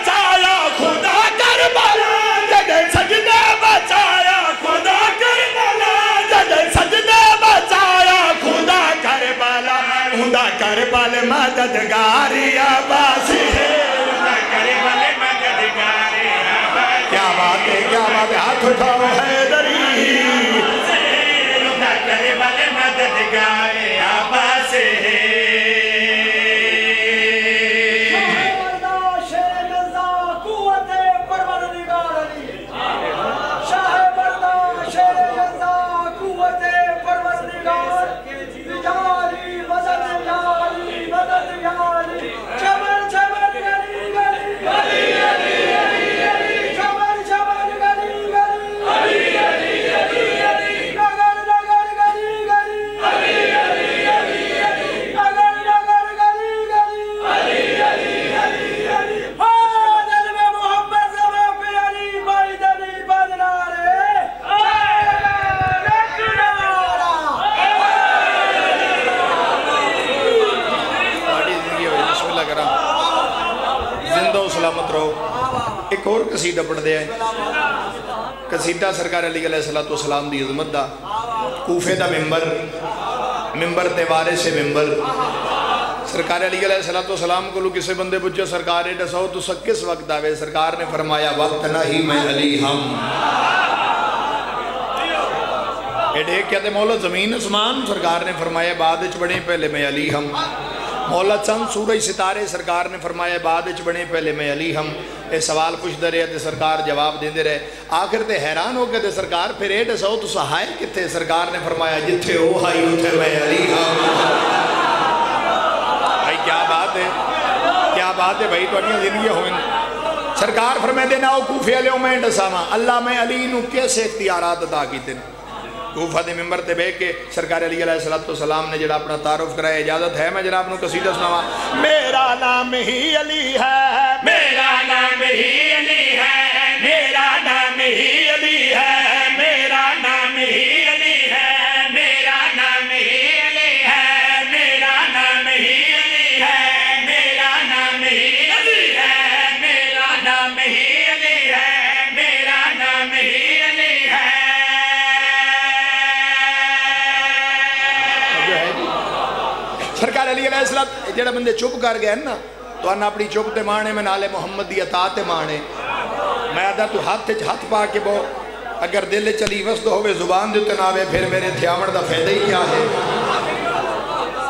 बचाया खुदा कर बला जगह सजदा बचाया खुदा कर बला जगह सजदा बचाया खुदा कर बला खुदा कर बल मददगार आबासी है। क्या बात है क्या बात हाथ उठाओ है दरी करे वाले मददगार आबासी है। ਕਸੀਦਾ ਪੜਦੇ ਆ ਕਸੀਦਾ ਸਰਕਾਰ ਅਲੀ ਅਲੈਹ ਸਲਾਤੁ ਸਲਾਮ ਦੀ ਅਜ਼ਮਤ ਦਾ ਕੂਫੇ ਦਾ ਮਿੰਬਰ ਮਿੰਬਰ ਤੇ ਵਾਰਿਸ ਮਿੰਬਰ सरकार अली अलैहि सलातो सलाम को किसी बंदे पूछो सरकार ये दसो तो सब किस वक्त आवे सरकार ने फरमाया वक्त नहीं मैं अली हम एडे क्या थे मौला जमीन आसमान सरकार ने फरमाया बाद च बने पहले मैं अली हम मौलत सन सूरज सितारे सरकार ने फरमाया, बाद बने पहले मैं अली, हम ये सवाल पूछते रहे तो सरकार जवाब देंदे रहे। आखिर तो हैरान हो गए तो सरकार, फिर ये दसो तो सहाय कितने सरकार ने फरमाया जिथे वो हाई उथे मैं अली हम भाई, क्या बात है? क्या बात है भाई थोड़ी तो ज़िंदगी हो सरकार फरमा देना वो खूफिया लो मैं डसावा अल्लाह, मैं अली नैसे इख्तियार अदा किए तेन कूफा के मैंबर से बह के सरकार अली सलाम ने जरा अपना तारुफ कराया इजाज़त है? मैं जनाब नु कसीदा सुनावा। मेरा नाम ही अली है। मेरा नाम ही अली है। मेरा नाम ही अली है। सलात जेड़ा बंदे चुप कर गए ना तो अपनी चुप ते माने, मैं नाले मुहम्मद की अता ते माने। मैं आदा तू हाथ च हाथ पा के बो। अगर दिल चली वस्त होवे ज़ुबान दे उत्ते ना आवे फिर मेरे थियावण दा फ़ायदा ही क्या है?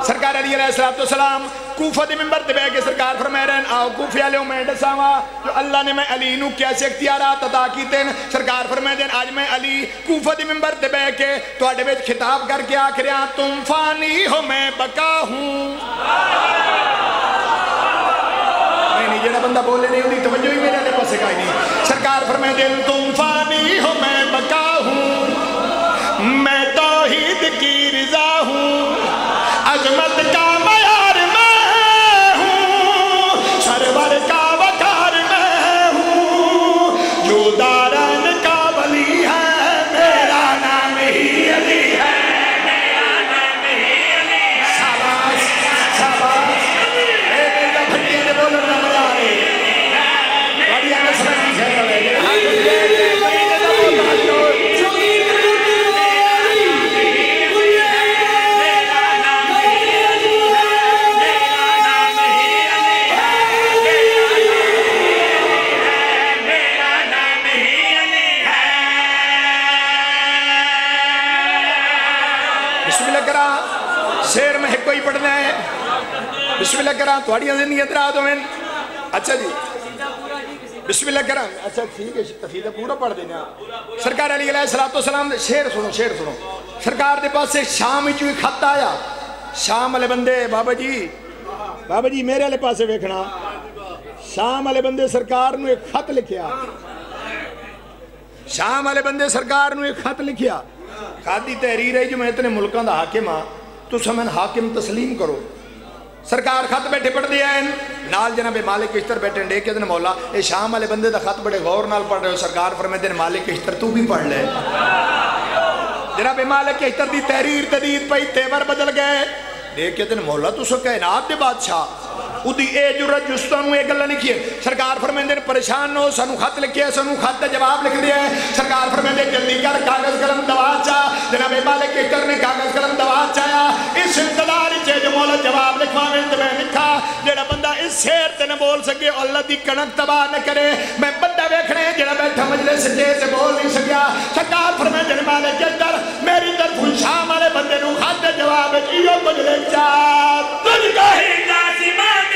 सरकार अली सलाम तो सलाम कूफा दे मिम्बर से बह के सरकार रहे हैं आओ कूफे वाले मैं दसावा, जो अल्लाह ने मैं अली नु कैसे इख्तियारात अदा किए सरकार फरमा दे आज मैं अली कूफा दे मिम्बर से बह के तोड़े विच खिताब करके आख रहा, तुम फानी हो, मैं बका हूँ। नहीं जो बंदा बोले नहीं तवज्जो ही मेरे पास काई नहीं। सरकार फरमा दे तुम फानी हो, मैं थोड़ी अजन नीयत रात मैं अच्छा जी बिस्मिल्लाह करा अच्छा ठीक है तफी पूरा पढ़ देने सरकार अली सलात सलाम शेर सुनो शेर सुनो सरकार के पास शाम च भी खत आया शाम वाले बंदे बाबा जी बाबा जी मेरे आले पास वेखना शाम वाले बंदे सरकार ने एक खत लिखिया शाम वाले बंदे सरकार ने एक खत लिखिया खादी तहरीर है जो मैं इतने मुल्कों का हाकिम हाँ तुम मैंने हाकिम तस्लीम करो ਸਰਕਾਰ ਖਤ ਬੈਠੇ ਪੜਦੇ ਆਏ ਨਾਲ ਜਨਾਬੇ ਮਾਲਿਕ ਇਸ਼ਤਰ ਬੈਠੇ ਡੇ ਕੇ ਦਿਨ ਮੌਲਾ? ਇਹ ਸ਼ਾਮ ਵਾਲੇ ਬੰਦੇ ਦਾ ਖਤ ਬੜੇ ਗੌਰ ਨਾਲ ਪੜ ਰਹੇ ਹੋ। ਸਰਕਾਰ ਫਰਮਾਉਂਦੇ ਨੇ ਮਾਲਿਕ ਇਸ਼ਤਰ ਤੂੰ ਵੀ ਪੜ ਲੈ। ਜਨਾਬੇ ਮਾਲਿਕ ਇਸ਼ਤਰ ਦੀ ਤਹਿਰੀਰ ਤਦੀਦ ਪਈ, ਤੇਵਰ ਬਦਲ ਗਏ। ਦੇਖ ਕੇ ਦਿਨ ਮੌਲਾ? ਤੂੰ ਸੋ ਕਾਇਨਾਤ ਦੇ ਬਾਦਸ਼ਾਹ। ਉਹਦੀ ਇਹ ਜੁਰਤ ਜੁਸਤਾਂ ਨੂੰ ਇਹ ਗੱਲਾਂ ਲਿਖੀਏ ਸਰਕਾਰ ਫਰਮਾਉਂਦੇ ਨੇ ਪਰੇਸ਼ਾਨ ਹੋ ਸਾਨੂੰ ਖਤ ਲਿਖਿਆ ਸਾਨੂੰ ਖਤ ਦਾ ਜਵਾਬ ਲਿਖ ਦਿਆ ਸਰਕਾਰ ਫਰਮਾਉਂਦੇ ਜਲਦੀ ਕਰ ਕਾਗਜ਼ ਕਲਮ ਦਵਾ ਚਾ ਜਨਾਬੇ ਮਾਲਿਕ ਇਸ਼ਤਰ ਨੇ ਕਾਗਜ਼ ਕਲਮ ਦਵਾ ਚਾਇਆ ਇਸ ਇੰਤਜ਼ਾਰ ਚ ਜੋ ਮੌਲਾ ਜਵਾਬ ਲਿਖਵਾਵੇਂ ਤੇ ਮੈਂ ਲਿਖਾ ਜਿਹੜਾ ਬੰਦਾ ਇਸ ਸ਼ੇਰ ਤੇ ਨਾ ਬੋਲ ਸਕੇ ਉਹ ਅੱਲਾ ਦੀ ਕਣਕ ਤਬਾਹ ਨਾ ਕਰੇ ਮੈਂ ਬੰਦਾ ਵੇਖਣੇ ਜਿਹੜਾ ਬੈਠਾ ਮਜਲਿਸ ਤੇ ਤੇ ਬੋਲ ਨਹੀਂ ਸਕਿਆ ਸਰਕਾਰ ਫਰਮਾਉਂਦੇ ਨੇ ਮਾਲਿਕ ਇਸ਼ਤਰ ਮੇਰੀ ਤਰਫੋਂ ਸ਼ਾਮ ਵਾਲੇ ਬੰਦੇ ਨੂੰ ਖਤ ਦੇ ਜਵਾਬ ਵਿੱਚ ਇਹੋ ਕੁਝ ਲਿਖਿਆ ਤੁਝ ਕਹੀ लाजिमा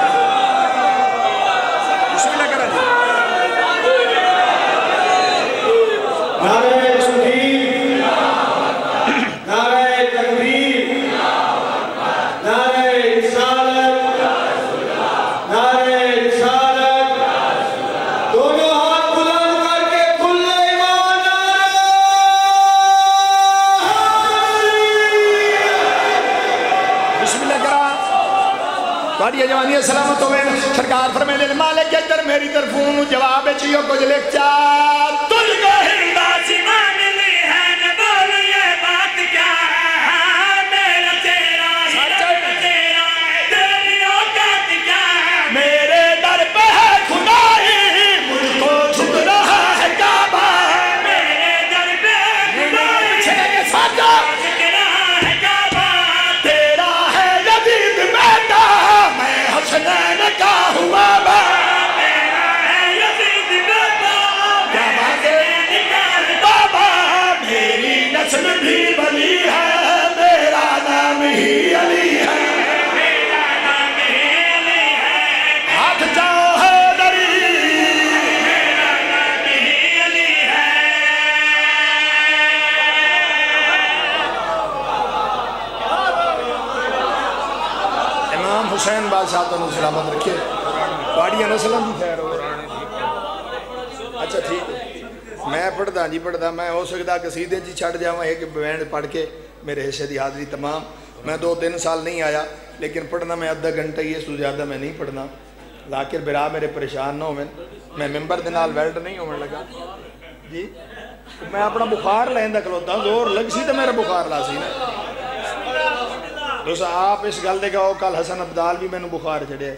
munu jawaabe ci yoggoje lecca Hussain बादशाह तो सलामत रखे ਤੁਹਾਡੀਆਂ ਨਸਲਾਂ ਦੀ ਖੈਰ ਹੋ ਅੱਛਾ ਠੀਕ ਹੈ ਮੈਂ ਪੜਦਾ ਜੀ ਪੜਦਾ ਮੈਂ ਹੋ ਸਕਦਾ ਕਸੀਦੇ 'ਚ ਹੀ ਛੱਡ ਜਾਵਾਂ ਇੱਕ ਬੈਂਡ ਪੜ ਕੇ ਮੇਰੇ ਹਿੱਸੇ ਦੀ ਹਾਜ਼ਰੀ तमाम मैं दो तीन साल नहीं आया लेकिन पढ़ना मैं अद्धा घंटा ही इसको ज़्यादा मैं नहीं पढ़ना जाकिर बिरा मेरे परेशान ना होवन मैं मैंबर के नाल वेल्ट नहीं होने लगा जी मैं अपना बुखार लैन का खलोता जोर लग सी तो मेरा बुखार ला सी ना दोस्त आप इस गल ਦੇ ਕਹੋ ਕੱਲ ਹਸਨ ਅਬਦਾਲ ਵੀ ਮੈਨੂੰ ਬੁਖਾਰ ਚੜਿਆ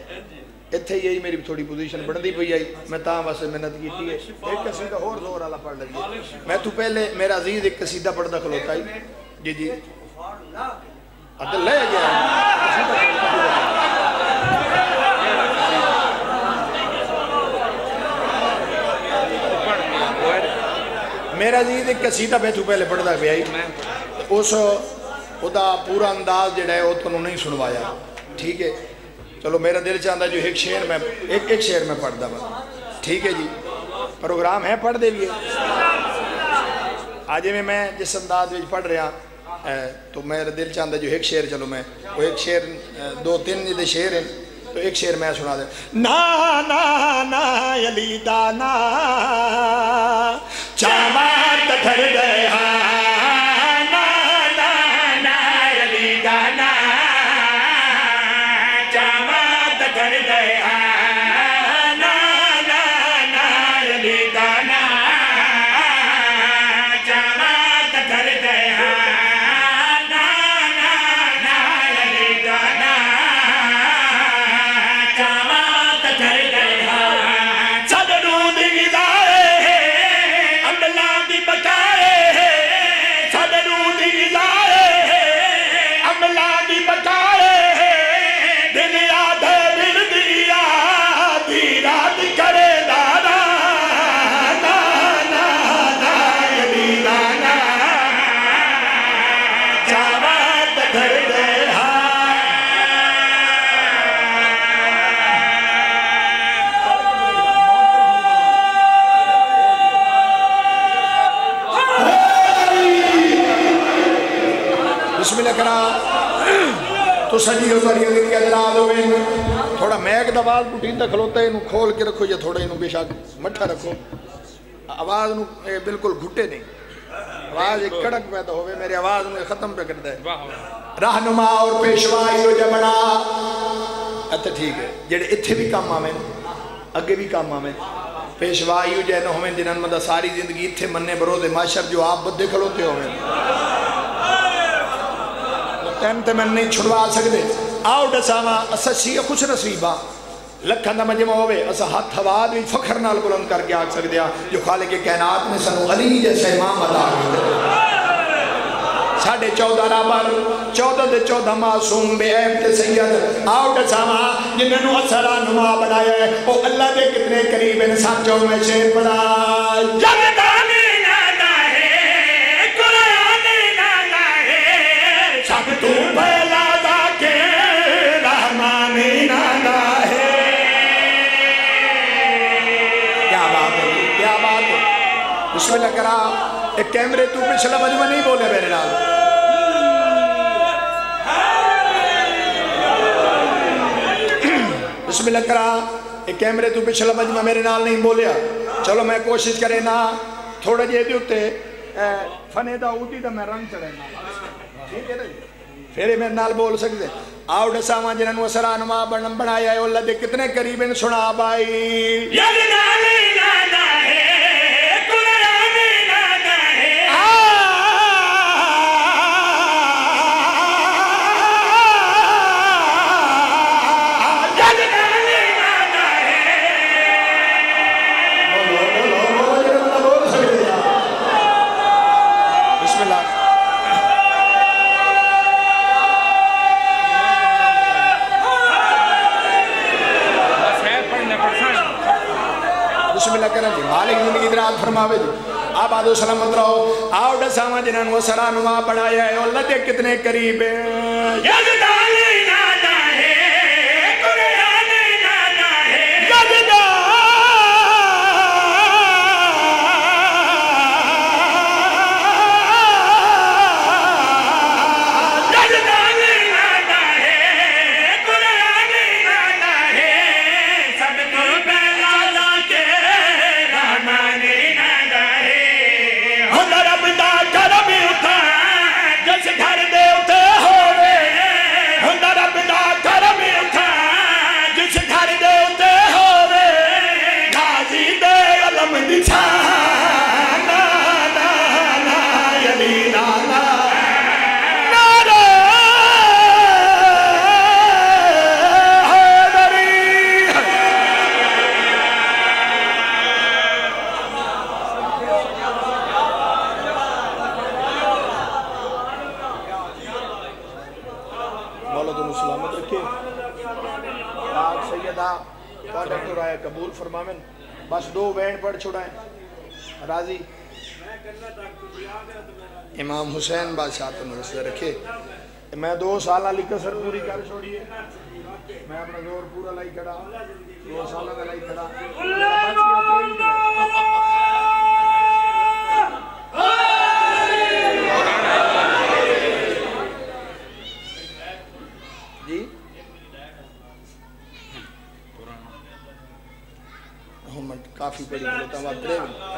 ਇੱਥੇ ਹੀ ਆਈ ਮੇਰੀ ਥੋੜੀ ਪੋਜੀਸ਼ਨ ਬਣਦੀ ਪਈ ਆਈ ਮੈਂ ਤਾਂ ਬਸ ਮਿਹਨਤ ਕੀਤੀ ਹੈ ਇੱਕ ਕਸੀਦਾ ਹੋਰ ਜ਼ੋਰ ਵਾਲਾ ਪੜ ਲਈਏ ਮੈਂ ਤੂੰ ਪਹਿਲੇ ਮੇਰਾ ਅਜ਼ੀਜ਼ ਇੱਕ ਕਸੀਦਾ ਪੜਦਾ ਖਲੋਤਾ ਹੀ ਜੀ ਜੀ ਅਦਲ ਲੈ ਗਿਆ ਕਸੀਦਾ ਪੜ੍ਹਦਾ। ਮੇਰਾ ਜੀ ਇੱਕ ਕਸੀਦਾ ਮੈਂ ਤੂੰ ਪਹਿਲੇ ਪੜਦਾ ਪਿਆ ਹੀ ਉਸ ਉਹਦਾ ਪੂਰਾ ਅੰਦਾਜ਼ ਜਿਹੜਾ ਹੈ ਉਹ ਤੁਹਾਨੂੰ ਨਹੀਂ ਸੁਣਵਾਇਆ ਠੀਕ ਹੈ ਚਲੋ ਮੇਰਾ ਦਿਲ ਚਾਹੁੰਦਾ ਜੋ ਇੱਕ ਸ਼ੇਰ ਮੈਂ ਇੱਕ ਇੱਕ ਸ਼ੇਰ ਮੈਂ ਪੜਦਾ ਵਾ ਠੀਕ ਹੈ ਜੀ ਪ੍ਰੋਗਰਾਮ ਹੈ ਪੜਦੇ ਵੀ ਅੱਜ ਜਿਵੇਂ ਮੈਂ ਜਿਸ ਅੰਦਾਜ਼ ਵਿੱਚ ਪੜ ਰਿਹਾ तो मेरा दिल चाहता जो एक शेर चलो मैं वो एक शेर अ, दो तीन जिहदे शेर हैं तो एक शेर मैं सुना दे ना ना ना अली दा ना चावा ठर गए तो सजी हो सारी अली के जलाल होवे थोड़ा मैक दा आवाज़ बुटींदा खलोता है इनु खोल के रखो या थोड़ा इनु बेशक मट्ठा रखो आवाज़ नु बिल्कुल घुटे नहीं आवाज़ एक कड़क पैदा होवे मेरी आवाज़ नु खत्म पे कर दे रहनुमा और पेशवाई हो जमना अच्छा ठीक है जेड़े इत्थे भी काम आवे अगे भी काम आवे पेशवाई हो जैन होवे जिन्हन मतलब सारी ज़िंदगी इत्थे मन्ने बरोदे माशर जो आप बद्दे खलोते होवे तैन ते मैं नहीं छुड़वा सकते आओ दसावा असा सी खुश नसीबा। लखन का मजमा होवे, असा हथ आवाज़ भी फखर नाल बुलंद करके आख सकते हैं जो खाले के कैनात ने सनू अली साढ़े चौदह राबर, चौदह दे चौदह मासूम बेऐब ते सैयद। आओ दसावा जिन्होंने असरा नुमा बनाया है। वो अल्लाह के कितने करीब इन साचों में जगदाने बिस्मिल्लाह करा एक कैमरे तू पिछला मजमा नहीं बोले मेरे नाल। बिस्मिल्लाह करा एक कैमरे तू पिछला मजमा मेरे नाल नहीं बोलिया। चलो मैं कोशिश करे ना, थोड़ा जे दे उत्ते फने दा उदी दा मैं रंग चढ़ेना ठीक फिर मेरे नाल बोल सकते आओ डसावा जिन्होंने असरानुमा बन बनाया है कितने करीब सुना भाई। आदो सलामत रहो आओ। डसावा जिन्होंने सरा नुमा बनाया है कितने करीब है दो बैंड पढ़ छुड़ाए राज़ी। इमाम हुसैन बादशाह तो नमस्ते रखे। मैं दो साल अली कसर पूरी कर छोड़िए। मैं अपना ज़ोर पूरा लाई खड़ा दो साल का लाई खड़ा काफ़ी बड़ी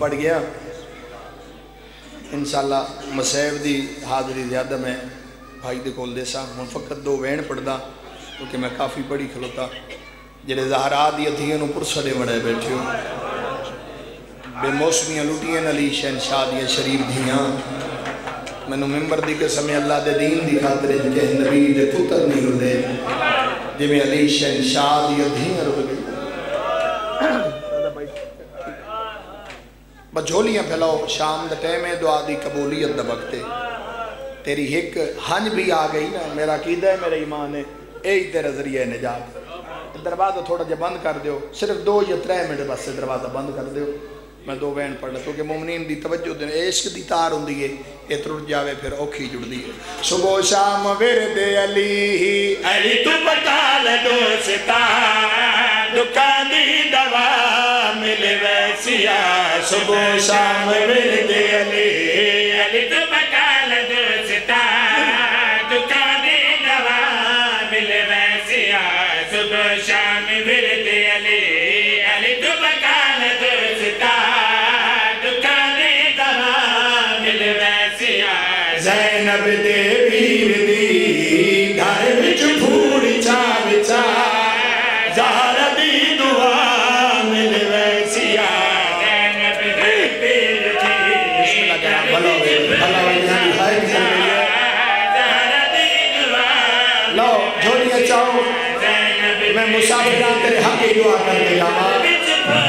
पढ़ गया इंशाला मसैब की हाज़री ज़्यादा मैं भाई दे कोल देसा हूँ फकत दो वैन पढ़दा क्योंकि मैं काफ़ी पढ़ी खलोता जेड़े जहरा दी धीअ पुरसड़े बड़े बैठे हो बेमौसमियाँ लुटियाँ अली शहनशाह दियाँ शरीफ धियाँ मैनू मिम्बर की कसम अल्लाह के दीन की खातर के नबी पुत्र नहीं रुले जिमें अली शहनशाह दी धियाँ गई बझोलियाँ फैलाओ शाम का टाइम है दुआ की कबूलियत वक्त तेरी हिक हंज भी आ गई ना मेरा कीदा है मेरा ईमान है यही तेरा ज़रिया निजात दरवाज़ा थोड़ा जहा बंद कर दो सिर्फ़ दो या त्रै मिनट बस दरवाज़ा बंद कर दो मैं दो बहन पढ़ क्योंकि मुमनीन की तवज्जो दिन इश्क की तार होंगी है त्रुट जाए फिर औखी जुड़ती है सुबह शाम विरद अली अली तू बकाल दोस्ता दुकान दी दवा सुबह शाम विरद अली अली तू बकाल दोस्ता दुकान दी दवा मिल वैसिया सुबह शाम विरद अली अली तू बकाल दोस्ता दुकान दवा मिल घर विच फूड़ चा है। दुआ चाहो मैं मुसाफिर तेरे हक की दुआ करके जावा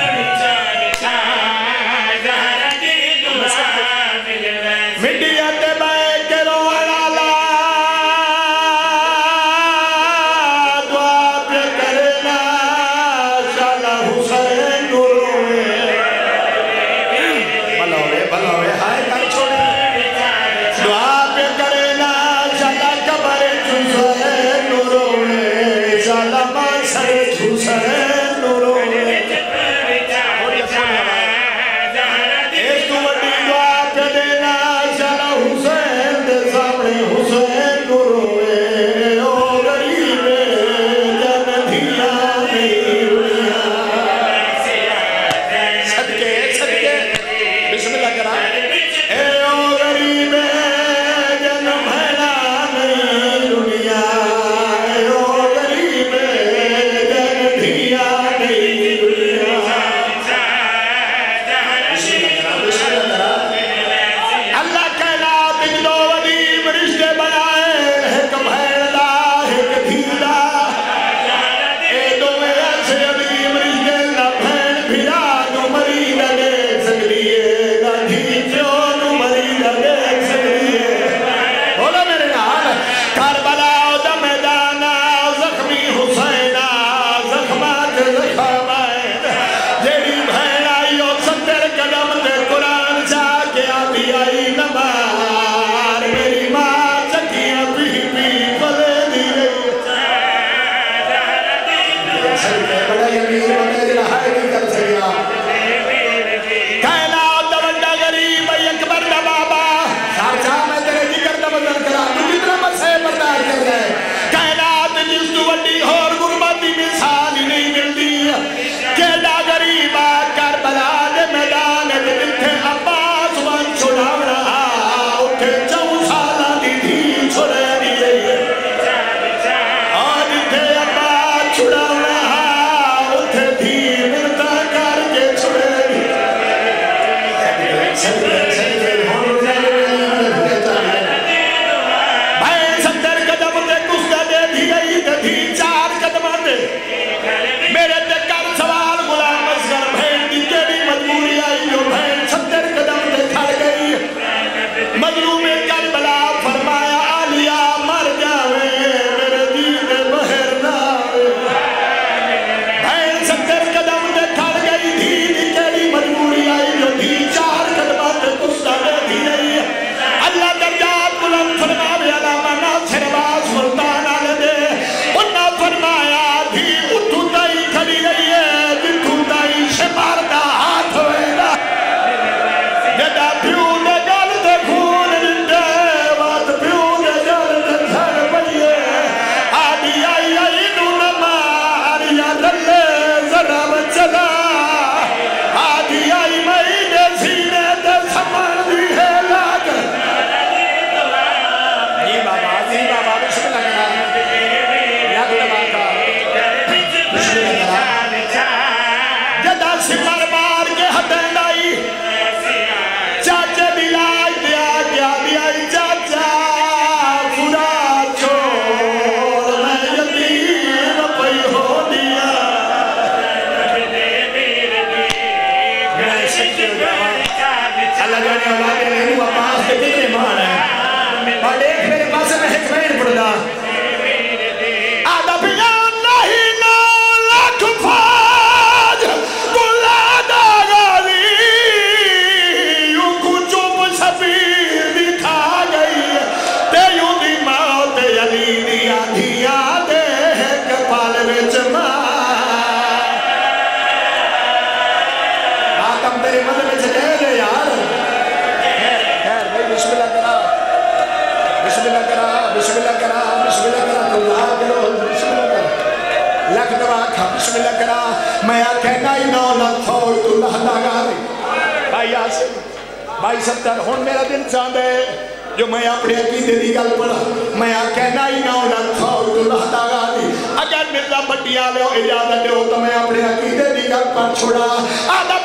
भाई सत्तर हूँ मेरा दिन चाहता है जो मैं अपने अकीदे की गल पढ़ा मैं कहना ही ना लख खाओ तू लहदा गाली अगर मेरा बटिया लो इजाज़त दो तो मैं अपने अकीदे की गल पर छोड़ा। आदा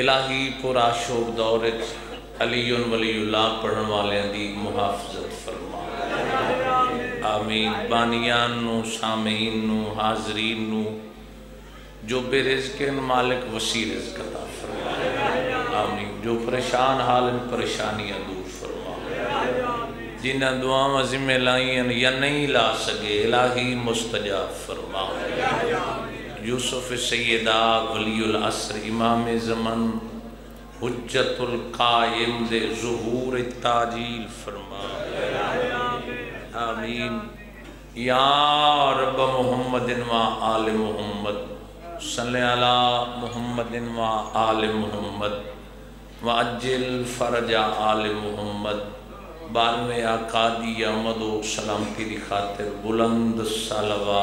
इलाही पुरा शोक दौरत अलीउन वलीउल्लाह पढ़न वाले दी मुहाफजत फरमा आमीन बानियान सामीन हाजरीन जो बेरिज़्क़ मालिक वसी रिज़्क़ अता फरमा आमीन जो परेशान हाल इन परेशानियाँ दूर फरमा जिन्हें दुआवां जिम्मे लाइन या नहीं ला सके इलाही मुस्तजाब फरमा यूसुफ सैदा वलीउल असर इमाम ज़मन, हुज्जतुल कायम दे ज़ुहूर ताजील फरमा। आमीन। या रब मुहम्मदिन व आल मुहम्मद, सल्ले अला मुहम्मदिन व आल मुहम्मद, व अज्जिल फरजा आल मुहम्मद। बारवे आकादी अहमद सलामती की खातिर बुलंद सलवा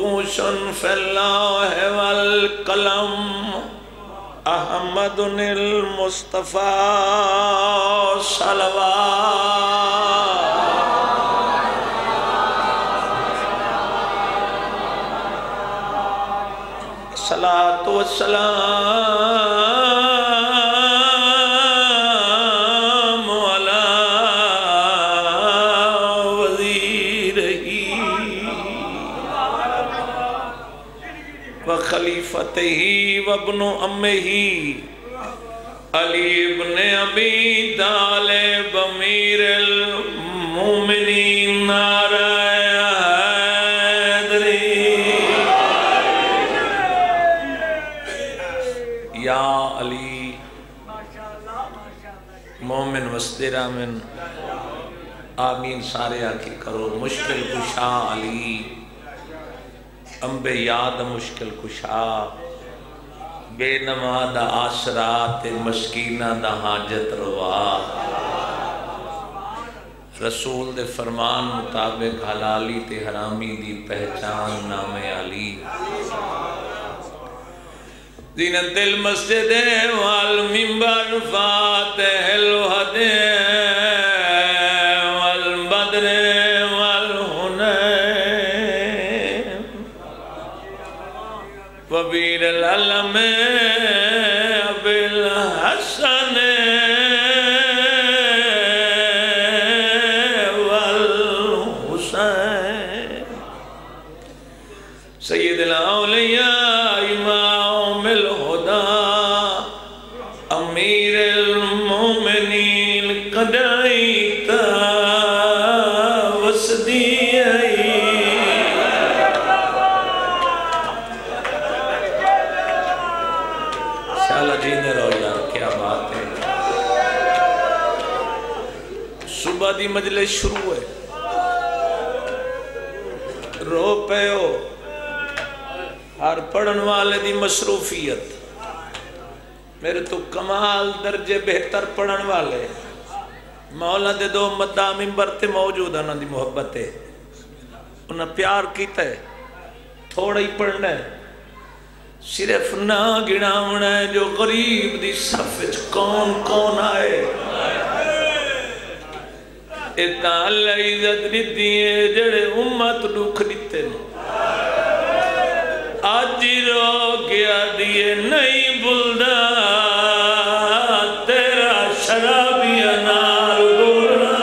मनकूशन फल्लाह वल कलम। अहमद मुस्तफ़ा सलवा सलात वसलाम खलीफत ही वबन अम्मे ही। अली इब्न अबी हैदरी या अली, मोमिन वस्ते रामिन आमीन, सारे आके करो मुश्किल कुशा अली। अंबे याद मुश्किल कुशा बेनमा दा आसरा ते मस्कीना दा हाजत रवा। रसूल दे फरमान मुताबिक हलाली ते हरामी दी पहचान नामे अली। जीनत दिल मस्जिद वाल मिंबर फातिहल हदे वबीर अलम मजलिस शुरू है रो पयो हर पढ़न वाले दी मसरूफियत। मेरे तो कमाल दर्जे बेहतर पढ़न वाले। मौला दे दो मद्दा मिंबर ते मौजूद है, उन्होंने मोहब्बत है। उन्हें प्यार किया है। थोड़ा ही पढ़ना है। सिर्फ़ ना गिनावना है, जो गरीब दी सफ कौन कौन आए। इतना अल्लाह इज्जत दी है जेड़े उम्मत दुख दिते ने ਅੱਜ ਰੋ ਗਿਆ ਦੀਏ ਨਹੀਂ ਭੁੱਲਦਾ ਤੇਰਾ ਸ਼ਰਾਬੀਆਂ ਨਾਲ ਬੋਲਣਾ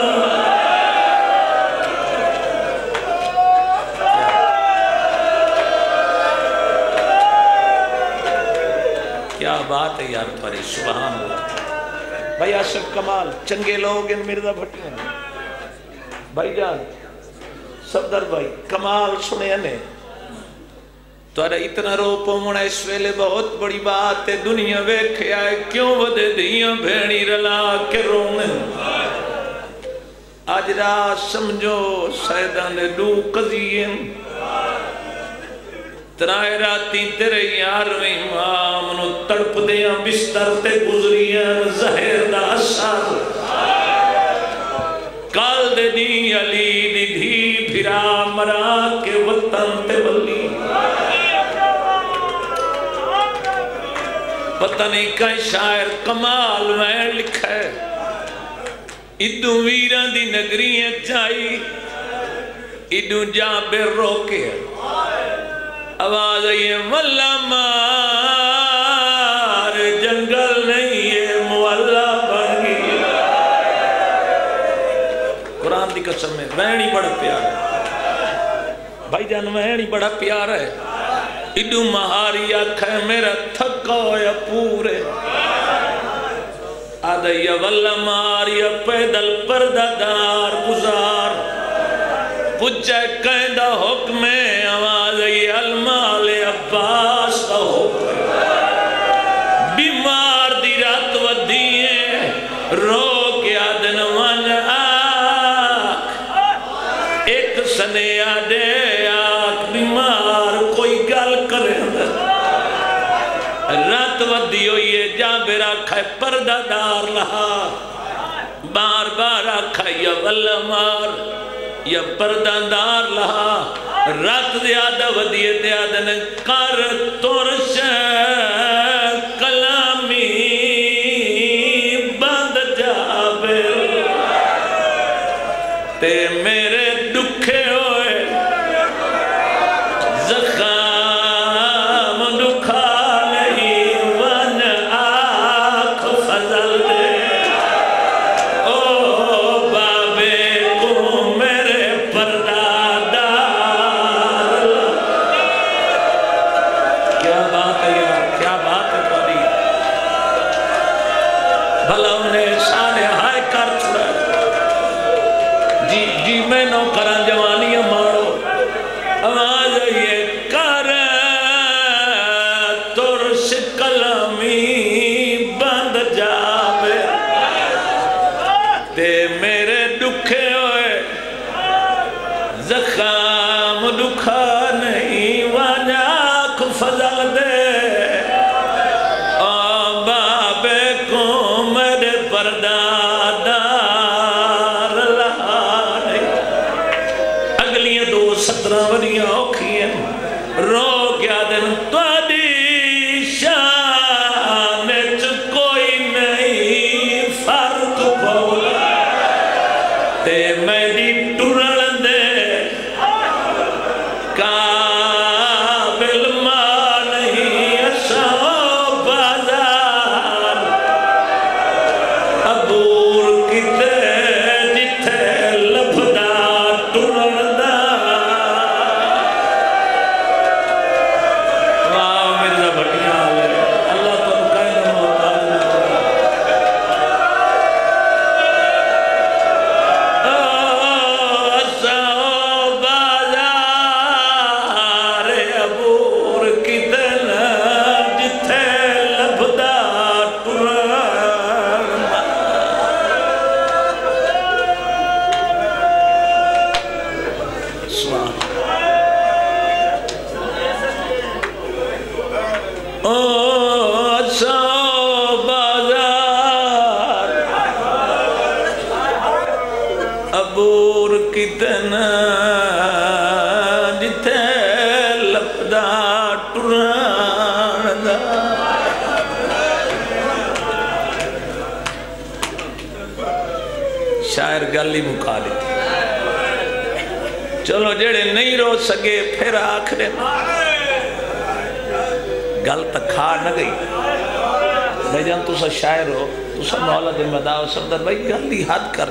क्या बात है यार तुम्हारी सुबहान अल्लाह भाई आशफ कमाल चंगे लोग इन मिर्जा भट्टिया भाईजान सफदर भाई कमाल सुने ने ਤੁਹਾਡਾ ਇਤਨਾ ਰੋ ਪਵਣਾ ਇਸ ਵੇਲੇ ਬਹੁਤ ਬੜੀ ਬਾਤ ਹੈ ਦੁਨੀਆ ਵੇਖਿਆ ਹੈ ਕਿਉਂ ਵਦੇ ਦੀਆਂ ਭੈਣੀ ਰਲਾ ਕੇ ਰੋਣ ਅੱਜ ਰਾਤ ਸਮਝੋ ਸੈਦਾਂ ਦੇ ਦੂ ਕਜ਼ੀਏ ਤਰਾਏ ਰਾਤੀ ਤੇਰੇ ਯਾਰਵੇਂ ਇਮਾਮ ਨੂੰ ਤੜਪਦਿਆਂ ਬਿਸਤਰ ਤੇ ਗੁਜ਼ਰੀਆਂ ਜ਼ਹਿਰ ਦਾ ਅਸਰ अपनी अली निधि फिरा मरा के वतन ते बली। पता नहीं का शायर कमाल में लिखा है। इदू वीर दी नगरी है चाई इदू जा बे रोके। आवाज़ आई है वल्ला माँ। कसम है वहनी बड़ा प्यार है। भाई भाईजान वहनी बड़ा प्यार है। इडू महारी आख, मेरा थका होया पूरे। आदया वल्ला मारिया, पैदल परदादार गुजार। पुछे कहदा हुक्म आवाज़ आई, अलमाल अब्बास बीमार दी रात वधी रो सनेया दे आख बीमार, कोई गल करे रात वधी हुई है, जा बेरा आखा परदादार लहा। बार बार आखा या वल्ला मार, या परदादार लहा। रात ज़्यादा वधिए ते आदन कर तुर कलाम दो सत्रह सके, फिर आखरे गल तो खा न गई। भाईजान तुसा शायर हो, तुसा मौला दे मदाव सरदार भाई गल ही हद कर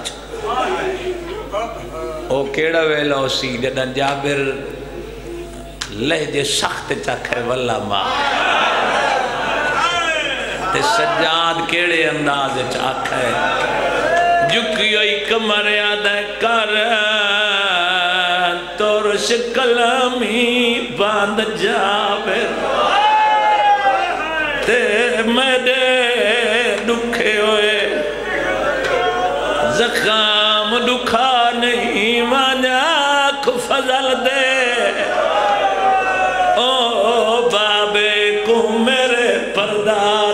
ओ केड़ा वेलो सी जॾहिं जाबिर लहजे सख्त चखे, वल्ला माँ ते सजाद केड़े अंदाज च आखे झुकियो ई कमर याद कर। कलमी बंद जावे। ते मेरे दुखे होए। जखाम दुखा नहीं मानाख फजल दे। ओ बाबे को मेरे परदादा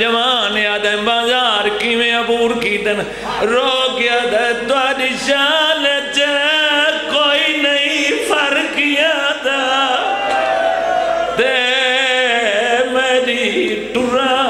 जवान याद है बाज़ार किमें अबूर की दिन रो गया शान च कोई नहीं फ़र्क याद। मेरी टुरान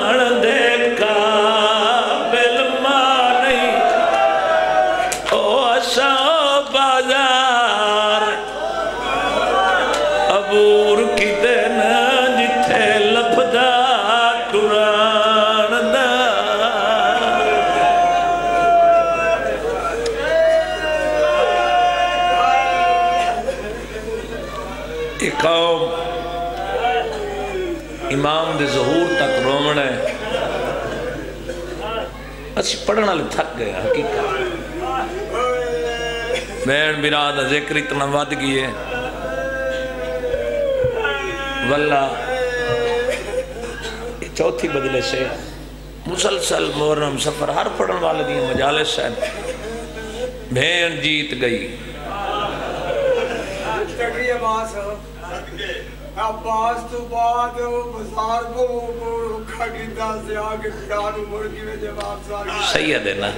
ਅਸੀਂ ਪੜਨ ਵਾਲੇ ਥੱਕ ਗਏ ਹਾਂ, ਹਕੀਕਤ बैन बिरा का जिक्र इतना वध गई है वल्ला ये चौथी बदले से मुसलसल मोहरम सफर हर पढ़न वाले दी मजालिस है भेड़ जीत गई तगड़ी आवाज है अब्बास तो बाद बाजार को रुखा गिरदा से आगे फिरान उमर की में जवाब सारी सैयद है ना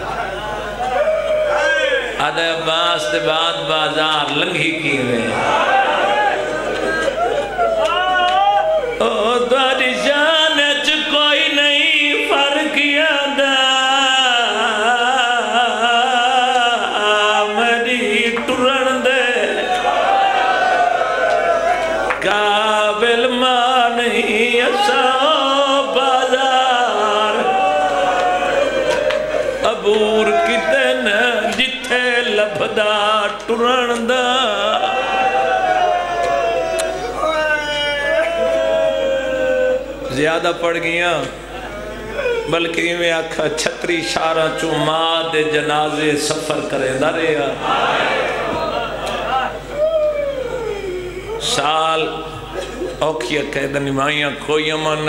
अद बाद बाज़ार लंघी की में ओ द्वारी ज़्यादा पड़ गया बल्कि इवें आखा, छतरी शारा चू माँ दे जनाजे सफ़र करेंदा रहा। साल औखिया कैदन माइया कोई अमन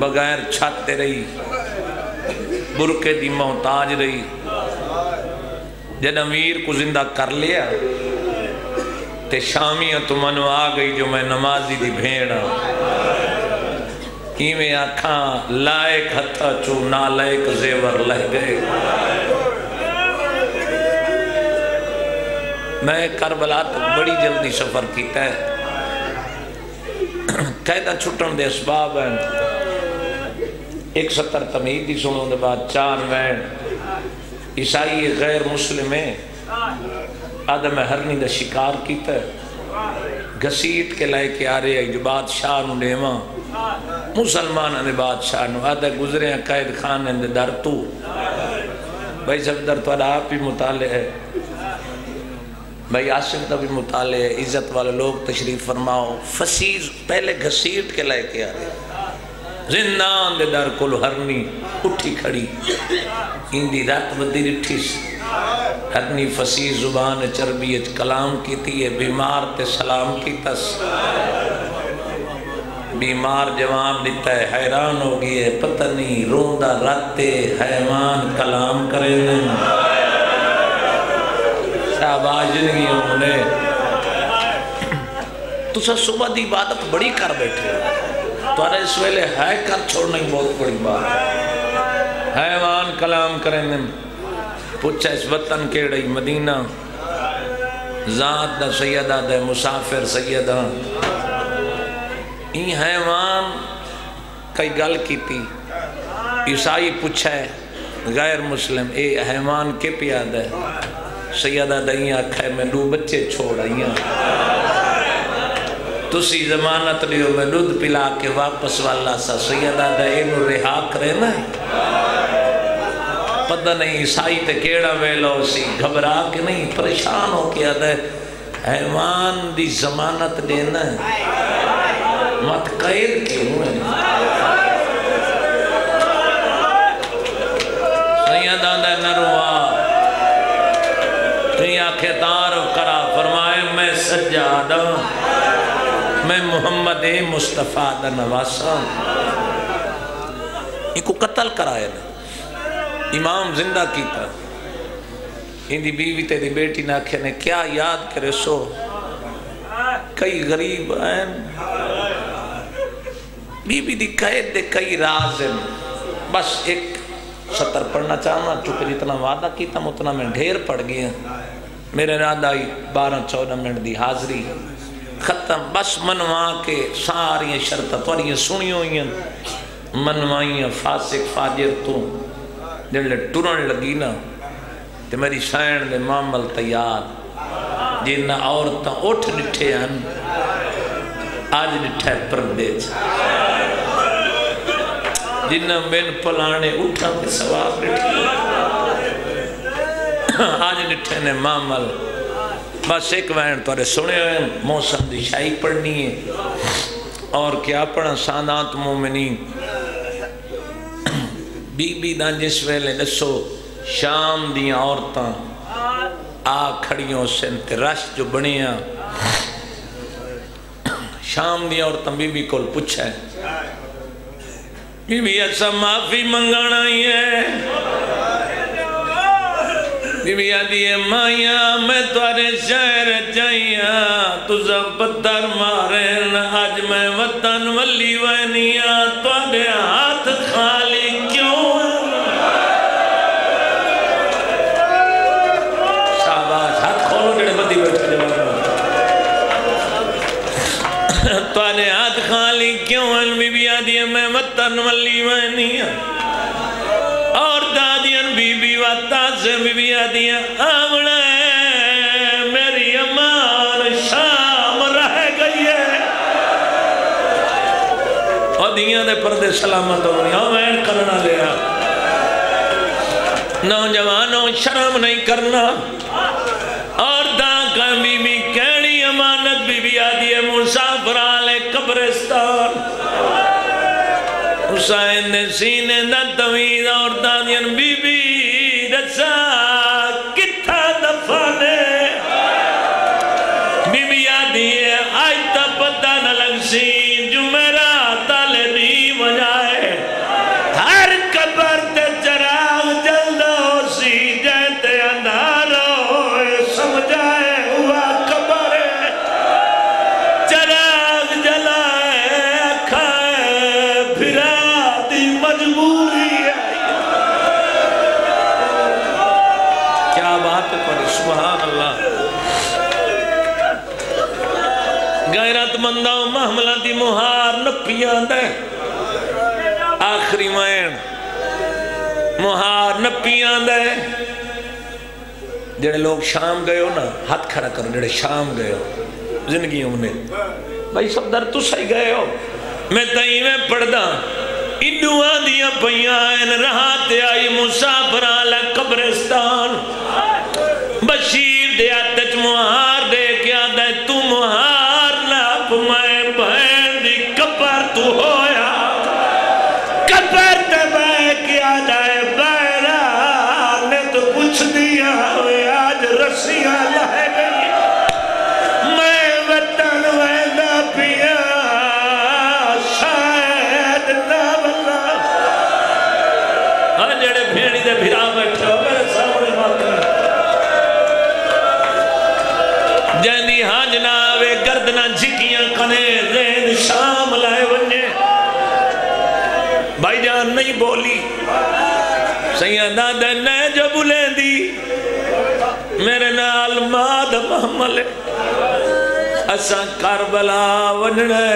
बगैर छत रही, बुरके की मोहताज रही। जद अमीर को ज़िंदा कर लिया, ते शामिया तो मनो आ गई जो मैं नमाजी की भेड़ इवें आखा, लायक हथा चू नालायक जेवर लह गए। मैं करबला तो बड़ी जल्दी सफ़र किया है। कैदा छुट्टन के असबाब हैं। एक सत्तर तमीद की सुनो के बाद चार वैन। ईसाई गैर मुस्लिम है। आदम हरनी का शिकार किया घसीट के लैके आ रहे जो बादशाह देवा मुसलमान ने बादशाह आदे गुजरे कैद खान दर तू। भाई सब दर थोड़ा आप ही मुताले है। भाई आसिफ का भी मुताले है। इज़्ज़त वाले लोग तशरीफ़ फरमाओ। फसीज पहले घसीट के लेके आ रहे जिंदान दे दर को हरनी उठी खड़ी। इंदी रात बदी रिठी हरनी फसी ज़ुबान चरबी कलाम की है, बीमार ते सलाम की तस बीमार जवाब दिता है, हैरान हो गई है, पता नहीं, रोंदा राते हैवान कलाम करे शाबाश ज़िंदगी उन्होंने। तुसा सुबह की इबादत बड़ी कर बैठे हो। इस वेले है कर छोड़ना ही बहुत बड़ी बात। हैवान कलाम करें पूछा इस वतन केड़ी मदीना? जात दा सैयदा दे मुसाफिर सैयदा। ई हैवान कई गल की ईसाई पूछा, गैर मुस्लिम, ए हैवान के पियाद है? सैयदा दई आखे मैं दो बच्चे छोड़ आई तुसी जमानत लियो, मैं दूध पिला के वापस वाला सा। सैयदा दईन रिहा करे ना। पता नहीं ईसाई ते केड़ा वेलो सी घबरा के नहीं, परेशान हो के आदे हैवान दी जमानत देना मत कैद क्यों है। सैयदा दा नरवा आखे करा, फरमाए, मैं सज्जाद मैं मोहम्मद मुस्तफ़ा दा नवासा। कत्ल इमाम ज़िंदा बीवी तेरी बेटी ने आखे ने क्या याद करे सो? कई गरीब हैं। बीबी दी कैद दे कई राज। बस एक सत्तर पढ़ना चाहना, चुके जितना वादा किया उतना मैं ढेर पढ़ गया। मेरे राधा आई बारह चौदह मिनट की हाजरी। खत्म। बस मनवा के सारिया शरत थोड़िया सुनिया हुई मनवाइया फासिक फाजिर तू। ज़िले टुरन लगी ना तो मेरी सैन दे मामल तैयार। जिन्ना औरत उठ डिठे हैं अज डिठा परदे जिन्ना बिन पलाने उठा के सवाब अज डिठे ने मामल। बस एक वैन तुरे सुने हुए मौसम की शाही पढ़नी है। और क्या पढ़ा सादात मोमिनी। बीबी दा जिस वेले दसो, शाम दियाँ औरतां आ खड़ियों सन रश जो बनिया शाम दी औरतां बीबी को पूछा बीबी असा माफ़ी मंगना ही। है आदि माइया मैं तुरे शहर जाइया। तुझा पत्थर मारे अज मैं वतन वली वनिया तुरे हाथ खाली क्यों? शाबाश, हाथ खोलो जेड़े बैठे तुरे हाथ खाली क्यों आदि मैं वतन वली वनिया और दादियन बीबी वाता से बीबी आदिया आमना मेरी अमान शाम रह गई है अदिया दे पर्दे सलामत होनी वैन करना लिया नौजवानों शर्म नहीं करना और दा का बीबी कहनी अमानत बीबी आदि है मुसाफर आले कब्रिस्तान हुसैन ने सीने दा तवीज और दानियन बीबी मुहार नपिया दे आखिरी मैन। मुहार नपिया दे जेड़े लोग शाम गए हो ना, हाथ खड़ा करो, जेड़े शाम गए हो। ज़िंदगी में भाई सब दर तुस ही गए हो। मैं तई में पढ़दा। इडुआ दिया एन रहा ते आई मुसाफर आला कब्रिस्तान। बशीर दे हत्थ च मुहार। गर्दना झिकियाँ कने रेन शाम लाए वने भाईजान नहीं बोली। सैया दादा ने जो बुलेंदी मेरे नाल माद महमल। असा करबला वनने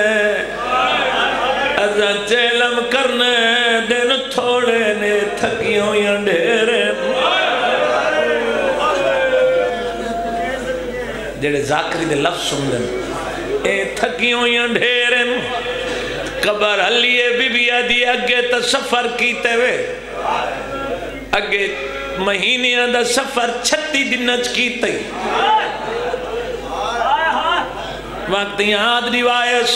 असा चेलम करने दिन थोड़े ने थकियों ढेरे जेड़े जाकरी दे लफ्ज सुनदे न। ए थकियों या ढेरे कबर हलिए बीबिया दी अगे तो सफ़र कीते वे। अगे महीनिया दा सफ़र 36 दिन कीते। वक्त याद रिवायस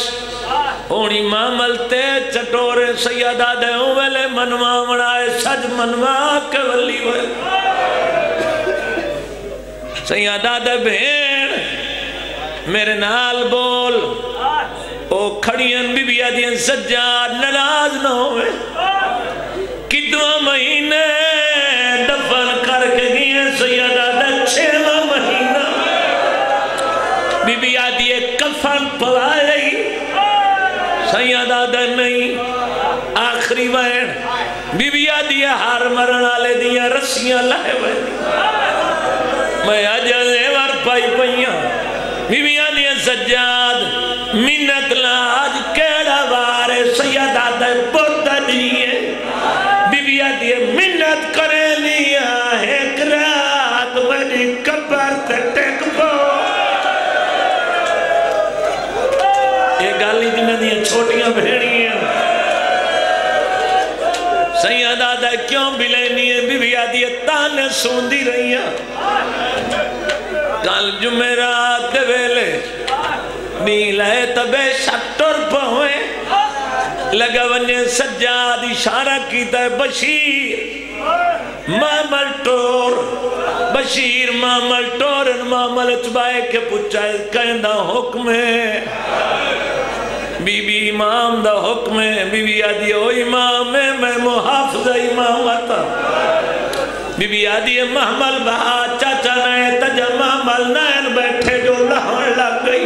होनी मामल ते चटोरे सैयदा दे वेले मनवा मनाए सज मनवा के वली वे सैयदा दे भेण मेरे नाल बोल। ओ खड़ियन बीबिया दियाँ सज्जाद नाराज़ न होवे। कितवा महीने दफन करके गए सैयदा छेवा महीना। बीबी आदि कफन पवाई सैयदा नहीं, आखिरी वैन बीबी आदि हार मरण वाले दियाँ रस्सियाँ लाए मैं अज जेवर पाई पईया बीबिया दियाँ सज्जाद। मिन्नत लाज, केड़ा वार है? सैयदा पुत दिए बीबिया दी मिन्नत करे लिया एक रात मेरी कबर ते टेक ये गल ही जिन्हां छोटियाँ भेड़ियाँ। सैयदा दा क्यों बिलेनी है? बीबिया दी ताने सुनदी रहियाँ। कल जुमेरात दे वेले नीले तबे शटर पहुए लगा वने सज्जाद इशारा कीता है, बशीर, मामल टोर। बशीर, मामल टोर मामल चबाए के पुछा कहंदा हुक्म है। बीबी इमाम दा हुक्म है, बीबी आदि, ओ इमाम है, मैं मुहाफिज इमाम आता। बीबी आदि महमल बहा, चाचा ने तजा महमल नैन बैठे जो लहन लग गई।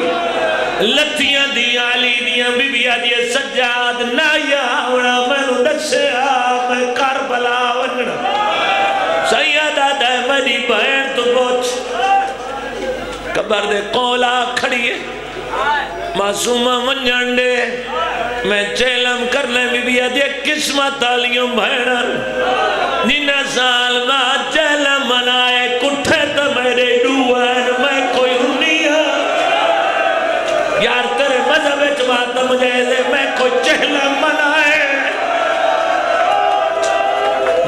लत्तियाँ दी, आली दियाँ, बीबी आदि है सज्जाद ना आवना मैनू दस्या मैं करबला वनना सैयदा दा मेरी बहन तू पुछ। कबर दे कोला खड़ी है। मासूमा वंजन दे। मैं चेलम करने बीबी आदि किस्मत तालियों भैन निना साल बाद चेलम मनाए कुठे तो मेरे डूवन मैं कोई हुनिया यार, तेरे मज़हब च मातम जैसे मैं कोई चेलम मनाए।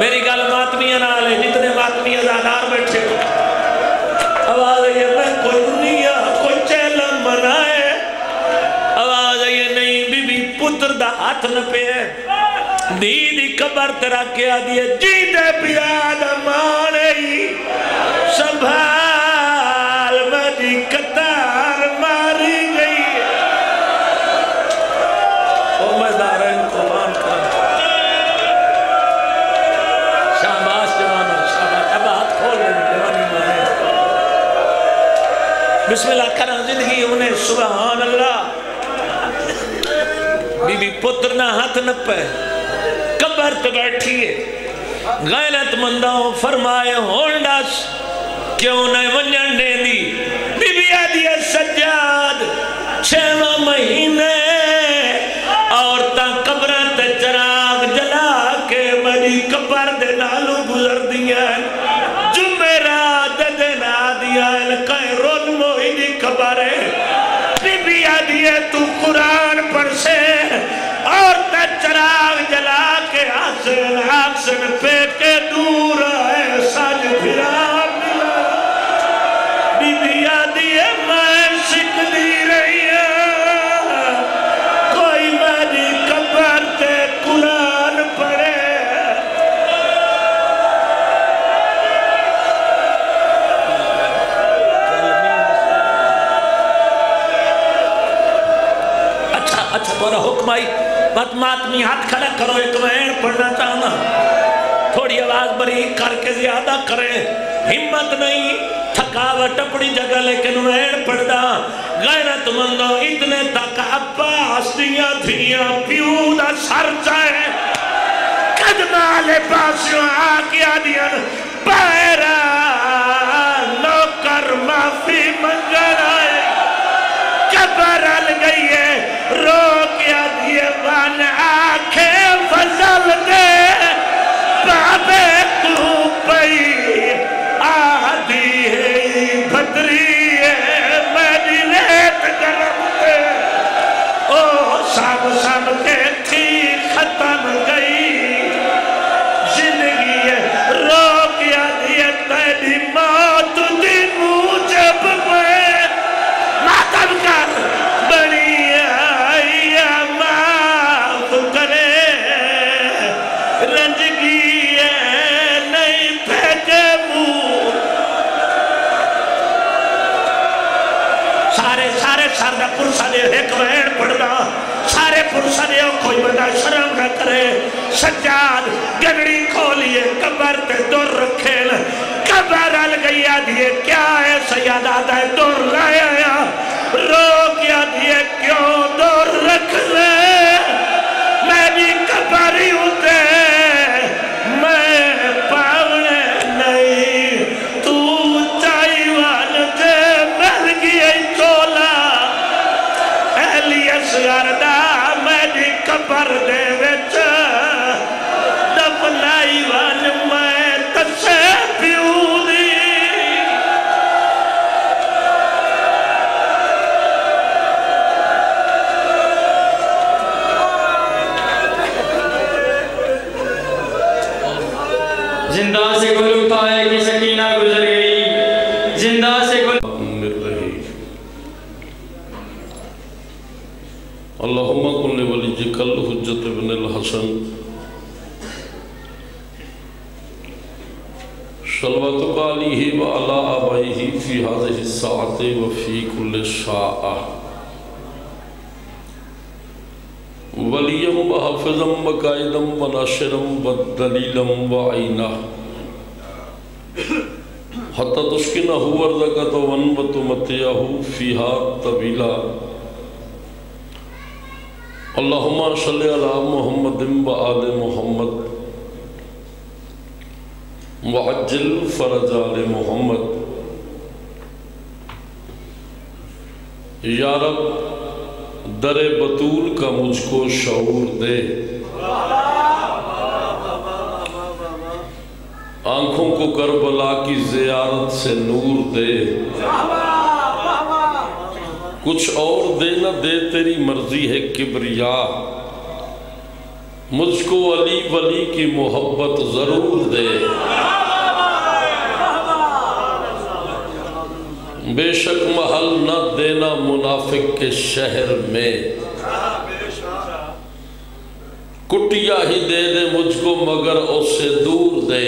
मेरी गल मातमिया नाल है, जितने मातमिया दादार पुत्र दा हाथ न पे धी दी कबर तेरा क्या दिए जीते पिया दा माने ही पुत्र ना हाथ न पे। कबर ते बैठी है गैरत मंदाओ फरमाए, होन दस क्यों न वंजन दे दी बीबी आदि सज्जाद, छेवा महीने कब्र ते चराग जला के मरी कबर दे गुजर दिया दे ना दिया कहीं रोज मोही दी खबर। है बीबी आदि तू कुरान हसन पे मत हाथ खड़ा करो, एक वैन पढ़ना चाहना। थोड़ी आवाज़ बरीक करके ज़्यादा करे। हिम्मत नहीं, थकावट अपनी जगह, लेकिन वैन पढ़दा गैरत मंदो, इतने तक अब्बा हस्तियाँ थियाँ प्यू दा सर चाहे। कदमा ले पासियों आके आदियन पैरा नौकर माफ़ी मंगण आए। कबर गई है, रो के दिए बन आखे फजल कोई बंदा शर्म न करे। सज्जाद गगड़ी खोलिए, कबर ते दुर रखे कबर अल गई दिए, क्या है सयादा दा दुर लाया रो क्या दिए, क्यों दुर रख ले मेरी कबर ही मैं इब्न हसन सलवतुक अलैहि व अला आबाइहि फ़ी हाज़िहि साअति व फ़ी शाअ वलियम व हफ़िज़म व काइदम व नाशिरम व दलीलम व आइना हत्ता तुस्किनहु वर्ज़क़त वन व तुमतियहु फ़ीहा तवीला अल्लाहुम्मा सल्लि अला मुहम्मदिन व आले मुहम्मद व फरज आले मुहम्मद या रब दर बतूल का मुझको शऊर दे आँखों को करबला की जियारत से नूर दे कुछ और दे न दे तेरी मर्ज़ी है किबरिया। मुझको अली वली की मोहब्बत ज़रूर दे। बेशक महल न देना मुनाफिक के शहर में। कुटिया ही दे दे मुझको, मगर उससे दूर दे।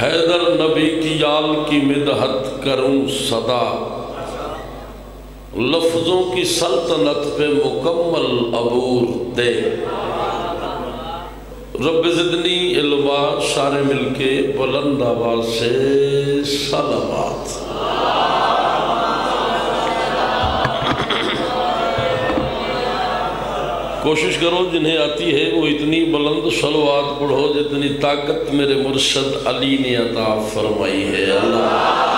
हैदर नबी की याल की मिदहत करूँ सदा। लफ्ज़ों की सल्तनत पे मुकम्मल अबूर दे। रब जिदनी इल्मा, सारे मिलके बुलंद आवाज़ से सलावात कोशिश करो, जिन्हें आती है, वो इतनी बुलंद सलवात पढ़ो जितनी ताकत मेरे मुर्शद अली ने अता फरमाई है। अल्लाह।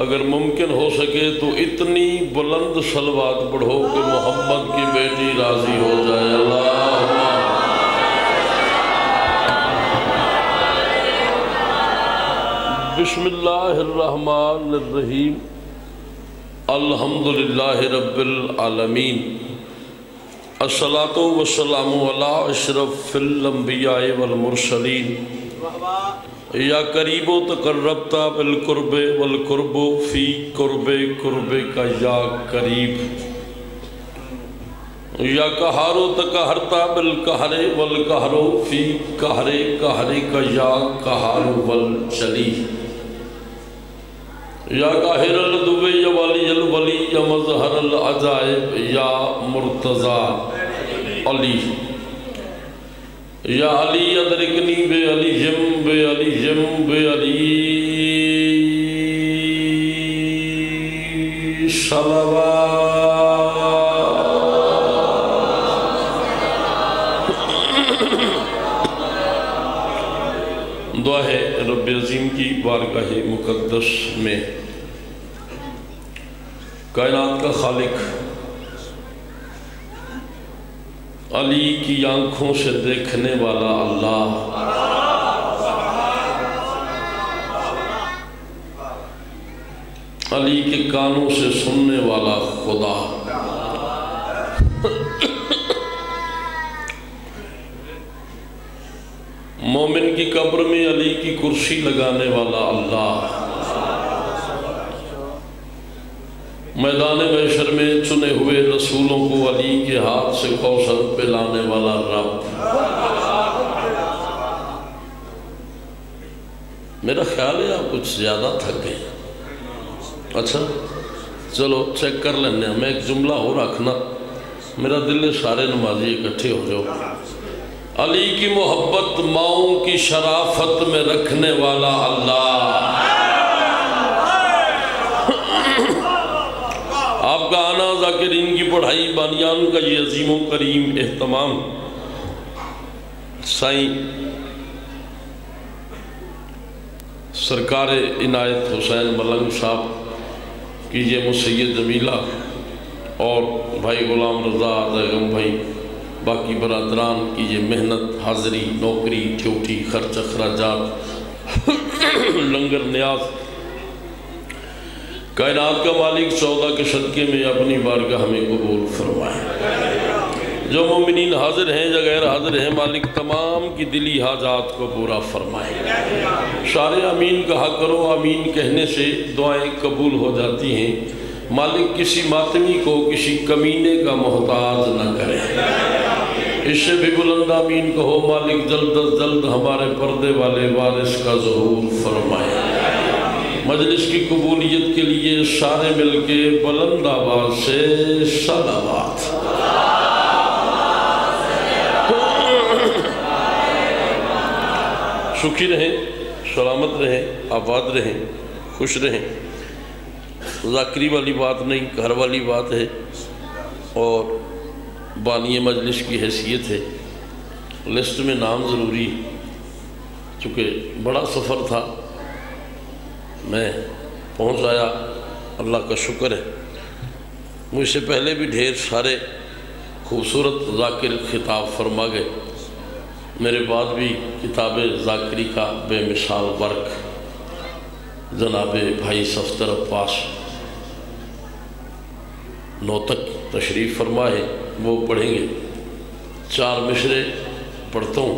अगर मुमकिन हो सके तो इतनी बुलंद सलवात पढ़ो कि मोहम्मद की बेटी राज़ी हो जाए। अल्लाह। बिस्मिल्लाहिर्रहमानिर्रहीम। अल्हम्दुलिल्लाहि रब्बिल आलमीन। अस्सलातु वस्सलामु अला अशरफिल अंबिया वल मुरसलीन। या करीबो तकर्रबता बिल कुर्बे फ़ी कुर्बे कुर्बे का या करीब। या कहारो तकहरता बिल कहरे वल कहरो फ़ी कहरे कहरे का या कहारो वल चली। या काहिरल दुबे या वाली अल वली या मजहरल अजाइब या मुर्तज़ा अली। या अली अदरिकनी बे अली जिम बे अली जिम बे अली। सलवा अज़ीम की बारगाह मुकदस में। कायनात का खालिक अली की आँखों से देखने वाला अल्लाह। अली के कानों से सुनने वाला खुदा। मोमिन की कब्र में अली की कुर्सी लगाने वाला अल्लाह। मैदान मैशर में चुने हुए रसूलों को अली के हाथ से कौशल पे लाने वाला रब। मेरा ख्याल है आप कुछ ज़्यादा थक गए। अच्छा चलो चेक कर लेने मैं एक जुमला हो रखना। मेरा दिल सारे नमाजी इकट्ठे हो जाओ। अली की मोहब्बत माओं की शराफत में रखने वाला अल्लाह। आपका आना जाकिरीन की पढ़ाई बानियान का ये अजीम करीम एहतमाम। साई, सरकार इनायत हुसैन मलंग साहब की ये मुसैद जमीला और भाई गुलाम रजा जैगम भाई बाकी बरदरान की ये मेहनत, हाज़री, नौकरी ड्यूटी खर्च अखराज लंगर न्याज कायनात का मालिक चौदह के सदक़े में अपनी बारगाह में कबूल फरमाए। जो मोमिन हाजिर हैं या गैर हाजिर हैं, मालिक तमाम की दिली हाजात को पूरा फरमाए। सारे अमीन कहा करो अमीन कहने से दुआएँ कबूल हो जाती हैं। मालिक किसी मातमी को किसी कमीने का मोहताज न करे। इससे भी बुलंद अमीन कहो, मालिक जल्द अज जल्द हमारे पर्दे वाले वारिस का जहूर फरमाए। मजलिस की कबूलियत के लिए सारे मिलके बुलंद आवाज़ से सलावात। सुखी रहें, सलामत रहें, आबाद रहें, खुश रहें। जाकरी वाली बात नहीं घर वाली बात है और बानी मजलिस की हैसियत है। लिस्ट में नाम ज़रूरी चूँकि बड़ा सफ़र था, मैं पहुँच आया, अल्लाह का शुक्र है। मुझसे पहले भी ढेर सारे खूबसूरत जाकिर खिताब फरमा गए। मेरे बाद भी किताब जाकरी का बेमिसाल वर्क जनाब भाई सफ्तर अब्बास नौ तक तशरीफ़ फरमा है वो पढ़ेंगे। चार मिशरे पढ़ता हूँ,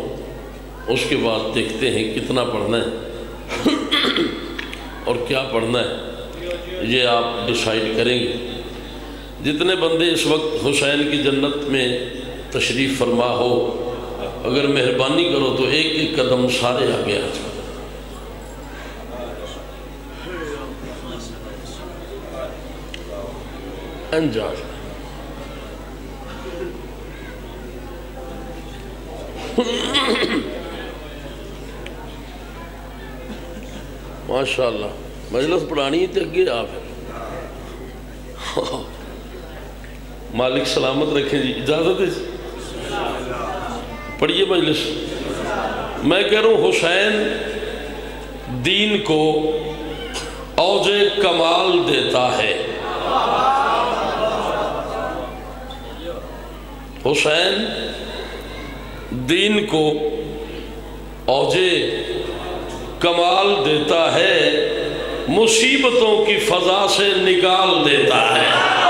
उसके बाद देखते हैं कितना पढ़ना है और क्या पढ़ना है। ये आप डिसाइड करेंगे। जितने बंदे इस वक्त हुसैन की जन्नत में तशरीफ़ फरमा हो, अगर मेहरबानी करो तो एक एक कदम सारे आगे आ जाओ। अंजाज माशाल्लाह मजलस पढ़ानी तो अगे आ फिर मालिक सलामत रखे जी इजाज़त? पढ़िए मजलिस मैं कह रहा हूँ हुसैन दीन को औजे कमाल देता है हुसैन दीन को औजे कमाल देता है मुसीबतों की फजा से निकाल देता है।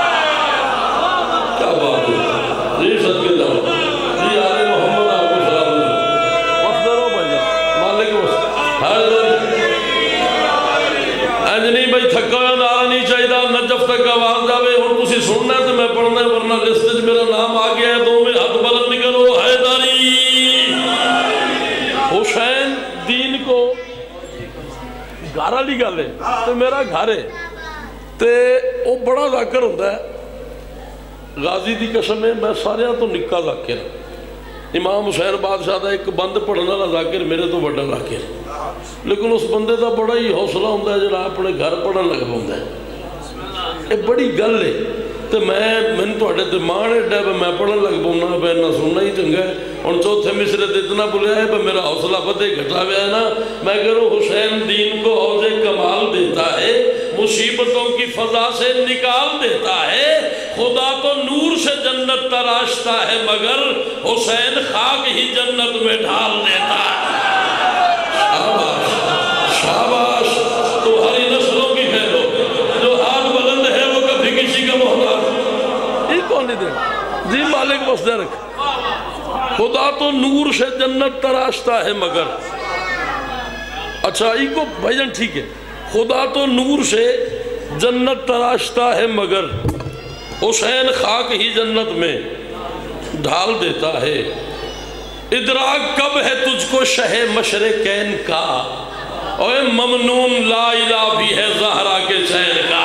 ਨਾਲ ਦੀ ਗੱਲ ਹੈ ਤੇ ਮੇਰਾ ਘਰ ਹੈ ਤੇ ਉਹ ਬੜਾ ਜ਼ਾਕਰ ਹੁੰਦਾ ਹੈ। ਗਾਜ਼ੀ ਦੀ ਕਸਮ ਹੈ ਮੈਂ ਸਾਰਿਆਂ ਤੋਂ ਨਿੱਕਾ ਜ਼ਾਕਿਰ ਇਮਾਮ ਹੁਸੈਨ ਬਾਦਸ਼ਾਹ ਦਾ ਇੱਕ ਬੰਦ ਪੜਨ ਵਾਲਾ ਜ਼ਾਕਿਰ ਮੇਰੇ ਤੋਂ ਵੱਡਾ ਜ਼ਾਕਿਰ ਲੇਕਿਨ ਉਸ ਬੰਦੇ ਦਾ ਬੜਾ ਹੀ ਹੌਸਲਾ ਹੁੰਦਾ ਜਿਹੜਾ ਆਪਣੇ ਘਰ ਪੜਨ ਲੱਗ ਪਉਂਦਾ ਇਹ ਬੜੀ ਗੱਲ ਹੈ ਤੇ ਮੈਂ ਮੈਨੂੰ ਤੁਹਾਡੇ ਤੇ ਮਾਣ ਐਡਾ ਵੀ ਮੈਂ ਪੜਨ ਲੱਗ ਪਉਣਾ ਪੈ ਨਾ ਸੁਣਨਾ ਹੀ ਚੰਗਾ ਹੈ ਹੁਣ ਚੌਥੇ ਮਿਸਰੇ ਤੇ ਇਤਨਾ ਬੁਲਿਆ ਹੈ ਪਰ ਮੇਰਾ ਹੌਸਲਾ ਵਧੇ घटा हुआ है ना मैं कह रहा हूँ हुसैन दीन को औजे कमाल देता है मुसीबतों की फजा से निकाल देता है खुदा तो नूर से जन्नत तराशता है मगर हुसैन खाक ही जन्नत में ढाल देता है शाबाश शाबाश मालिक मसदे रख खुदा तो नूर से जन्नत तराशता है मगर। अच्छा इको भाईजान ठीक है। खुदा तो नूर से जन्नत तराशता है मगर। हुसैन खाक ही जन्नत में ढाल देता है। इदराक कब है तुझको शह मशरे कैन का? ओए ममनून ला इला भी है जहरा के चैन का।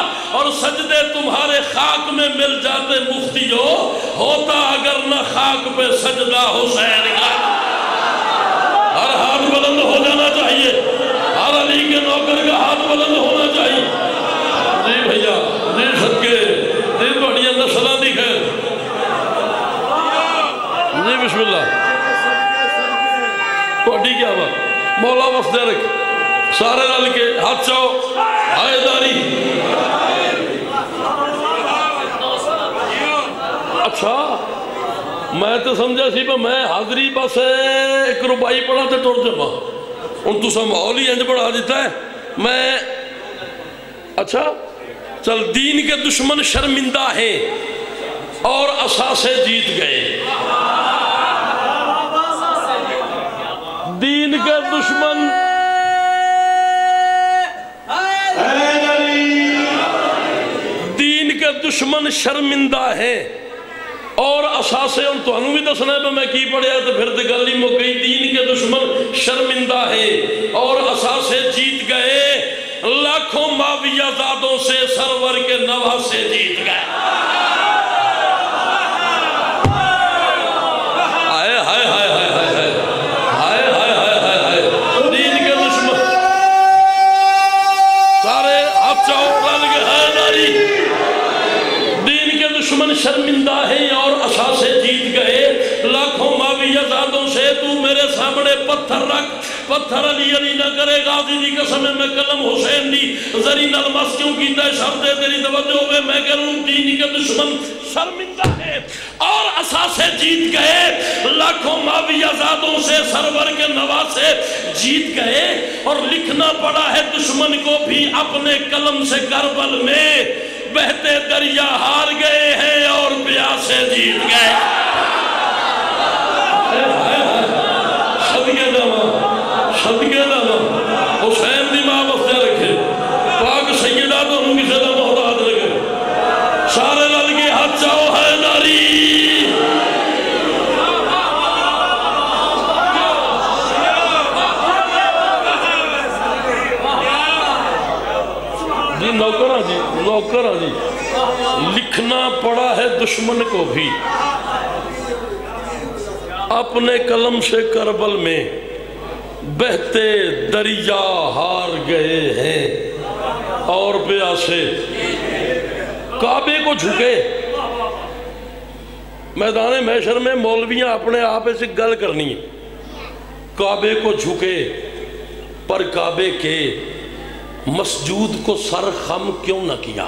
और सजदे तुम्हारे खाक में मिल जाते मुफ्तियो, होता अगर न खाक पे सजदा हुसैन का। हर हाथ बुलंद हो जाना चाहिए। हर अली के नौकर का हाथ बुलंद होना चाहिए। जी भैया जी सदके जी थोड़िया नस्लों की खैर जी बिस्मिल्लाह। थोड़ी क्या बात? मौला वसदे रख। सारे रल के हाथ चाओ। आयदारी अच्छा। मैं तो समझा सी मैं हाजरी पास एक रुपाई पढ़ा तो टुर जावा हूँ तुसा माहौल ही इंज बढ़ा दिता है। मैं अच्छा चल दीन के दुश्मन शर्मिंदा है, और असा से जीत गए। दीन के दुश्मन दीन के दुश्मन शर्मिंदा है। और असासे हम तो भी दसना है मैं की पढ़िया तो फिर तो गल ही मुक गई दीन के दुश्मन शर्मिंदा है। और असासे जीत गए, लाखों माविया मावियाजादों से सरवर के नवा से जीत गए। सामने पत्थर रख, पत्थर अली अली ना करे, गाजी दी कसम है, मैं कलम हुसैन दी जरी नल मस क्यों कीता शर्त है, तेरी तवज्जो होवे, मैं कह रहा दीन के दुश्मन शर्मिंदा है। और असासे जीत गए, लाखों मावी आजादों से सरवर के नवासे जीत गए, और लिखना पड़ा है, दुश्मन को भी अपने कलम से करबल में, बहते दरिया हार गए हैं और प्यासे जीत गए। रखे। पाक सैयदा तो किसी का मोहताज सारे रल जी, नौकर जी नौकर जी। लिखना पड़ा है दुश्मन को भी। अपने कलम से करबल में बहते दरिया हार गए हैं और प्यासे काबे को झुके। मैदान मैशर में मौलवियाँ अपने आप से गल करनी है। काबे को झुके, पर काबे के मसजूद को सर खम क्यों न किया?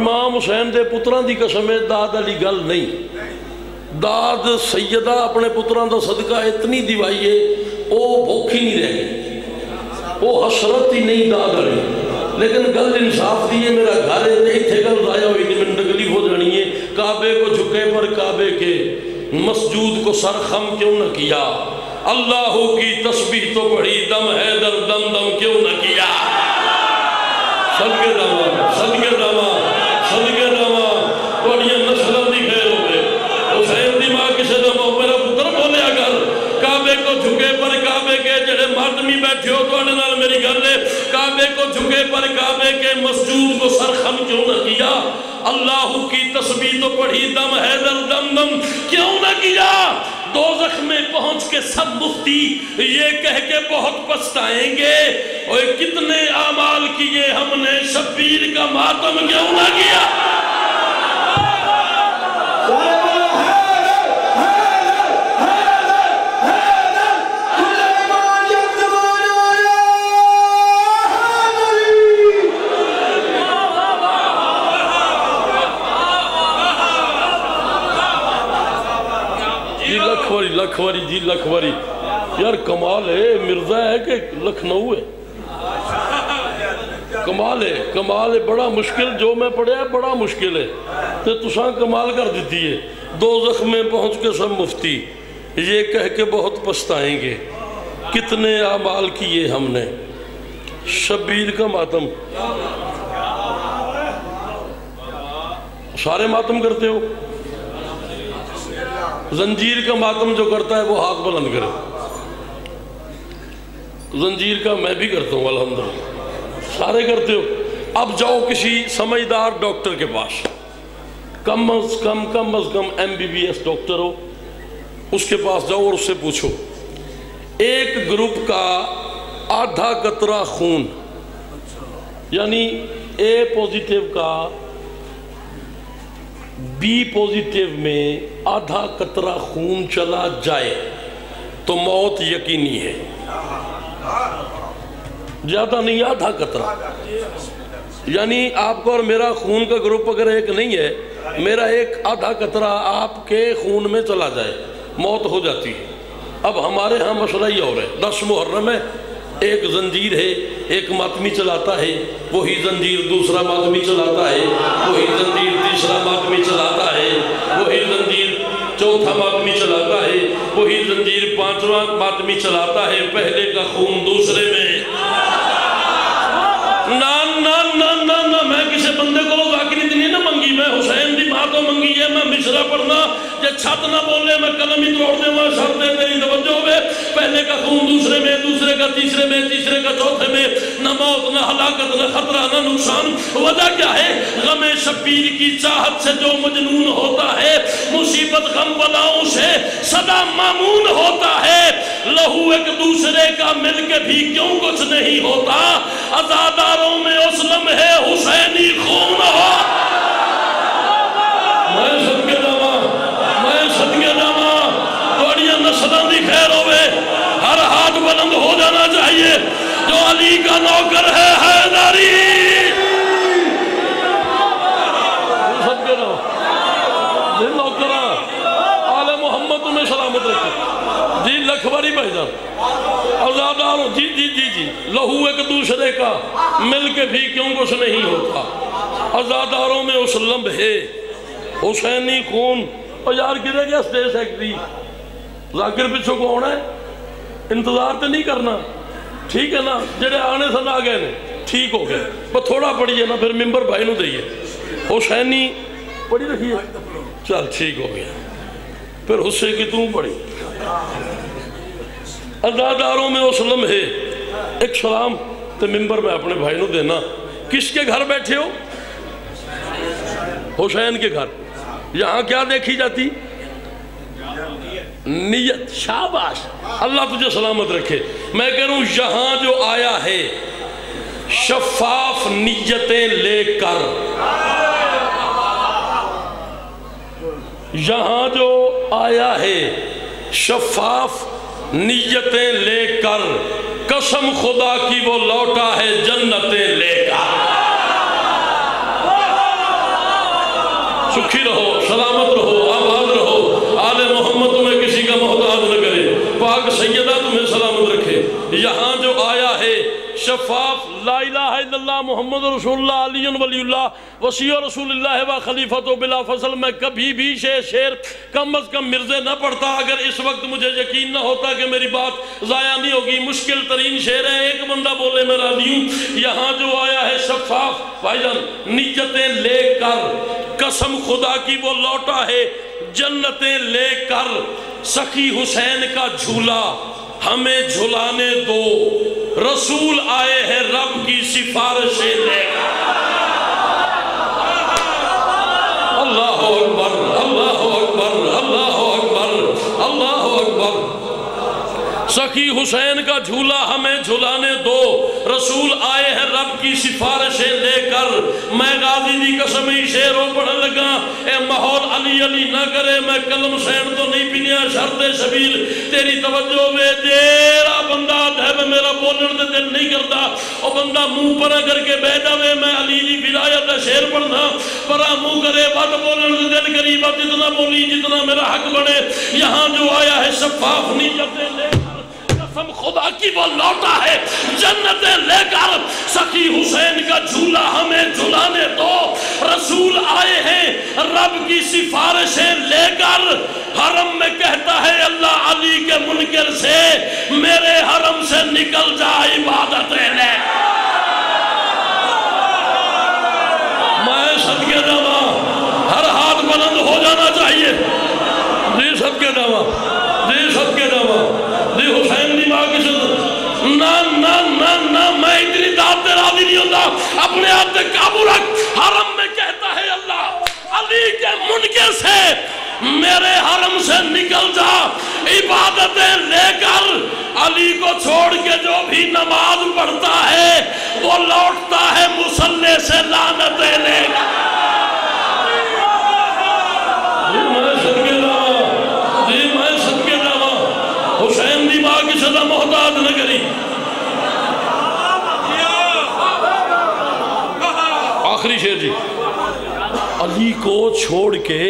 इमाम हुसैन के पुत्रां की कसम है, दाद वाली गल नहीं। दाद सैयदा अपने पुत्रां का सदका इतनी दिवाई है, वो भुख ही नहीं रहे वो हसरत ही नहीं दाद वाली लेकिन गल इंसाफ की है, मेरा घर है इतने गल लाया हुई नहीं मैंने तकलीफ़ हो जानी है। काबे को झुके पर काबे के, मस्जूद को सर खम क्यों न किया? अल्लाह की तस्बीह तो बड़ी दम है, दर दम दम क्यों न किया? सदके दमा सदके दमा सब मुफ्ती ये कह के बहुत पछताएँगे और कितने आमाल किए हमने, शब्बीर का मातम क्यों ना किया? लखवारी, जी लखवरी। यार कमाल है, मिर्ज़ा है कि लखनऊ है? कमाल है है, बड़ा मुश्किल जो मैं पढ़िया बड़ा मुश्किल है। तो तुसा कमाल कर देती है। दो जख्म में पहुँच के सब मुफ्ती। ये कह के बहुत पछताएँगे, कितने आमाल किए हमने। शबीर का मातम। सारे मातम करते हो? जंजीर का मातम जो करता है, वो हाथ बुलंद करे। जंजीर का मैं भी करता हूँ, अल्हम्दुलिल्लाह। सारे करते हो। अब जाओ किसी समझदार डॉक्टर के पास। कम अज कम कम अज कम M B B S doctor हो। उसके पास जाओ और उससे पूछो। एक ग्रुप का आधा कतरा खून, यानी ए पॉजिटिव का बी पॉजिटिव में आधा कतरा खून चला जाए तो मौत यकीनी है। ज़्यादा नहीं, आधा कतरा। यानी आपका और मेरा खून का ग्रुप अगर एक नहीं है, मेरा एक आधा कतरा आपके खून में चला जाए, मौत हो जाती है। अब हमारे यहाँ मसला ही और है, दस मुहर्रम है, एक जंजीर है, एक मातमी चलाता है, वही जंजीर दूसरा मातमी चलाता है, वही जंजीर तीसरा मातमी चलाता है, वही जंजीर चौथा मातमी चलाता है, वही जंजीर पांचवा मातमी चलाता है, पहले का खून दूसरे में। ना ना ना ना ना, मैं किसी बंदे को जाकरी नहीं ना मंगी, मैं हुसैन की माँ को मंगी है, मैं मिश्रा पढ़ना, जे छत ना बोले, मैं कलम ही तोड़ देवा, सर है तेरी होवे पहले का खून दूसरे में दूसरे का तीसरे में तीसरे का चौथे में न मौत न हलाकत न खतरा न नुकसान वजह क्या है गमे शबीर की चाहत से जो मजनून होता है मुसीबत गम बलाओं से सदा मामून होता है लहू एक दूसरे का मिल के भी क्यों कुछ नहीं होता अजादारों में उसलम है हुसैनी खून हो नौकर है चाहिए। सबके अली का नौकर है तुम्हें सलामत जी जी जी जी जी। लहू एक दूसरे का मिल के भी क्यों कुछ नहीं होता? आजादारों में उस लम्हे हुसैनी खून। और यार गिरे गया? स्टेज सेक्रेटरी जाकिर, पिछों कौन है? इंतज़ार तो नहीं करना। ठीक है ना? जेडे आने सन आ गए ठीक हो गए। पर थोड़ा पढ़िए ना, फिर मिम्बर भाई नु दइए। हुसैनी पढ़ी रखिए चल ठीक हो गया। फिर हुस्से की तू पढ़ी? अदादारों में उस लम्हे। एक सलाम तो मिम्बर में अपने भाई नु देना। किसके घर बैठे हो? हुसैन के घर। यहाँ क्या देखी जाती? नियत, शाबाश। अल्लाह तुझे सलामत रखे। मैं कह रहा हूँ यहाँ जो आया है, शफाफ नियतें लेकर। यहाँ जो आया है, शफाफ नियतें लेकर। कसम खुदा की, वो लौटा है जन्नतें लेकर। सुखी रहो, सलामत रहो। पाक सैयदा तुम्हें सलामत रखे। यहाँ जो आया है, शफाफ ला इलाहा इल्लल्लाह मोहम्मद वलीउल्लाह वसी रसूलुल्लाह व खलीफत बिला फ़सल मैं कभी भी शेर शेर कम अज कम मिर्जे न पढ़ता। अगर इस वक्त मुझे यकीन न होता कि मेरी बात ज़ाया नहीं होगी, मुश्किल तरीन शेर है। एक बंदा बोले, मैं राज़ी हूँ। यहाँ जो आया है, शफाफ, भाईजान, नीयतें लेकर, कसम खुदा की वो लौटा है, जन्नतें लेकर। सखी हुसैन का झूला, हमें झुलाने दो। रसूल आए हैं रब की सिफारिशें लेकर। अल्लाह अकबर। सखी हुसैन का झूला हमें झुलाने दो। रसूल आए हैं रब की सिफारिशें लेकर। मैं गाजी दी कसम ही शेरों पढ़ लगा। ए माहौल अली अली ना करे, मैं कलम सैन तो नहीं पिनिया, शर्त शबील तेरी तवज्जो वे जेरा बंदा है मेरा बोलने ते दिल नहीं करता। ओ बंदा मुँह पर करके बह जावे, मैं अली दी विलायत का शेर पढ़ना। पर मुँह करे बद बोलने ते दिल करीब जितना बोली, जितना मेरा हक बने। यहाँ जो आया है शफाफ नीयतें लेकर कसम खुदा की वो लौटा है। जन्नतें लेकर सखी हुसैन का झूला हमें झुलाने दो। रसूल आए हैं, रब की सिफारिशें लेकर। हरम में कहता है, अल्लाह अली के मुनकर से मेरे हरम से निकल जा इबादतें ले मैं हर हाथ बुलंद हो जाना चाहिए। जी सबके जावा जी सबके जावा जी हुसैन ना ना ना ना, मैं इतनी पे राज़ी नहीं होता। अपने आप पे काबू रख। हरम में कहता है अल्लाह, अली के मुनके से मेरे हरम से निकल जा। इबादतें लेकर अली को छोड़ के जो भी नमाज़ पढ़ता है, वो लौटता है मुसल्ले से लानतें लेकर हुसैन दी माँ की सदा मोहताज न करी। आखिरी शेर जी। अली को छोड़ के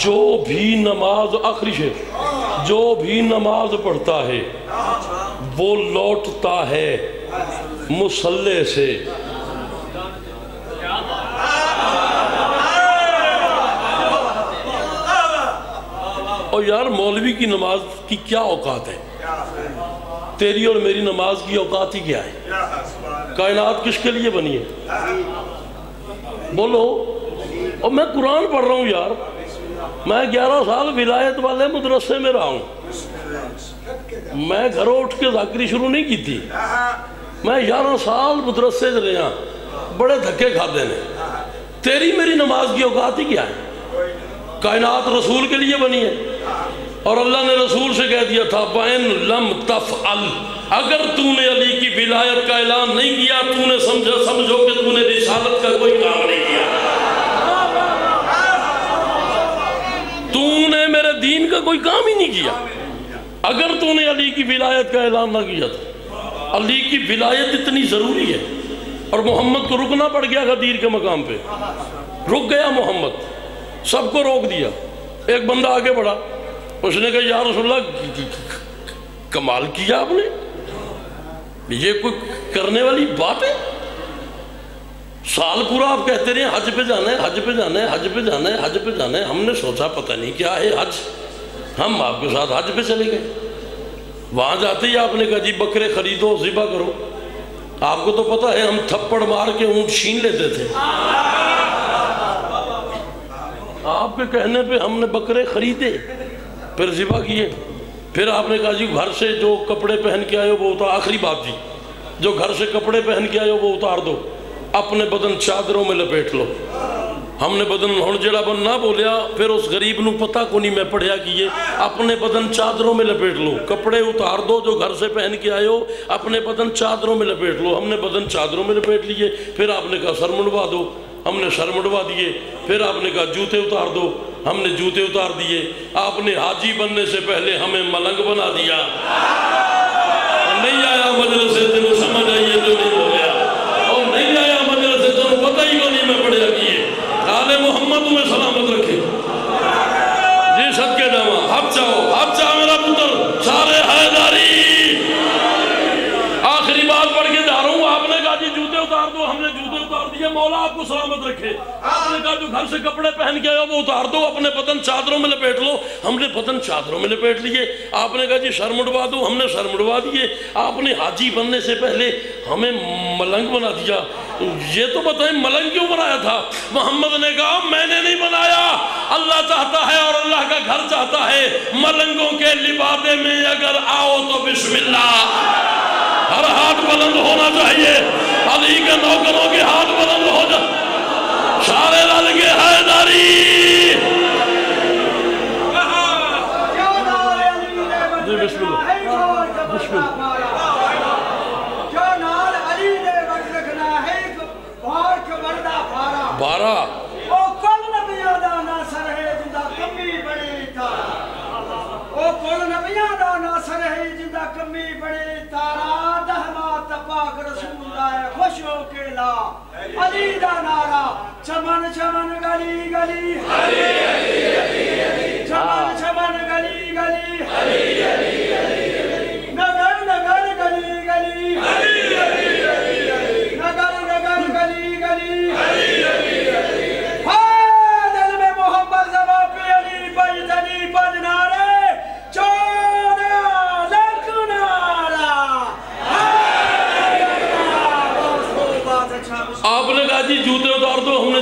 जो भी नमाज़, आखिरी शेर, जो भी नमाज़ पढ़ता है, वो लौटता है मुसल्ले से। और यार मौलवी की नमाज़ की क्या औकात है? तेरी और मेरी नमाज़ की औकात ही क्या है? कायनात किसके लिए बनी है? बोलो। और मैं कुरान पढ़ रहा हूँ यार। मैं ग्यारह साल विलायत वाले मदरसे में रहा हूँ। मैं घरों उठ के जाकरी शुरू नहीं की थी। मैं ग्यारह साल मदरसे च रहा। बड़े धक्के खाते ने तेरी मेरी नमाज़ की औकात ही क्या है? कायनात रसूल के लिए बनी है। और अल्लाह ने रसूल से कह दिया था बैन लम तफ अल अगर तूने अली की विलायत का ऐलान नहीं किया, तूने समझा, समझो कि तूने रिसालत का कोई काम नहीं किया। तूने मेरे दीन का कोई काम ही नहीं किया। अगर तूने अली की विलायत का ऐलान ना किया था अली की विलायत इतनी ज़रूरी है। और मोहम्मद को रुकना पड़ गया गदीर के मकाम पे। रुक गया मोहम्मद। सबको रोक दिया। एक बंदा आगे बढ़ा। उसने कहा, यार रसुल्ला कमाल किया आपने। ये कोई करने वाली बात है? साल पूरा आप कहते रहे, हज पे जाना है, हज पे जाना है, हज पे जाना है, हज पे जाना है। हमने सोचा, पता नहीं क्या है हज। हम आपके साथ हज पे चले गए। वहाँ जाते ही आपने कहा, जी, बकरे खरीदो, जिबा करो। आपको तो पता है, हम थप्पड़ मार के ऊँट छीन लेते थे। आपके कहने पे हमने बकरे खरीदे। फिर जिबा किए। फिर आपने कहा, जी, घर से जो कपड़े पहन के आए हो, वो उतार आखिरी बात जी। जो घर से कपड़े पहन के आए हो, वो उतार दो। अपने बदन चादरों में लपेट लो। हमने बदन हूँ जड़ा बन ना बोलिया, फिर उस गरीब ਨੂੰ पता को नहीं मैं पढ़िया कि ये। अपने बदन चादरों में लपेट लो। कपड़े उतार दो जो घर से पहन के आए हो। अपने बदन चादरों में लपेट लो। हमने बदन चादरों में लपेट लिए। फिर आपने कहा, सर, मुड़वा दो। हमने सर मुड़वा दिए, फिर आपने कहा, जूते उतार दो। हमने जूते उतार दिए। आपने हाजी बनने से पहले हमें मलंग बना दिया। नहीं आया मजल से तेन समझ आइए तो नहीं बोलिया और नहीं आया मजल से तेन पता ही को नहीं मैं पढ़िया किए आले मोहम्मद तुम्हें सलामत रखे जी सदके जावा हब चाहो हब चाहो मेरा पुत्र सारे हैदारी आखिरी बात पढ़ के जा रहा हूँ आपने कहा जी जूते उतार दो हमने जूते उतार दिए मौला आपको सलामत रखे। आपने कहा जो घर से कपड़े पहन के हो वो उतार दो, अपने बदन चादरों में लपेट लो। हमने बदन चादरों में लपेट लिए। आपने कहा जी सर मुड़वा दो, हमने सर मुड़वा दिए। आपने हाजी बनने से पहले हमें मलंग बना दिया। ये तो बताएँ, मलंग क्यों बनाया था? मोहम्मद ने कहा, मैंने नहीं बनाया। अल्लाह चाहता है और अल्लाह का घर चाहता है। मलंगों के लिबादे में अगर आओ तो बिस्मिल्लाह। हर हाथ बुलंद होना चाहिए। अली के नौकरों के हाथ बुलंद हो जा। सारे रल के हैदारी जी बिस्मिल्लाह बिस्मिल्लाह बारह। खुश हो के ला अली दा नारा चमन चमन गली गली चमन चमन गली गली नगर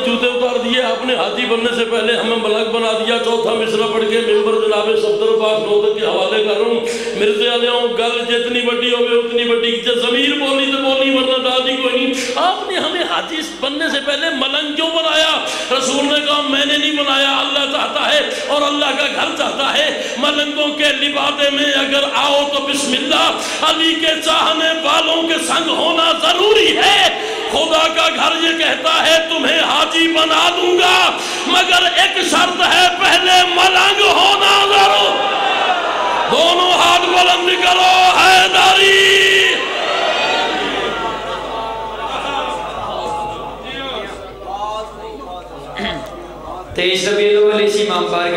जूते उतार दिए, आपने हाथी बनने से पहले हमें मलक बना दिया, चौथा मिसरा पढ़ के मेंबर जनाबे सफदर पास नौदर के हवाले कर मिर्जे आलिया गल जितनी बड़ी हो उतनी बड़ी जमीर बोली तो बोली, वरना दादी कोई नहीं। आपने हमें हाथी बनने से पहले मलंग क्यों बनाया? रसूल ने कहा, मैंने नहीं बनाया, अल्लाह चाहता है और अल्लाह का घर चाहता है। मलंगों के लिबादे में अगर आओ तो बिस्मिल्लाह, अली के चाहने वालों के संग होना ज़रूरी है। खुदा का घर ये कहता है, तुम्हें हाजी बना दूँगा, मगर एक शर्त है, पहले मलंग होना ज़रूर। दोनों हाथ बुलंद करो, हैदारी। तेईस रबी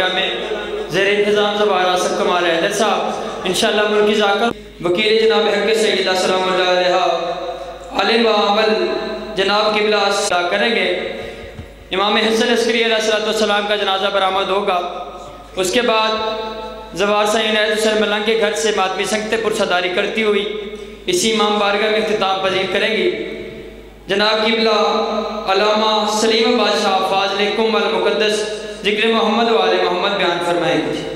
में जेर इंतज़ाम जबारा सब कमाल साहब मुल्की जाकर वकील जनाब हक सैद अमल जनाब किबला करेंगे। इमाम हसन अस्करी सलाम का जनाजा बरामद होगा। उसके बाद जवार सैन मलंग के घर से मातमी संगत पुरसदारी करती हुई, इसी इमाम बारगाह में अख्ताम पजीर करेंगी। जनाब किबला अलामा सलीम बादशाह फाजल कुमल मुकद्दस ज़िक्र मोहम्मद वाले मोहम्मद बयान फरमाएँगे।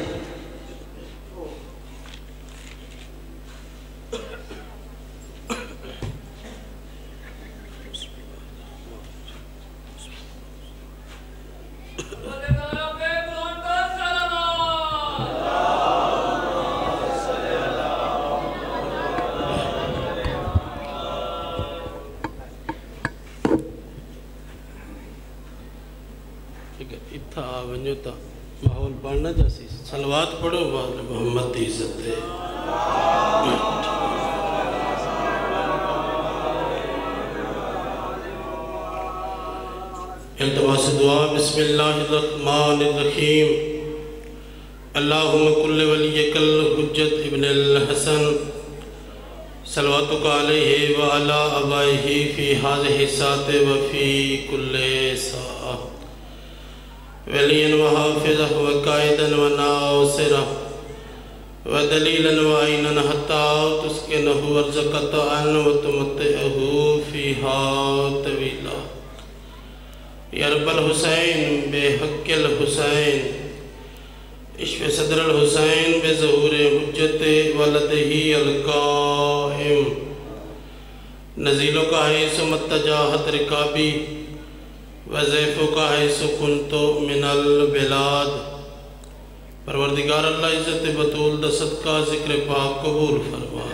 देवता, माहौल पढ़ना जैसी सलवात पढ़ो वाले मोहम्मद की इज़्ज़त अल्तवा से दुआ बसमीम अल्लाहमकुल्ल वली कल हजत इबन हसन। सलवात वाला अबाही फ़ी हाज सात वफ़ी कुल्ल सा वलियन व हाफिज़ व नासिरा व दलीलन व आइनन हत्ता तुस्किनहु अर्ज़क़तअन व तुमत्तिअहु फ़ीहा तवीला या रब्बल हुसैन बेहक्किल हुसैन। इश्व सदरल हुसैन बेजहूर हुज्जत वलदही अलकाइम नज़ीलो का है सुमत जाहत रिकाबी। वज़ैफ़ो का है सुकुन तो मिनल बिलाद। परवरदिगार अल्लाह इज़्ज़त बतूल दसत का ज़िक्र पाक कबूल फरमा।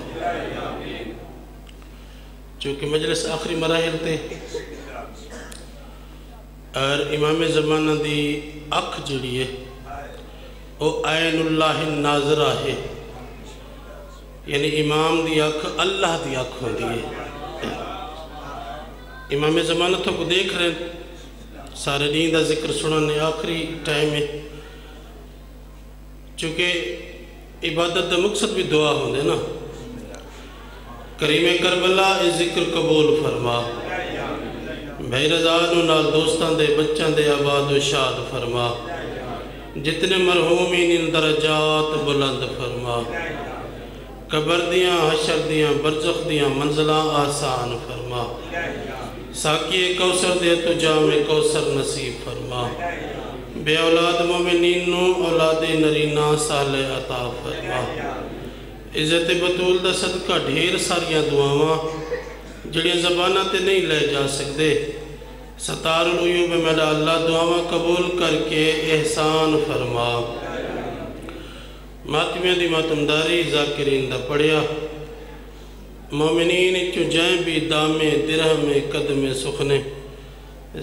चूँकि मजलिस आखिरी मराहल थे और इमाम ज़माना दी अख जड़ी है, वो ऐनुल्लाह नाजरा है यानी इमाम दी अख अल्लाह दी अख होती है। इमाम ज़माना तो देख रहे हैं। सारे नींद का ज़िक्र सुनने आखिरी टाइम है। चूँकि इबादत का मकसद भी दुआ होंगे ना। करीम करबला ये ज़िक्र कबूल फरमा। भाई रजा नाल दोस्तों के बच्चों के आबाद शाद फरमा। जितने मरहूमीन इन दरजात बुलंद फरमा। कबर दियाँ, हशर दियाँ, बरजख दियाँ मंजिल आसान फरमा। साकी कौसर दे तो जाम कौसर नसीब फरमा। बे औलाद मोमिनीन औलाद नरीना साले अता फरमा। इज़्ज़त बतूल दा सदका ढेर सारिया दुआवां, जड़ियाँ ज़बाना ते नहीं ले जा सकते सतारुयूब मेरा अल्लाह दुआवा कबूल करके एहसान फरमा। मातमिया दी मातमदारी जाकिरीन दा पढ़िया मोमिनीन चो जै भी दामे दिरहमे कदमे सुखने।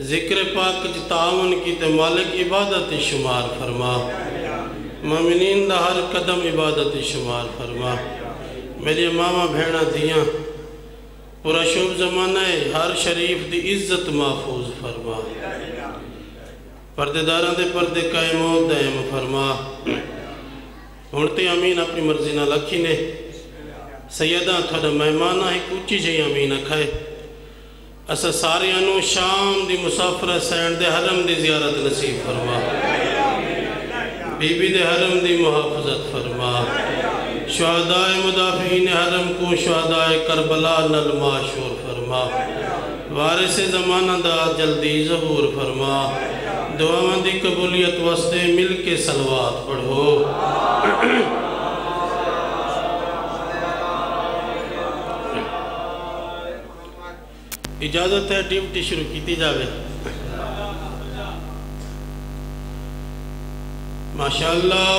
ज़िक्र पाक तावन की ते मालिक इबादत शुमार फरमा। मोमिनीन दा हर कदम इबादत शुमार फरमा। मेरी मामा भेड़ा दियाँ, पूरा शुभ जमाना है हर शरीफ की इज़्ज़त महफूज फरमा। परदेदारा के परदे कायमो दैम फरमा। हूँ तो अमीन अपनी मर्ज़ी ना लखी ने सैयदा थोड़ा मेहमान है उची जी अमीन खाए अस सारिया शाम की मुसाफर सैन दे हरम की जियारत नसीब फरमा। बीबी दे हरम की मुहाफजत फरमा। शहदाय मुदाफिन हरम को शहदाय करबला नल माशूर फरमा। वारिस ज़माना दा जल्दी जहूर फरमा। दुआवां दी कबूलियत वास्ते मिल के सलवात पढ़ो। इजाज़त है ड्यूटी शुरू की जाए माशाअल्लाह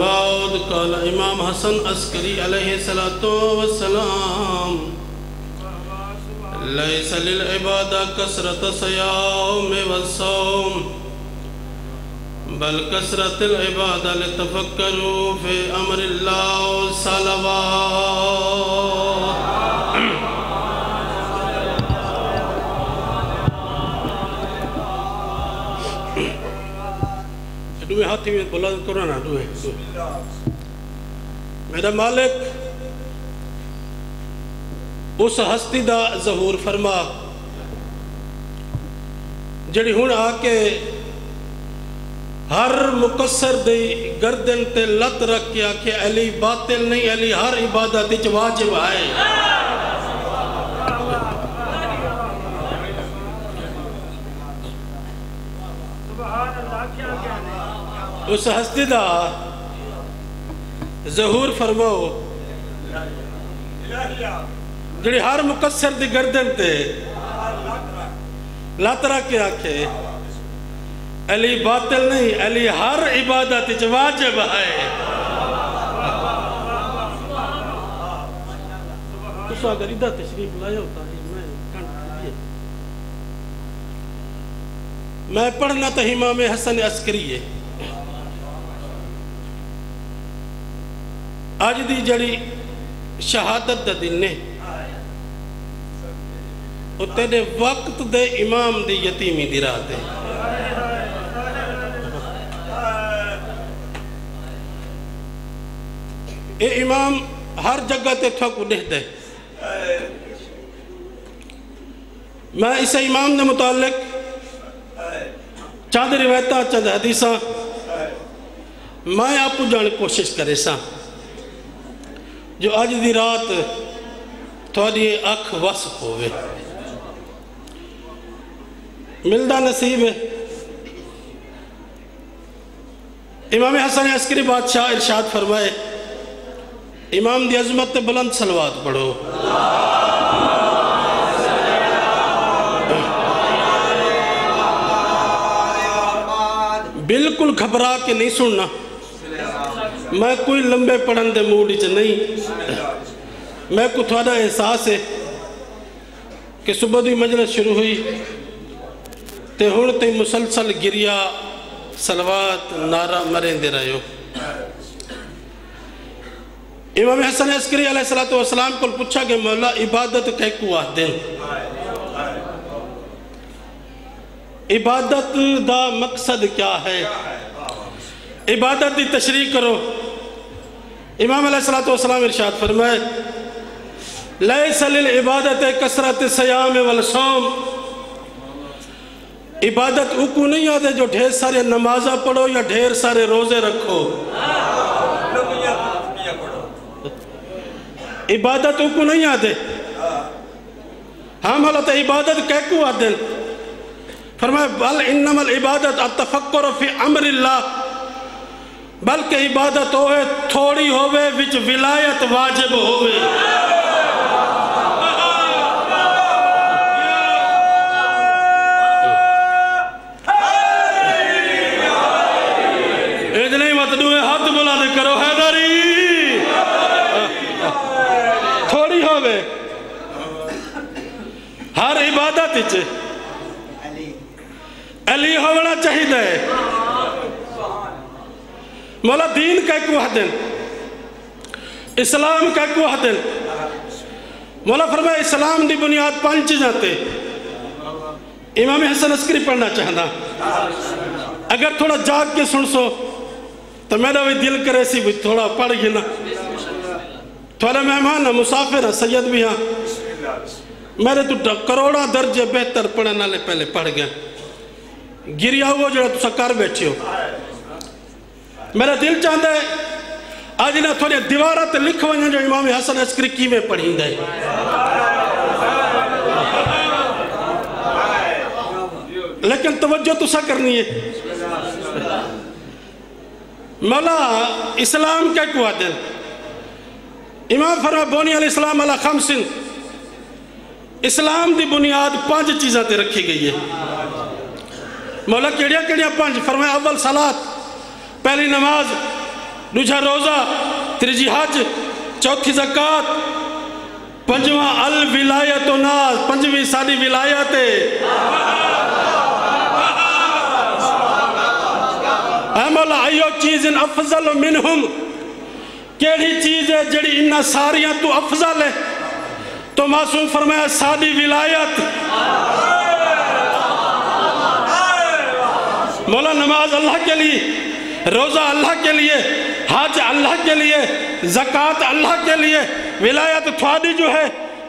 बाद कल इमाम हसन अस्करी सलाम लैस लिलइबाद कसरत सयाम वसौम बल कसरत इबाद तफक्करू फे अमर सलवा दुए हाथी में बुलंद करो ना दुए मेरा मालिक उस हस्ती का जहूर फरमा, जड़ी हूँ आके हर मुकसर दी गर्दन ते लत रख के आखे, अली बातिल नहीं, अली हर इबादत वाजिब है। उस हस्ती का जहूर फरमाओ। जड़ी हर मुकसर दी गर्दन ते लत रख के आखे, अली बातिल नहीं, अली हर इबादत वाजिब है। अगर इधर तशरीफ़ लाया होता है मैं। मैं पढ़ना तो इमाम हसन अस्करी है। अज दी जड़ी शहादत दिन ने दे वक्त दे इमाम दी यतीमी दी रात है ये इमाम हर जगह ते थक दिखता मैं इस इमाम के मुतालिक चंद रिवायत चंद हदीस मैं आपको जाने की कोशिश करे सा जो अज की रात थोड़ी अख वस होवे। मिलता नसीब। है इमाम हसन अस्करी बादशाह इरशाद फरमाए, इमाम दी अजमत बुलंद सलवात पढ़ो। बिल्कुल घबरा के नहीं सुनना। मैं कोई लंबे पढ़न के मूड च नहीं। मैं को थोड़ा एहसास है कि सुबह की मजलिस शुरू हुई तो हुण ते मुसलसल गिरिया, सलवात, नारा मरेंदे रहो इमाम हसन अस्करी अलैहिस्सलाम को पूछा कि, मौला, इबादत कहकू आखते इबादत का मकसद क्या है? इबादत की तशरी करो। इमाम अलैहिस्सलाम इरशाद फरमाए लय सलिल इबादत कसरत सयाम वल सोम इबादत उकू नहीं आते जो ढेर सारे नमाजा पढ़ो या ढेर सारे रोज़े रखो। इबादत उकू नहीं आते। हम हालत इबादत कैकू आते फरमाए, बल इन्नमल इबादत अतफक्कर फ़ी अमरिल्लाह। बल्कि इबादत होवे थोड़ी होवे, विच विलायत वाजिब करो थोड़ी होवे। हर इबादत अली होना चाहिए मौला दीन कहकू हदन इस्लाम कहकू हदन मौला फरमाया इस्लाम की बुनियाद पाँच चीज़ां ते। इमाम हसन अस्करी पढ़ना चाहना अगर थोड़ा जाग के सुन सो तो मेरा भी दिल करे सी भी थोड़ा पढ़ गिना थोड़ा मेहमान है मुसाफिर है सैयद भी हाँ। मेरे तो करोड़ा दर्जे बेहतर पढ़ने वाले पहले पढ़ गए गिरिया हुआ जो तुसा कर बैठे हो। मेरा दिल चाहता है, आज ना थोड़ी दीवार ते लिख वज़न जो इमाम हसन अस्करी किवें पढ़ींदा। है लेकिन तवज्जो तुसा करनी है। मौला इस्लाम क्या कुआ दिन इमाम फरमा बोनी अल इस्लाम अला खमसिन इस्लाम की बुनियाद पाँच चीज़ों ते रखी गई है। मौला केड़िया केड़िया पाँच? फरमाया, अव्वल सलात। पहली नमाज़ दूजा रोज़ा त्रीजी हज, चौथी जक़ात पंजवा अल विलायत नाज पंजवी साडी विलायत। है ऐ मौला आयो चीज़ इन अफजल मिनहुम। केड़ी चीज़ है जड़ी इन्ना सारियाँ तू अफजल है? तो मासूम फरमाया साडी विलायत। मौला, नमाज़ अल्लाह के लिए रोज़ा अल्लाह के लिए, हज अल्लाह के लिए, जक़ात अल्लाह के लिए, विलायत थी जो है,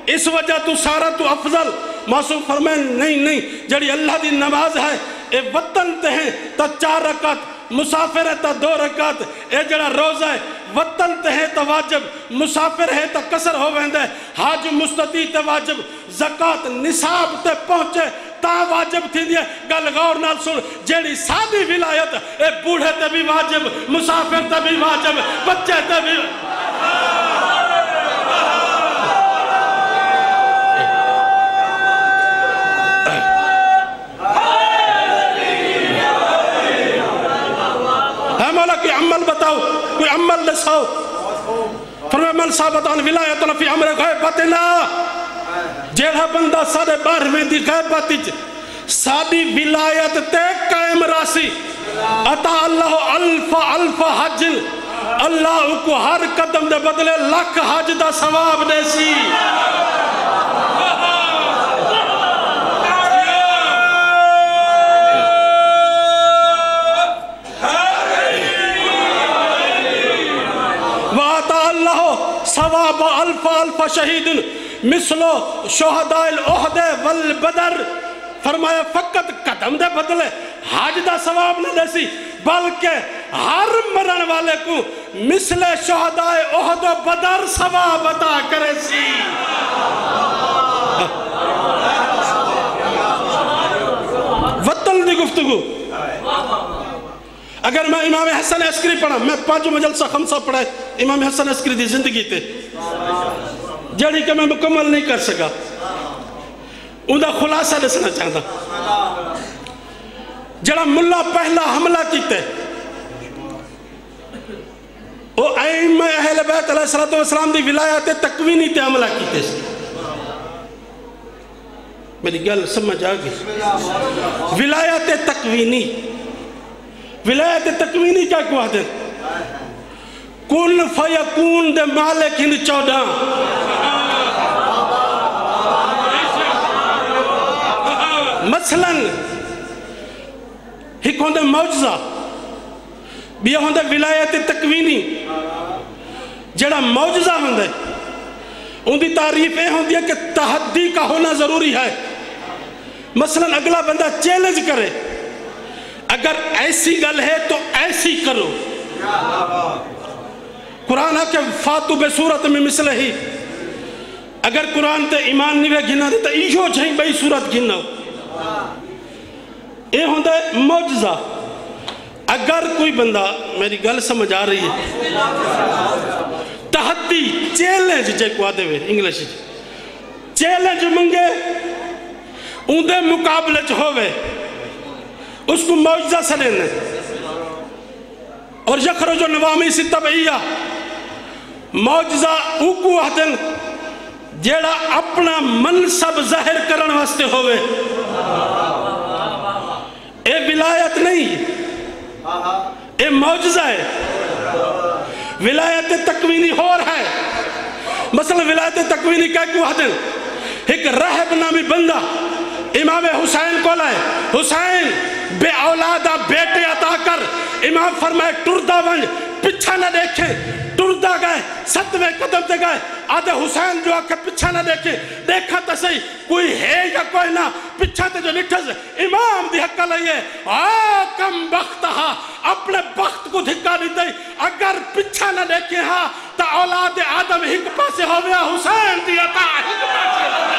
इस वजह तू सारा तू अफजल। मासूम फरमाए, नहीं नहीं, जड़ी अल्लाह की नमाज़ है ये वतन ते हैं तो चार रकत मुसाफिर है तो दो रकत ये जड़ा रोज़ा है। वतन है तो वाजिब मुसाफिर है तो कसर हो वेंदा। हज मुस्तती ते वाजिब, जक़ात, निसाब ते पहुँचे, ता वाजिब थींदी है। गल गौर नाल सुन, जेड़ी सादी विलायत, ए बूढ़े ते भी वाजिब, मुसाफिर ते भी वाजिब, बच्चे ते भी मौला कोई अमल बताओ, कोई अमल दसाओ अल्लाह अल्फ़ा अल्लाह को हर कदम दे बदले लख हज दा सवाब देसी। अल्फ़ा अल्फ़ा मिसलो शोहदाइल ओहदे वल बदर। फरमाया, फकत कदम दे बदले हज दा सवाब न देसी, बल्कि हर मरण वाले को मिसले शोहदाए ओहद बदर सवाब अता करे सी। वतन दी गुफ्तगू। अगर मैं इमाम हसन अस्करी पढ़ा, मैं पाँच मजलसा खमसा पढ़ा इमाम हसन अस्करी की ज़िंदगी ते। जड़ी कि मैं मुकम्मल नहीं कर सका। उनका खुलासा दसना चाहता। जड़ा मुला पहला हमला किते। वो आइम अहल बैत अलैहिस्सलाम दी विलायत तकवीनी ते हमला किते मेरी गल समझ आ गई। विलायत तकवीनी। विलायत तकवीनी क्या कहते कुल फयकून दे मालिक हिंद चौदह? मसलन हिक होंदे मौजजा ॿिया होंदे विलायत तकवीनी जड़ा मौजजा होंदे उनकी तारीफ़ ये होंदी है कि तहदी का होना ज़रूरी है मसलन अगला बंदा चैलेंज करे अगर ऐसी गल है तो ऐसी करो कुरान आके फातु बेसूरत में मिसल ही अगर कुरान ते ईमान नहीं वे गिना तो इहो छई बई सूरत गिनो ये होंदा है मौजजा अगर कोई बंदा मेरी गल समझ आ रही है तहदी चैलेंज जेको आदे वे इंग्लिश चैलेंज मंगे उनके मुकाबले च होवे उसको मौजा सलेन और यखरो जो नवामी सी तबैया मौजा उकू आदन जेड़ा अपना मनसब ज़ाहिर करने वास्ते होवे। ए विलायत नहीं, ए मौजा है। विलायत तकवीनी होर है। मसला विलायत तकवीनी क्या आदन एक रहब नामी बंदा इमाम हुसैन को लाए हुसैन, बे औलादा बेटे अता कर इमाम फरमाए टुरदा वंज पीछा न देखे। टुरदा गए, सतवें कदम ते गए। आधे हुसैन जो आके पीछा न देखे। देखा तो सही, कोई है या कोई ना, पीछा ते जो निठस इमाम दी हक्का लइए आ कम बख्त हा, अपने बख्त को धिक्का नहीं दई अगर पीछा न देखे हा तो औलाद आदम हिक पासे हो गया, हुसैन दी अता हिक पासे अता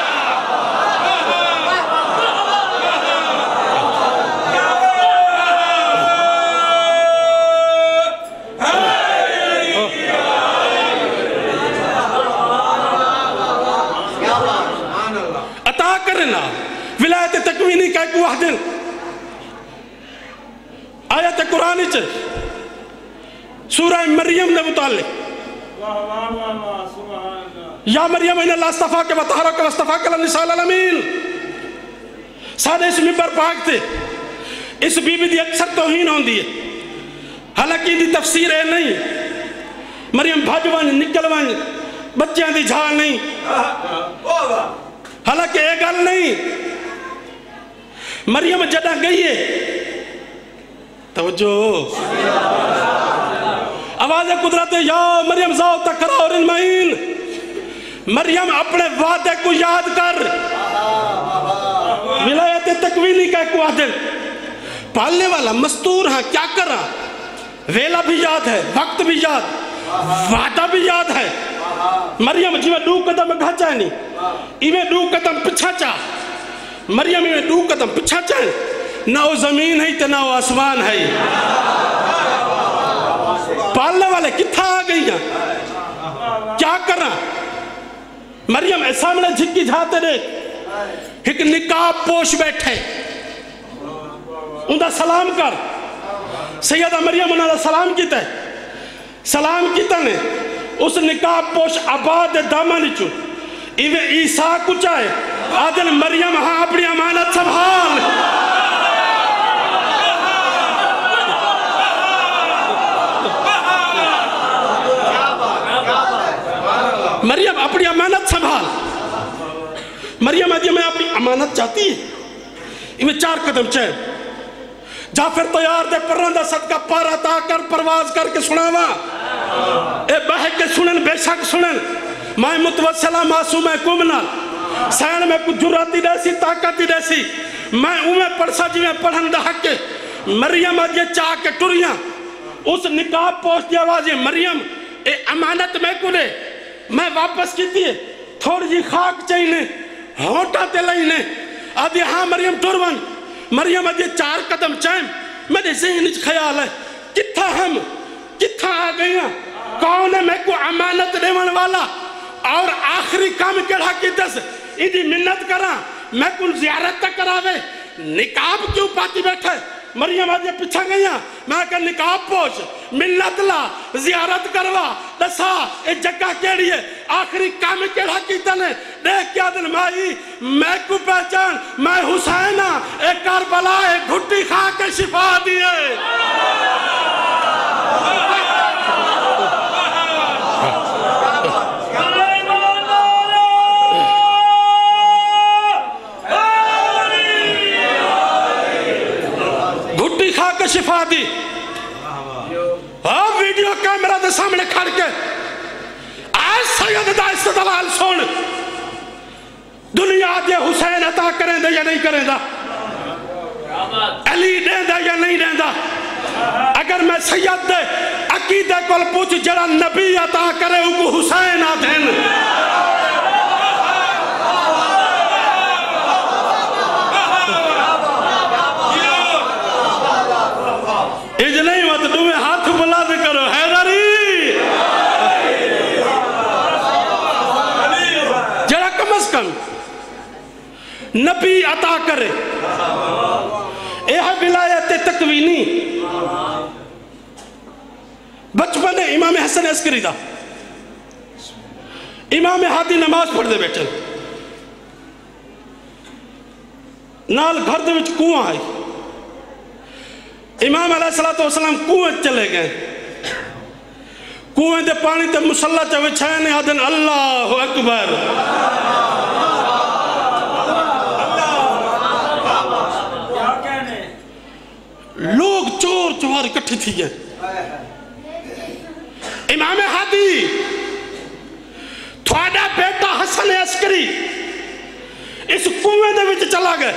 वाहदिन आयत कुरान च सूरह मरियम ने मुतालिक। या मरियम इन अल्लाह के बतहरा के वस्तफा के निसाल अलमीन। सारे इस मिंबर पाक थे। इस बीबी दी अक्सर तोहीन होंदी है। हालाँकि इनकी तफसीर है नहीं। मरियम भज वन निकल वंज बच्चों की झाल नहीं। हालाँकि ये गल नहीं। मरियम जदा गई है। तवज्जो। आवाज़ कुदरत, या मरियम, जाओ तकरा और मरियम, अपने वादे को याद कर। विलायत तकवीनी का एक वादे। पालने वाला मस्तूर है, क्या कर रहा? वेला भी याद है, वक्त भी याद, वादा भी याद है। मरियम जिਵੇਂ दू कदम घाचा नहीं। इवे दू कदम पिछा चा मरियम में दू कदम पिछा चा ना वो ज़मीन है तो ना वो आसमान है। पालने वाले किथा आ गई हैं? क्या करना मरियम ए सामने झिक्की झाते देख। एक निकाब पोश बैठे। उनका सलाम कर। सैयदा मरियम उन्होंने सलाम किया सलाम किया ने। उस निकाब पोश आबाद दामन चु इवे ईसा है आदन मरियम हाँ अपनी अमानत संभाल। मरियम, अपनी अमानत संभाल। मरियम आदि मैं अपनी अमानत चाहती है। इनमें चार कदम चैन जा फिर तैयार दे परंदा सदका पारा ता कर परवाज करके सुनावा। ए बह के सुनन, बेशक सुनन। मैं मुतवसला मासूम है कुमना सैन में कुछ जुराती रहसी, ताकत रहसी। मैं उमे पढ़सा जी में पढ़न दहक मरियम अजे चाह के टुरिया। उस निकाब पोस्ट की आवाज़ मरियम, ए अमानत में कुने मैं वापस की थी थोड़ी जी खाक चाहिए होटा ते लईने आदि हाँ मरियम टुरवन। मरियम अजे चार कदम चैन। मेरे जहन ख्याल है किथा हम? किथा आ हैं? कौन है मैं को अमानत देवन वाला? और आखिरी काम केड़ा की दस। इदी मिन्नत करा, मैं कुल जियारत तक करावे? निकाब क्यों पाती बैठे? मरियम आज पीछा गई मैं कह निकाब पोच मिन्नत ला, जियारत करवा, दसा ये जगह केड़ी है? आखिरी काम केड़ा कीता ने देख क्या दिन माई, मैं को पहचान? मैं हुसैन एक करबला एक घुट्टी खा के शिफा दिए के शिफा दी हाँ वीडियो कैमरा के सामने खड़ के। आज सुन। दुनिया दे हुसैन अता करें या नहीं करें अली देंदा या नहीं देंदा? अगर मैं सैयद दे, अकीदे कोल पूछ जड़ा नबी अता करे हुसैन आ देन इज़ नहीं मत तुम्हें हाथ बुलंद करो हैदरी जरा कम अज कम नबी अता करे। यह विलायत तकवीनी। बचपन है इमाम हसन अस्करी दा इमाम हादी नमाज़ पढ़ते बैठे। नाल घर कुआँ आई। इमाम अलैहिस्सलाम कुएँ चले गए। कुएँ दे पानी ते मुसल्ला च विछाए ने आदन अल्लाह अकबर लोग चोर चुवार इकट्ठे थी गए इमाम हादी थोड़ा बेटा हसन अस्करी इस कुएँ विच चला गया।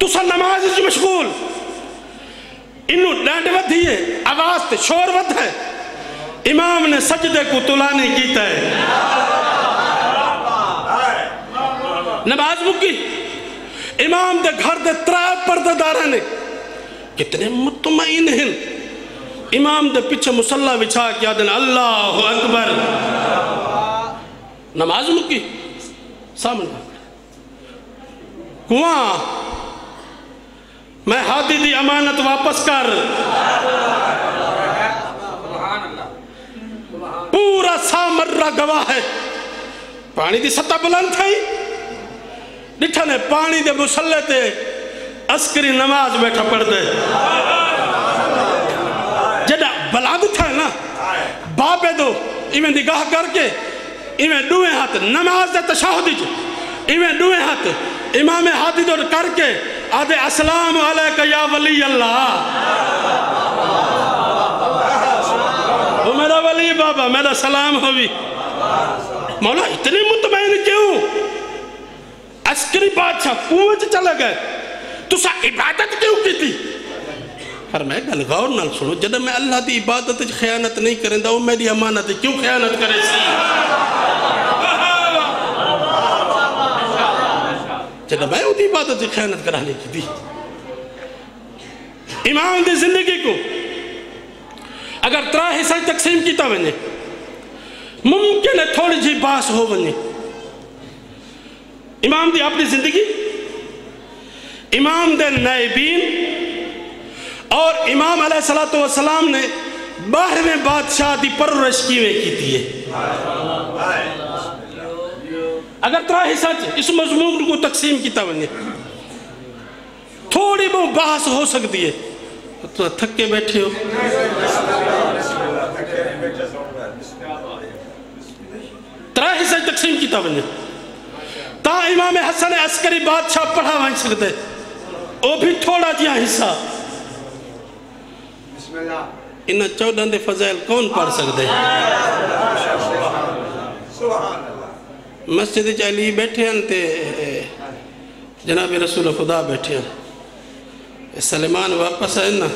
तुसा नमाज़ मशगूल। इनू डंड वधी है, आवाज़ ते शोर वध। है इमाम ने सजदे को तुला नहीं कीता है। नमाज़ मुकी इमाम दे घर दे त्रै पर्देदार ने कितने मुतमईन हैं। इमाम दे पीछे मुसल्ला बिछा के आदन, अल्लाह अकबर। नमाज़ मुकी? सामने। कुआँ? मैं हादी दी अमानत वापस कर। पूरा सामर्रा गवाह है। पानी की सतह बुलंद थी। ॾिठा ने पानी के मुसल्ले ते अस्करी नमाज़ बैठा पढ़ते जॾा बलाद था ना, बाबे दो, इवें निगाह करके, इवें डुए हाथ नमाज़ दे तशाहुद इवें डुए हाथ इमाम हादी दो करके, आदे अस्सलाम अलैका या वली अल्लाह वो मेरा वली बाबा, मेरा सलाम होवी। मौला, इतने मुतमैन क्यों? अस्करी बादशाह कुएँ चले गए। तुसा इबादत क्यों की थी पर मैं गल गौर नाल सुनो जब मैं अल्लाह की इबादत खयानत नहीं करेंदा वो मेरी अमानत क्यों खयानत करे जब मैं उसकी इबादत खयानत कराने की थी इमाम की ज़िंदगी को अगर त्रा हिस्सा तकसीम किया वने मुमकिन है थोड़ी जी बास हो वे इमाम की अपनी ज़िंदगी इमाम दे नायबीन और इमाम सलाम ने बारहवें बादशाह की परवरिश किमें की है अगर त्रा हिस्सा इस मजमून को तकसीम किया वने थोड़ी बहुत बहस हो सकती है। तो थक के बैठे हो। त्रा हिस्सा तकसीम किया वने ता इमाम हसन अस्करी बादशाह पढ़ा वही सकते। वो भी थोड़ा जहा हिस्सा। इन चौदह के फजैल कौन पढ़ सकते मस्जिद च अली बैठे हैं जनाब रसूल खुदा बैठे हैं। सलमान वापस आए ना?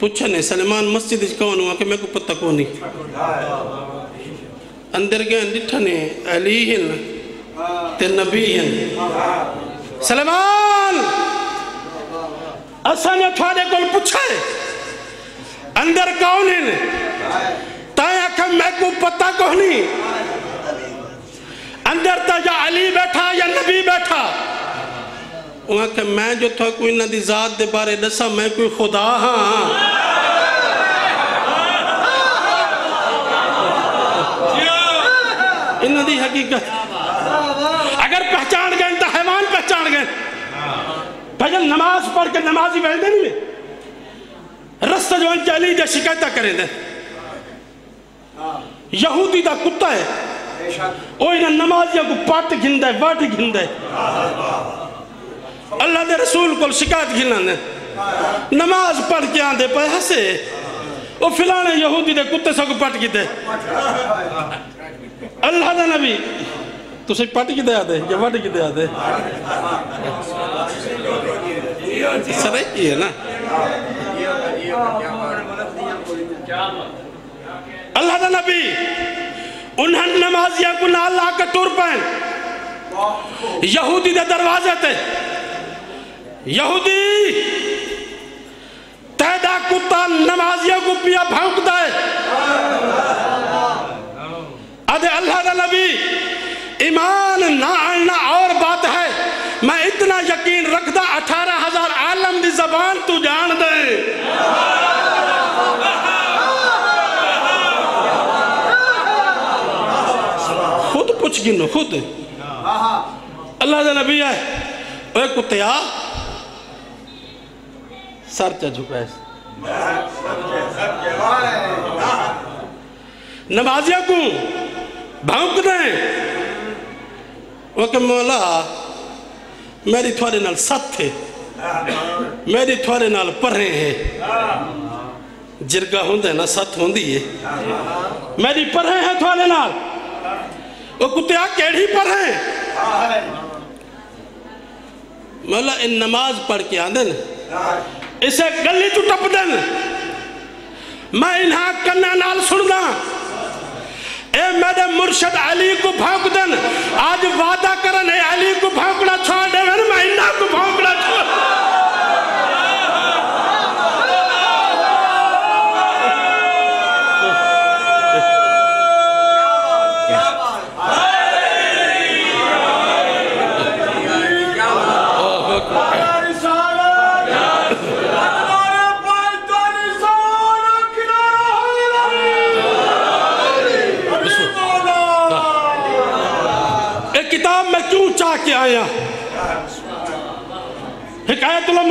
पुछने सलमान मस्जिद कौन हुआ कि मेरे को पता कौन? नहीं अंदर गए ॾिठनि अली हिन ते नबी हिन सलमान असांजो थोड़े को पुछे? अंदर कौन है? तय मैं को पता कोनी अंदर तो या अली बैठा या नबी बैठा? वहाँ के मैं जो था कोई की जात के बारे दसा, मैं कोई खुदा हाँ। इन्हों की हकीकत। अगर पहचान गए तो हैवान पहचान गए भजन नमाज़ पढ़ के नमाजी नहीं में रस्ते जो चली दे शिकायत करें दे। यहूदी का कुत्ता है। नमाजियों को पट गिंद वट गिंद अल्लाह के रसूल को शिकायत गिना नमाज़ पढ़ के आते पे हसे। वो फिलाने यहूदी के कुत्ते सगो पट गिते अल्लाह का नबी। तुम पट कि आते या वट कि आते सर ही है ना? अल्लाह का नबी, उन्हें नमाजिया को नाल ला के टुर पैन। यहूदी के दरवाजे ते। यहूदी तैदा कुत्ता नमाजिया को पिया भौंकता है अरे अल्लाह का नबी ईमान ना आना और बात है। मैं इतना यकीन रखता अठारह हज़ार आलम की जबान तू जान दे। खुद पूछ गिनो, खुद। अल्लाह का नबी है। ओए कुत्तिया, सर चा झुका। नमाजिया को भौंक दें वो के मौला मेरी थोड़े नाल सत है मेरी थोड़े नाल पढ़े है जिरगा होंगे ना सत होंगी है मेरी पढ़े है थोड़े नाल वो कुत्तिया केड़ी पढ़े मतलब इन नमाज़ पढ़ के आंदे इसे गली चू टप देन मैं इन्हा कन्ना नाल सुनदा मेरे मुर्शद अली को भौंक देन। आज वादा करन है अली को भौंकना छोड़ देवन मैं इन्हा को भौंकना छोड़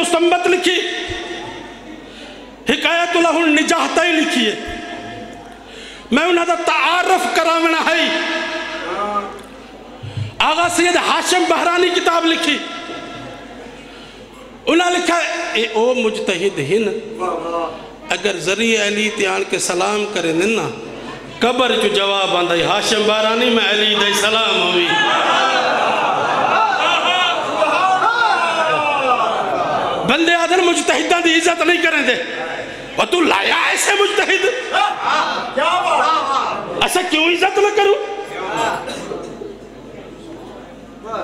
हिकायतुल्ला लिखी हिकायतुल्ला हुन निजाहता ही लिखी। है मैं उन्हें तारफ करावना है। आगा सैयद हाशिम बहरानी किताब लिखी। उन्हें लिखा, ए, ओ मुजतहिद हिन, अगर ज़रिए अली ते आन के सलाम करे ना कबर जो जवाब आंदा, हाशिम बहरानी, में अली दे सलाम हुई। बंदे आदर मुजतहिदा की इज़्ज़त नहीं करें दे तू लाया ऐसे मुजतहिद? ऐसा क्यों इज़्ज़त न करूँ?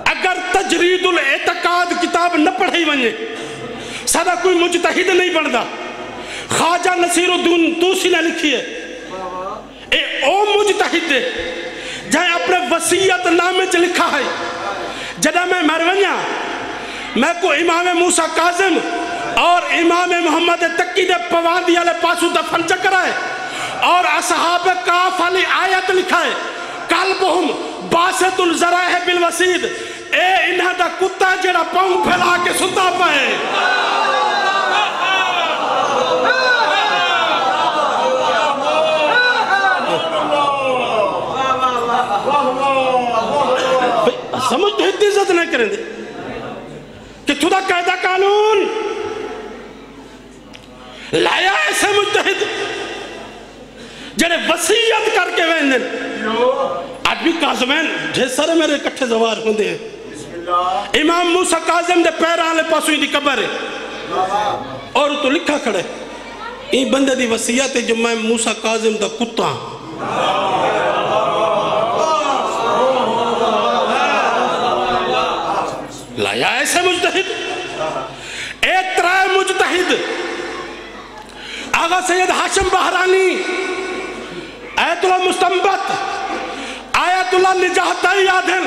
अगर तजरीदुल एतकाद किताब न पढ़ी वने सारा कोई मुजतहिद नहीं बनता ख्वाजा नसीरुद्दीन तूसी ने लिखी है। ए, ओ मुजतहिद, जै अपने वसीयत नामे च लिखा है, जदा मैं मर वञा मैं को इमाम मूसा काजिम और इमाम मोहम्मद तक्की दे पवांदी वाले पासू दफन चक्कर है और असहाब काफ वाली आयत लिखा है, कल्बहुम बासतुल जराह बिल वसीद। ए, इन्हां दा कुत्ता जेड़ा पाँव फैला के सुता पए। समझ तो इतनी इज़्ज़त नहीं करेंगे। खुदा कायदा कानून। लाया ऐसे मुजतहिद जड़े वसीयत करके वेंदे आज भी काजमैन ढेर सारे मेरे इकट्ठे जवार होंगे इमाम मूसा काजम दे पैर आले पासों दी कबर है। और तो लिखा खड़े ई बंदे दी वसीयत है जो मैं मूसा काजम दा कुत्ता। लाया ऐसे मुजतहिद? ए त्राय मुजतहिद। आगा सैयद हाशिम बहरानी आयतुल्ला मुस्तंबत, आयतुल्ला निजाहता यादन,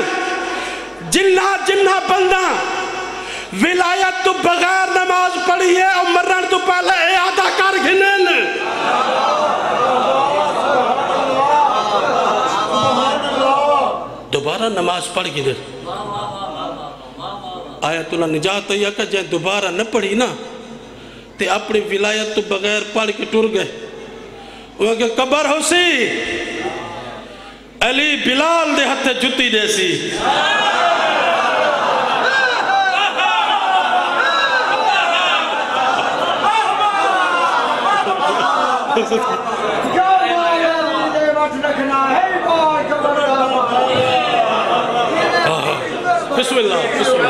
जिन्ना जिन्ना बंदा विलायत तो बगैर नमाज़ पढ़ी है और मरण तो पहले ए आधा कर घिनन। दोबारा नमाज़ पढ़ गिने आयतुल्ला निजात या का जै दोबारा न पढ़ी ना, ते अपनी विलायत तो बगैर पढ़ के टुर गए। वो कबर हो सी अली बिलाल दे हथे जुत्ती देसी। बिस्मिल्लाह बिस्मिल्लाह।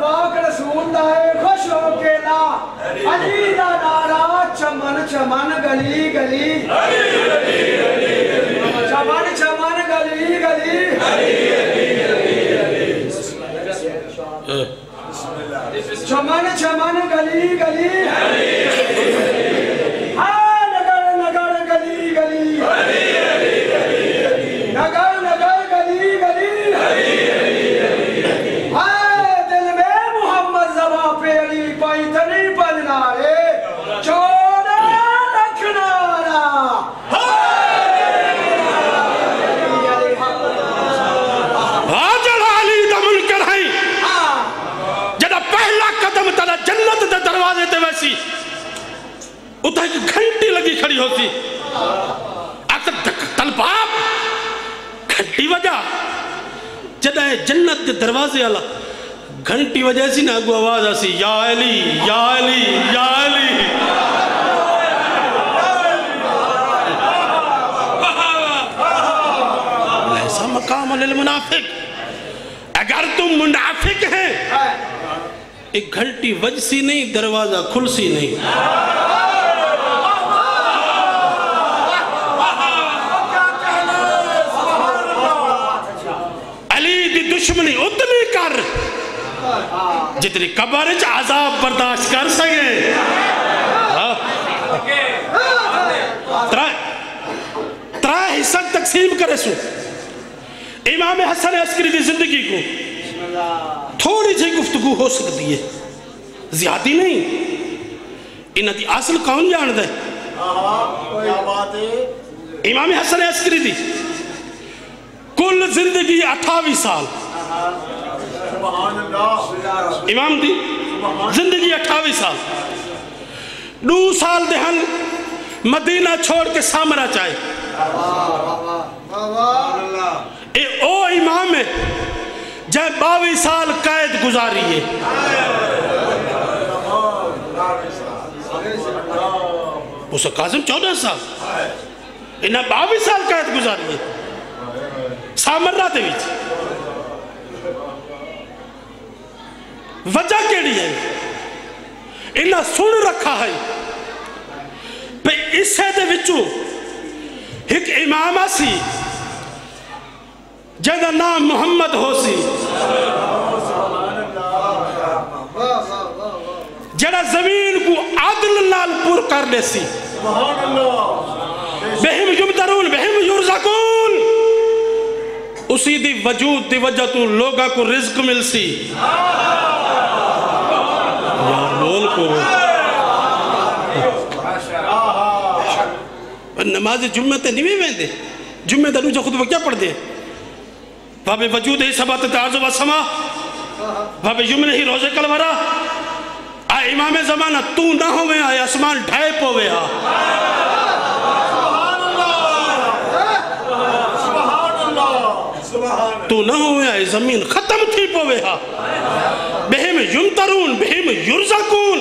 पाक रसूल लाए खुश हो के ला। अली दा नारा चमन चमन गली गली। अली अली अली चमन चमन गली गली। अली अली अली चमन चमन गली गली। हाँ, नगर नगर गली गली नगर नगर गली गली हाय दिल में मोहम्मद जबा पे अली पैतनी बजना रे चोरा रखनारा अक्सर तलबाब घंटी वजा जॾहिं जन्नत जे दरवाज़े वाला घंटी वजह सी न अॻु आवाज़ आसी, या अली या अली या अली। ऐसा मकाम मुनाफिक, अगर तुम मुनाफिक हैं, एक घंटी वजसी नहीं, दरवाज़ा खुलसी नहीं अली दी दुश्मनी उतनी कर जितनी कबर च आजाब बर्दाश्त कर सके। हाँ। त्रै त्रै हिस्सा तकसीम करे सु। इमाम हसन अस्करी की ज़िंदगी को थोड़ी सी गुफ्तगु हो सकती है। ज़्यादा नहीं। इन्हों की असल कौन जानता है? इमाम हसन अस्करी दी। कुल ज़िंदगी अठावी साल। इमाम दी, ज़िंदगी अठावी साल। दो साल दहन मदीना छोड़ के सामरा चाहे। ए, ओ इमाम है जब बावी साल कैद गुजारी है। उस कासिम चौदह साल। इन्हें बावी साल कैद गुजारी है। सामरा दे वजह केड़ी है इन्हें सुन रखा है पे इसे दे विचों एक इमाम सी जदा नाम मोहम्मद होसी। जड़ा ज़मीन को आदल नाल पुर कर ले सी बहिम युमतरून बहिम युरजकून। उसी दी वजूद दी वजह तू लोगा को रिज्क मिल सी नमाज़ जुम्मे ते नहीं वेंदे। जुम्मे दा दूजा खुतबा क्या पढ़दे? बाबे वजूद ही सबत ताजो व समा। बाबे जुम्मे ही रोज़े कल वरा आ इमाम जमाना तू ना होवे, आ आसमान ढाए पोवे, आ। तू ना होवे आ ज़मीन खत्म थी पोवे आ बेहम युमतरून, बेहम युरजकून।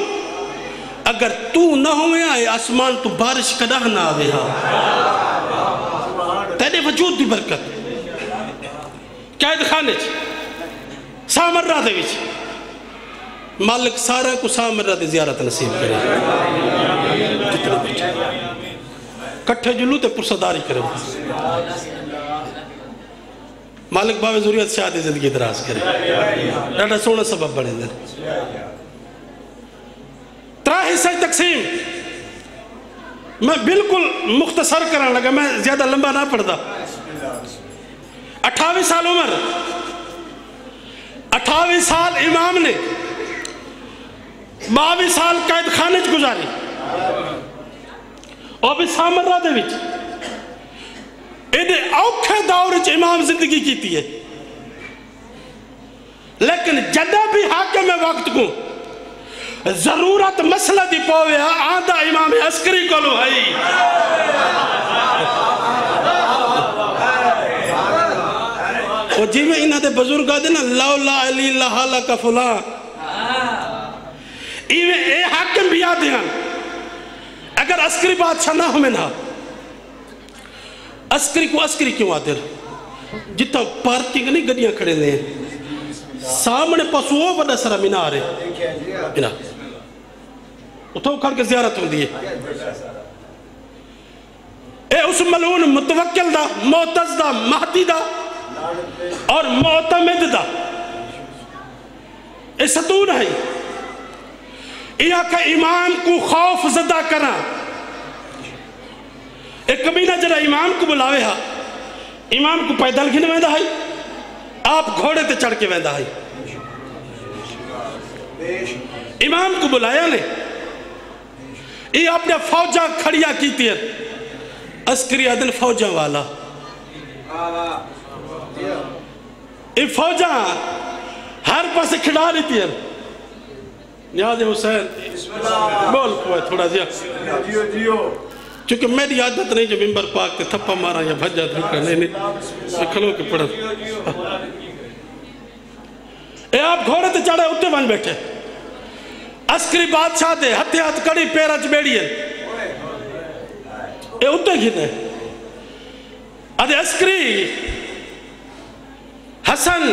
अगर तू न होवे आ आसमान तू बारिश कदा ना आवे हा। तेरे वजूद दी बरकत। कैद खाने च सामर्रा दे विच। मालिक सारा को सामर्रा दी जियारत नसीब करे। जितने बच्चे जुलू ते पुरसदारी करे। मालिक बाबे ज़रूरत शादी ज़िंदगी दराज करे। ॾाढा सोहना सबब बने त्रा हिस्सा तकसीम। मैं बिल्कुल मुख्तसर करने लगा, मैं ज़्यादा लंबा ना पढ़ता। अठावी साल उम्र। अठावी साल इमाम ने बावी साल कैद खाने गुजारी। और भी सामरा एडे औखे दौर च इमाम ज़िंदगी की है। लेकिन जदा भी हाके में वक्त को ज़रूरत मसल दी पवे, आंदा इमाम अस्करी को है और जिमें इन्होंने बुज़ुर्ग आते ना लाओ ला अली लाहा ला का फुला। इवें ए हाकिम भी आते हैं, अगर अस्करी बादशाह ना हो ना अस्करी को अस्करी क्यों आते जिथ पार्किंग नहीं, गड्डिया खड़े ने सामने पशुओं वाला सारा मीनार है। मीनार उतो खड़ के जियारत होती है। ए, उस मलून मुतवक्किल दा, मोतज दा महती दा और मोतमिद दा। ए, सतून है। यहाँ का इमाम को खौफ जदा करा। एक कमीना जरा इमाम को बुलावे हा। इमाम को पैदल घिन वेंदा है, आप घोड़े ते चढ़ के वेंदा है। इमाम को बुलाया ने, ये अपने फौजा खड़िया की अस्करी अदन फौजा वाला। ये फौजा हर पास खिला देती है न्याज हुसैन, बोल थोड़ा जिया। चूँकि मेरी आदत नहीं जो मिंबर पाक के थप्पा मारा या भजा धुका नहीं नहीं खलो के पढ़ ए, आप घोड़े ते चढ़े उत्ते वन बैठे। अस्करी बादशाह दे हथे हथ कड़ी पैर च बेड़ी ए उत्ते खिने अदे अस्करी, हसन,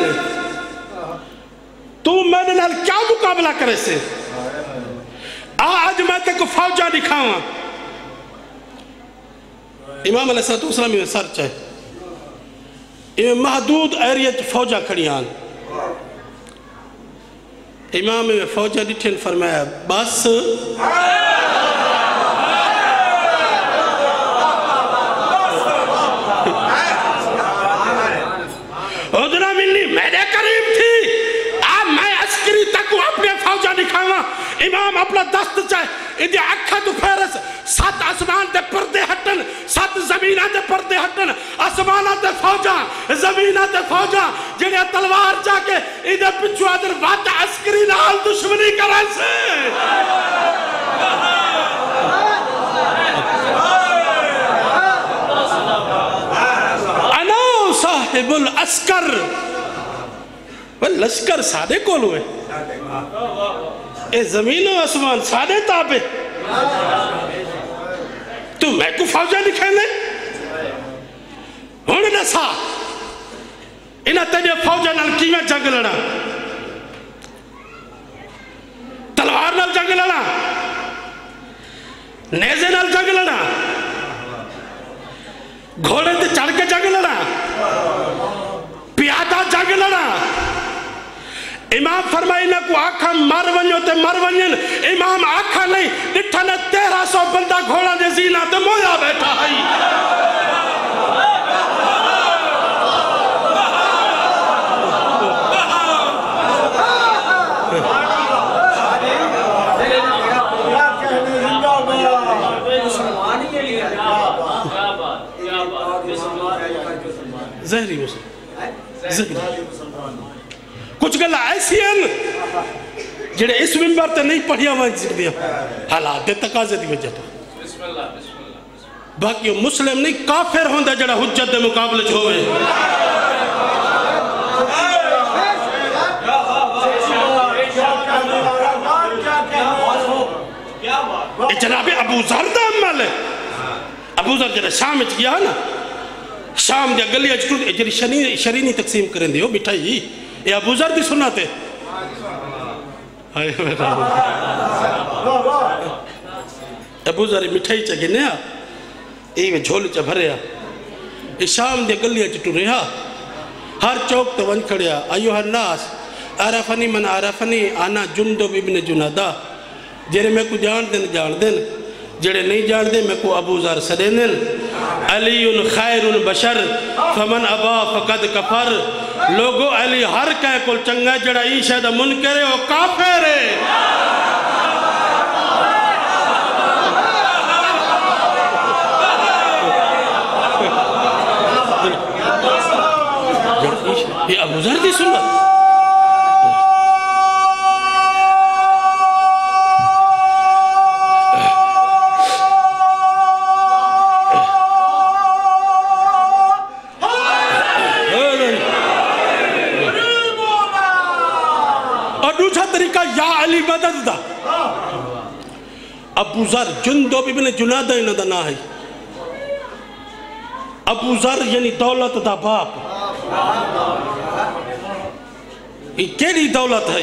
तू मेरे नाल क्या मुकाबला करे से? आज मैं ते को फौजा दिखावा इमाम अलैहिस्सलाम में सर्च है ये महदूद एरियत फौजा खड़ी आन इमाम में फौजा ॾिठनि फरमाया बस उधरा मिलनी मेरे करीब थी आ मैं अस्करी तक अपने फौजा दिखावा इमाम अपना दस्त चाहे इधर अखा तू फेरस सत आसमान दे पर्दे हटन, सत जमीना दे पर्दे हटन। आसमाना ते फौजा, जमीना ते फौजा जेड़े तलवार जाके इधर पिछू अदर वात अस्करी नाल दुश्मनी करे साहिबुल अस्कर। लश्कर सादे हुए। ए, ज़मीन और आसमान, सादे ताबे। तू मैं को फौजा लिखेने हुन दसा इन्हें तेरे फौजा नाल किवें जंग लड़ा। तलवार नाल जंग लड़ा। नेजे नाल जंग लड़ा। घोड़े ते चढ़ के जंग लड़ा। प्यादा जंग लड़ा। इमाम फरमाई न को आखा मर वञो ते मर वञन। इमाम आखा नहीं ॾिठा न तेरहं सौ बंदा घोड़ा जे ज़ीना ते मोया बैठा हई। जहरी मुस्लिम जहरी। कुछ गल ऐसी हैं जेड़े इस मिंबर ते नहीं पढ़िया वंच सकदिया हालात दे तकाजे दी वजह तो। बाकी मुस्लिम नहीं काफिर होंदा जेड़ा हुज्जत दे मुकाबले ये जनाबे अबू जर अमल। है अबू जर जेड़ा शाम गया ना शाम गलियाँ शरीनी तकसीम करेंदे हो मिठाई। ये अबू जर दी सुन्नत है। हाय मेरा अबू जर। मिठाई च गिनया ए झोल च भरया ये शाम दी गलियाँ च हर चौक ते वन खड़िया अयो नास, आरफनी मन आरफनी, आना जुंदो इब्न जुनादा। जेरे मैं को जान देन जान देन जेड़े नहीं जानते मैं को अबू जर सदेन अली उन खैर उन बशर, फमन अबा फकद कफर। लोगो, अली हर कह को चंगा, जड़ा ई शायद मुनकर है ओ काफिर है। ये अबू जर दी सुन्नत? अबू जर जुंदो इब्न जुनादा इन्हों का ना है। अबू जर यानी दौलत दा बाप। केड़ी दौलत है?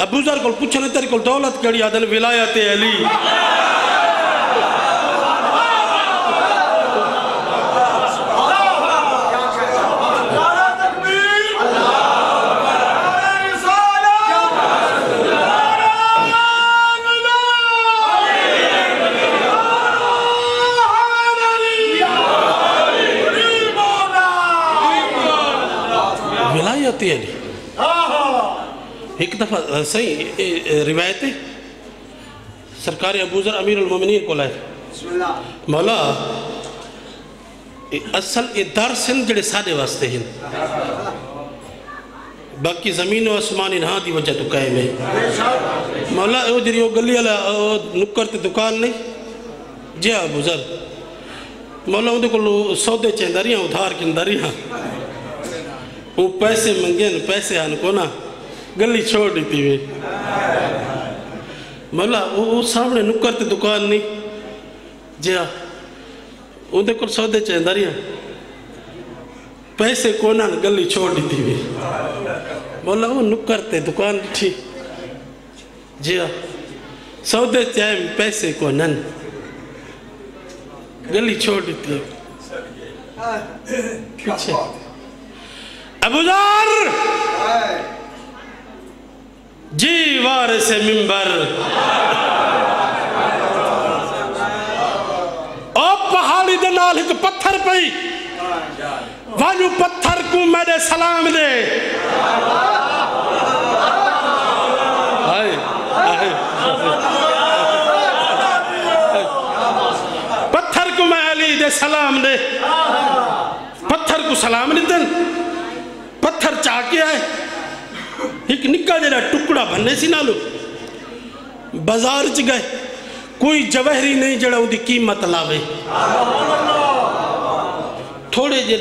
अबू जर को पूछने, तेरे को दौलत केड़ी आदन विलायत अली। दफ़ा सही रिवायत? है सरकार अबूजर अमीर उलमोमिनीन को लाए। मौला असल ये दर सिंध जड़े सादे वास्ते हैं। बाकी ज़मीन और आसमान इन्हां दी वजह तो कायम है। मौला जरी ओ गली वाला नुक्कर ते दुकान नहीं जी हाँ बुजर मौला उहदे को सौदे चेंदा रही उधार किंदा रही वो पैसे मंगे पैसे आन को ना। गली छोड़ दी थी वे। मौला वो सामने नुक्कर ते दुकान नहीं जी हाँ उहदे को सौदे चेंदा रही पैसे को गली छोड़ दी थी वे। मौला वो नुक्कर ते दुकान ॾिठी जी हाँ सौदे चाहे पैसे को गली छोड़ दी थी। पीछे। अबुजार जी वार से मिंबर। पहाड़ी दे नाल एक पत्थर पई। वाजू पत्थर को मेरे सलाम दे। पत्थर को मैं अली दे सलाम दे। पत्थर को सलाम नहीं दन। पत्थर चाह के आए। एक निका जरा टुकड़ा भन्ने से नालू। बाज़ार च गए। कोई जवहरी नहीं जरा उनकी कीमत लावे। थोड़े जे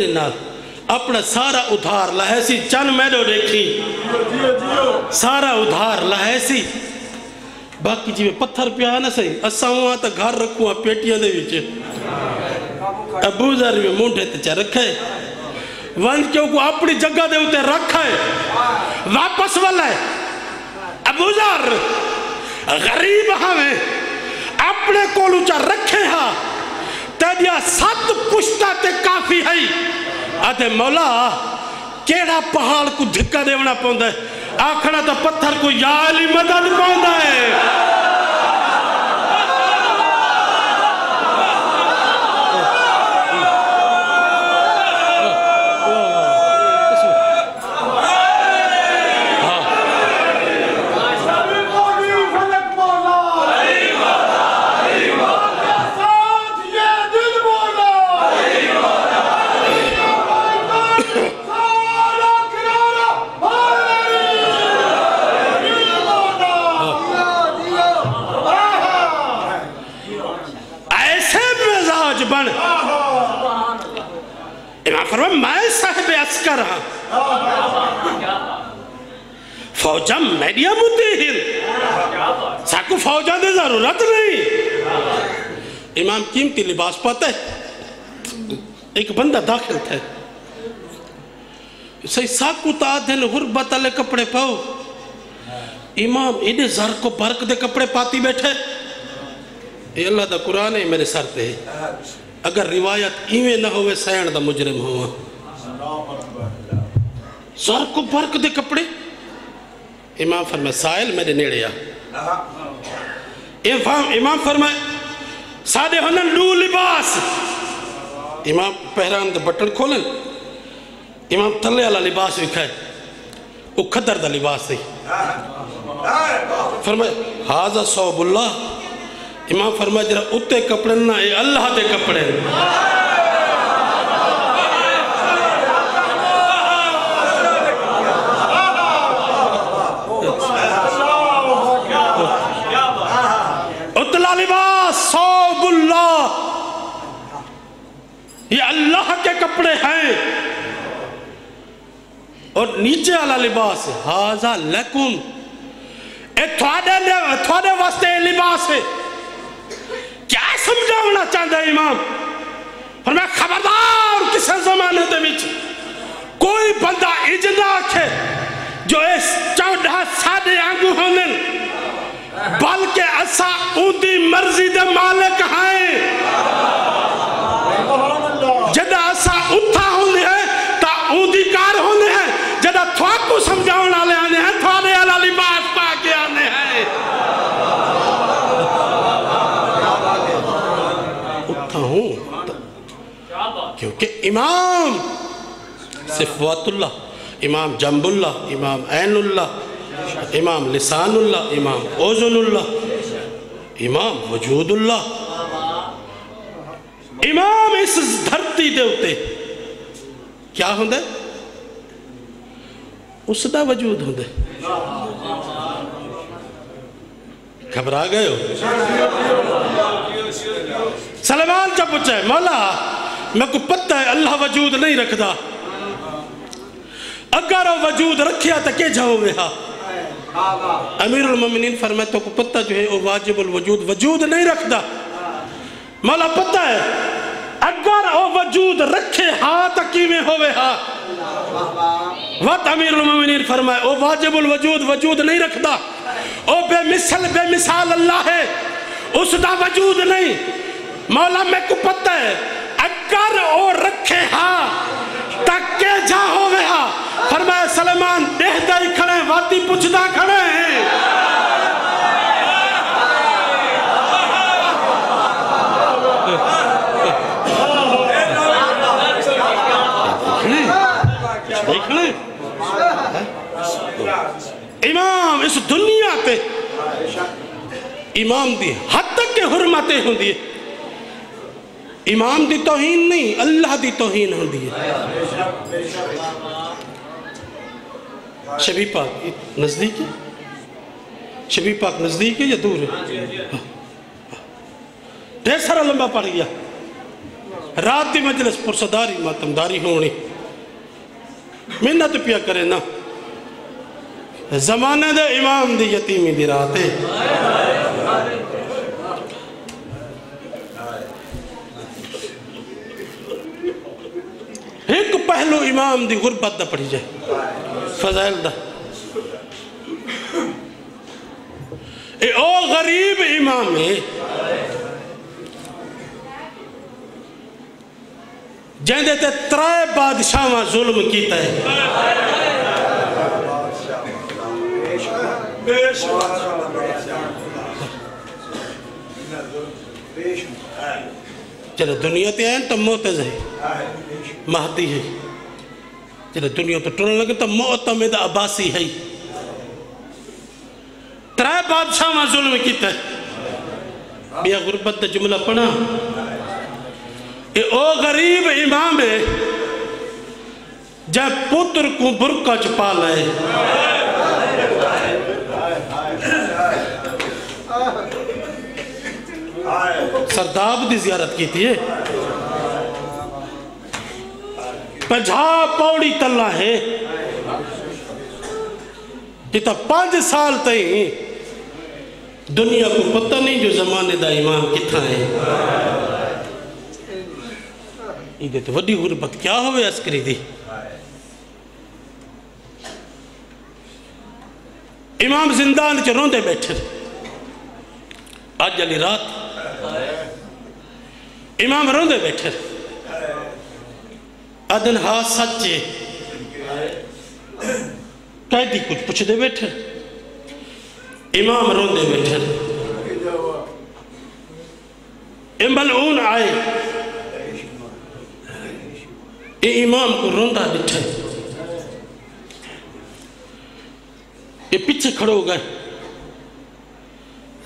अपना सारा उधार लाहे सी। चन मैडो देखी। सारा उधार लाहे सी। बाकी जिम्मे पत्थर पिया ना सही, असा हुआ तो घर रखू पेटिया अबूजर में मुंडे ते रखे। वंश को अपनी जगह दे उते रख है। वापस वाला है। अबूजर गरीब हावे अपने को रखे हा। तेरिया सात पुश्ता ते काफ़ी है। अते मौला, केड़ा पहाड़ को धिक्का देवना पौंदा है? आखना तो पत्थर को याली मदद पौंदा है। इमाम मैं साहब फौजा मेरिया साकू फौजा की ज़रूरत नहीं। इमाम कीमती लिबास पाता है, एक बंदा दाखिल था। सही साकू ता दिन गुरबत वाले कपड़े पाओ। इमाम एडे जर को बरक दे कपड़े पाती बैठे। ये अल्लाह का कुरान है मेरे सर पे। अगर रिवायत इवें ना होवे सैन दा मुजरिम होवा। सर को बरक दे कपड़े? इमाम फरमाए, साहिल मेरे नेड़े आ। इमाम इमाम फरमाए, सादे हनन, लू लिबास। इमाम पहरान दे बटन खोलन। इमाम थल्ले वाला लिबास विखाए वो खदर दा लिबास है फरमाए, हाजा सौबुल्ला इमाम फरमा जरा उत्ते कपड़े ना ये अल्लाह के कपड़े। उतला लिबास ये अल्लाह के कपड़े हैं। और नीचे वाला लिबास, हाजा लकुम। ए, थोड़े थोड़े वास्ते लिबास है। चाहता इमाम। और मैं खबरदार किसी जमाने विच कोई बंदा इजना आखे जो इस चौदह साढ़े आंगू होने बल्कि असा उदी मर्ज़ी दे मालिक हैं। जदा असा उठा होने हैं, ता उदी कार होने हैं, जदा थवाकू समझाने वाले आने हैं थोड़े वाला लिबास पा के आने हैं उठा हूँ क्योंकि इमाम। सिफवातुल्ला इमाम जम्बुल्ला इमाम ऐनुल्ला इमाम लिसानुल्ला इमाम ओजुनुल्ला इमाम वजूदुल्ला इमाम इस धरती दे उत्ते क्या होंगे उसका वजूद होंगे घबरा गए हो? सलमान चा पूछे मौला मैं को पता है, अल्लाह वजूद नहीं रखता। अगर वो वजूद रखिया तो के जाओगे हा? अमीरुल मोमिनीन फरमाए तो को पता जो है, वो वाजिबुल वजूद वजूद नहीं रखता। मौला, पता है, अगर वो वजूद रखे हा तो किवें होवे हा? वत अमीरुल मोमिनीन फरमाए, ओ वाजिबुल वजूद वजूद नहीं रखता। ओ बेमिसल, बेमिसाल अल्लाह है उसका वजूद नहीं। मौला मैं को पता है अगर ओ रखे, हा, तक जा होवे हा। फरमाया, सलमान देखदा ही खड़े वाती पुछदा खड़े हैं। इमाम इस दुनिया ते इमाम दी हद तक के हुरमते होंदी है इमाम दी तोहीन नहीं, अल्लाह दी तोहीन होंदी है। शबी पाक नज़दीक है? शबी पाक नज़दीक है या दूर है? ढेर सारा लंबा पड़ गया। रात की मजलिस पुरसदारी, मातमदारी होनी। मिन्नत पिया करे ना। जमाने दे इमाम दी यतीमी दी रात है। एक पहलू इमाम दी गुरबत दा पढ़ी जाए। फजैल ओ गरीब इमाम जैसे त्रै बादशाह जुल्म किया चलो दुनिया ते तो मोतज है। महदी है। चलो दुनिया तो लगे तो मोतमिद अब्बासी है। त्रै बादशाह जुल्म किया है बिया गुरबत दा जुमला पढ़ा। ये ओ गरीब इमाम है जब पुत्र को बुरका च पा लाए। सरदाब की जियारत की थी 50 पौड़ी तला है। ये तो पाँच साल तई दुनिया को पता नहीं जो जमाने का इमाम कितना है। ये तो वही गुरबत क्या हो अस्करी दी? इमाम ज़िंदा च रोंदे बैठे अज अली रात। इमाम रोंदे बैठे अदल हा सचे कैदी कुछ पुछते बैठे। इमाम रोंदे बैठे। इमल ऊन आए। ये इमाम को रोंदा बैठे। ये पीछे खड़े हो गए।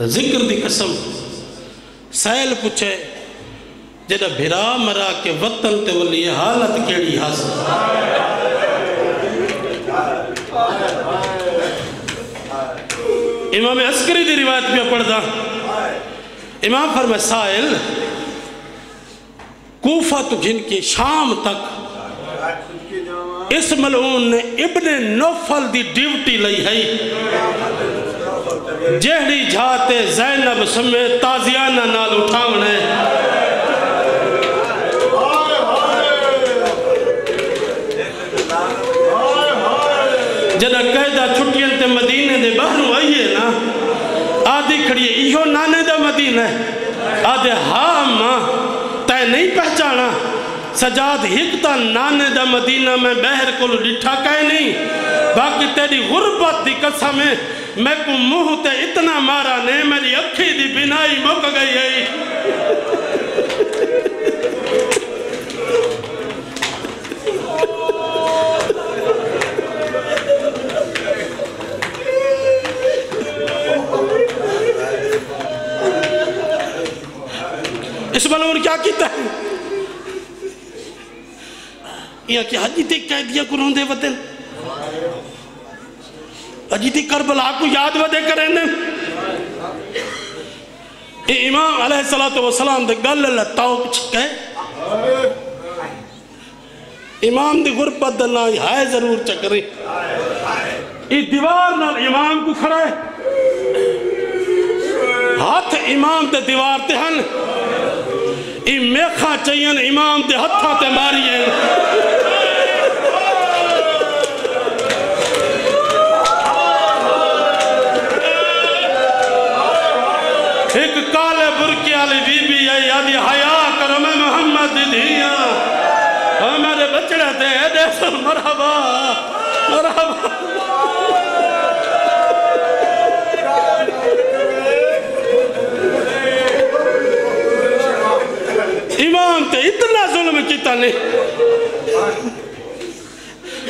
ज़िक्र दी कसम, सैल पूछे जरा भिरा मरा के वतन ते वली हालत केड़ी हासिल इमाम अस्करी की रिवायत पे पढ़दा, इमाम फरमा साहिल, कूफा तो जिनके शाम तक इस मलून ने इब्ने नौफल दी ड्यूटी लई है। जेहड़ी जाते जैनब समेत ताजियाना नाल उठावने जदा कहदा छुट्टियाँ ते मदीने दे बाहरों आइए ना आदि खड़ी इहो नाने दा मदीना आदे हाँ माँ, तै नहीं पहचाना। सजाद हिक ता नाने दा मदीना में बहर को डिठा कह नहीं। बाकी तेरी गुरबत दी कसम है, मैं को मुँह ते इतना मारा ने, मेरी अखी दी बिनाई मुक गई है। इस बल क्या किया? है यहाँ कि हजी ते कह दिया अजी ते करबला को याद करें इमाम वसलाम दे गल लताओ इमाम दी गुरबत ना है ज़रूर चकरे। ये दीवार नाल इमाम को खड़ा है। हाथ इमाम दीवार ते हन। ये मेखा चाहिए इमाम दे हथा ते मारिए एक काले बुरके वाली बीबी आई आदि हया करो मैं मोहम्मद दी धिया हाँ मेरे बचड़े सुन मरहबा मरहबा इमाम ते इतना जुल्म किया ने।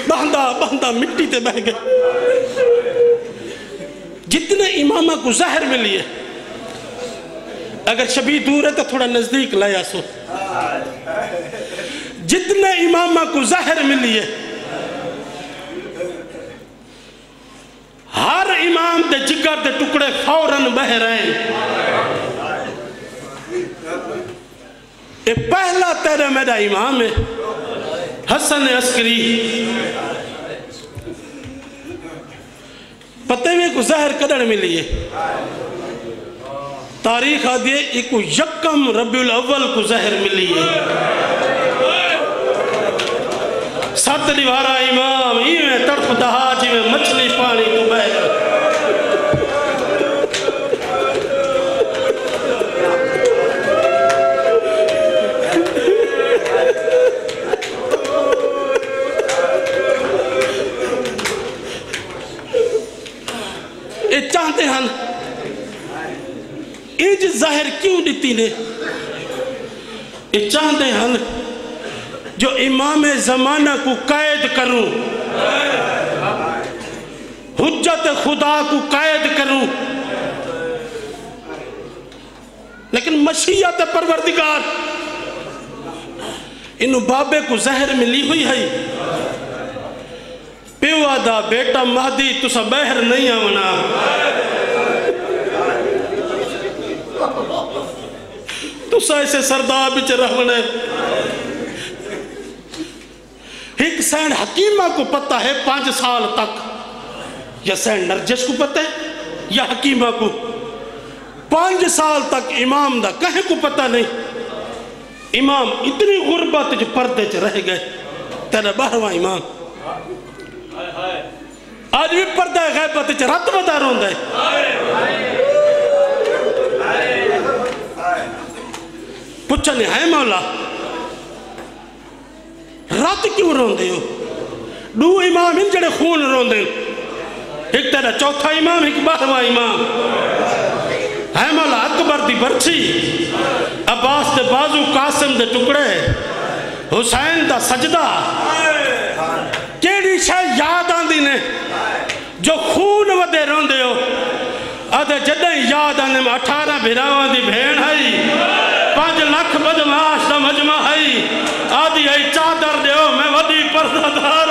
बंदा बंदा मिट्टी ते बह गए जितने इमामा को जहर मिली है, अगर शबी दूर है तो थोड़ा नज़दीक लाया सो जितने इमामा को जहर मिली है, हर इमाम के जिगर के टुकड़े फ़ौरन बह रहे हैं। ये पहला तेरा मेरा इमाम है। हसन अस्करी। पते में को जहर कदड़ मिली है। तारीख आदि एक यकम रबीउल अव्वल को जहर मिली है। सत निवारा इमाम, इवें तड़प दहा जिवें मछली पानी ये हैं। इंज ज़ाहिर क्यों दी ने? चाहते हैं जो इमाम जमाना को कैद करूँ, हुज्जत खुदा को कैद करूँ। लेकिन मशीयत परवरदिगार इन बाबे को जहर मिली हुई है। प्योआ दा बेटा महदी तुसा बहर नहीं आवना। तुसा ऐसे सरदार बिच रहने एक सैन हकीमा को पता है पाँच साल तक। या सैन नरजश को पता है, या हकीमा को पाँच साल तक इमाम दा कहे को पता नहीं। इमाम इतनी गुर्बत च पर्दे च रह गए, तेरा बारहवा इमाम। आज भी पर्दा गैबत रत बता रोंदा है। पुछन है मौला रात क्यों रोंदे हो दू इमाम इन जड़े खून रोंदे एक तेरा चौथा इमाम एक बारहवा इमाम है मौला अकबर दी बरछी अब्बास दे बाजू कासिम दे टुकड़े हुसैन दा सजदा केड़ी शायद याद आंदी ने जो खून वदे रोंदे हो अदे जॾहिं याद आने में अठारह भिरावां दी भेण पाँच लख बदमाश दा मजमा हई आदि हई चादर दियो मैं वॾी परदादार।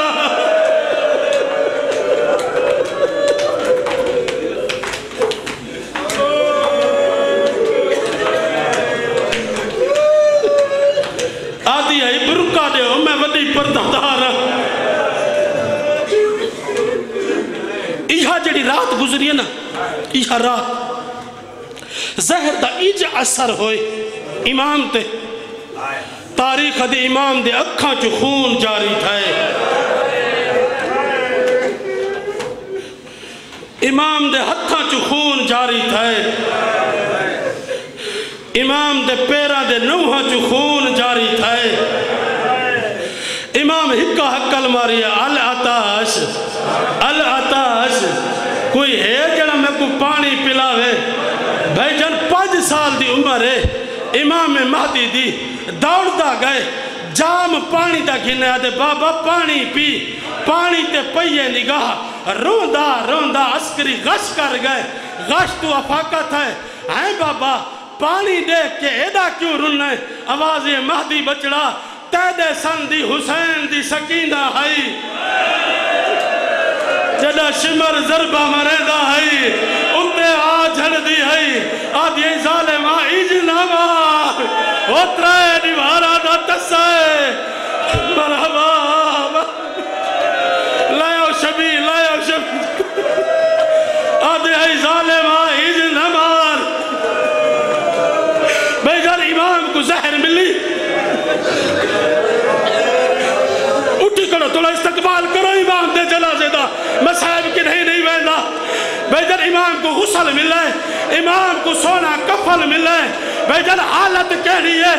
आदि हई बुरका मैं रात गुजरी है ना, इहा रात। जहर दा इज़ असर होए, इमाम ते। तारीख दे इमाम दे अखा च खून जारी थाए इमाम दे हथा च खून जारी थाए इमाम दे पैरा दे नूह च खून जारी थाए इमाम हिक्का हक्कल मारी अल अताश अल अताश कोई है जड़ा मैं को पानी पिलावे? भाई जन पाँच साल दी उम्र है। इमाम महदी दी दौड़दा गए, जाम पानी दा गिने दे बाबा पानी पी, पानी ते पइए निगाह, रोंदा रोंदा अस्करी गश कर गए, गश तू अफाकत है हैं बाबा, पानी देख के एदा क्यों रुना आवाज़ महदी बचड़ा तैदे सन हुसैन दी सकीना हई जदा शिमर जरबा मरेदा उते आ झड़ दी है। आदि जालिमा इजनामा ओ त्रै निवारा दा तस्सा मरहबा। लाओ शबी लाओ शबी। आदि है जालिमा इजनामार भाई जल इमाम को जहर मिली। उठी करो, थोड़ा इस्तकबाल करो इमाम दे जनाजे दा। मैं साहब की नहीं नहीं बहना बेजन इमाम को गुसल मिले, इमाम को सोना कफल मिले। बेजर हालत कहनी है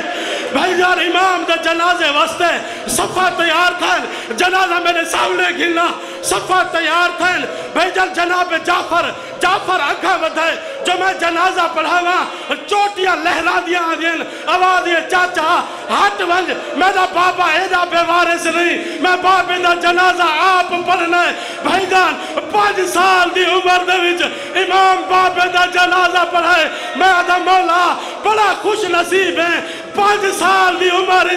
भाईजान इमाम के जनाजे वास्ते सफ़ा तैयार थे जनाजा मेरे सामने गिरना सफ़ा तैयार थे भाईजान जनाब जाफ़र जाफ़र अगा वधे जो मैं जनाजा पढ़ावा, चोटियाँ लहरा दिया आदियन आवाज़ ये चाचा हट वंज मेरा बाबा एदा बेवारिस नहीं, मैं बाबे दा जनाजा आप पढ़ना है। भाईजान, पाँच साल दी उम्र दे विच इमाम बाबे दा जनाजा पढ़ाए, मैं मौला, बड़ा खुश नसीब है पाँच साल दी उम्र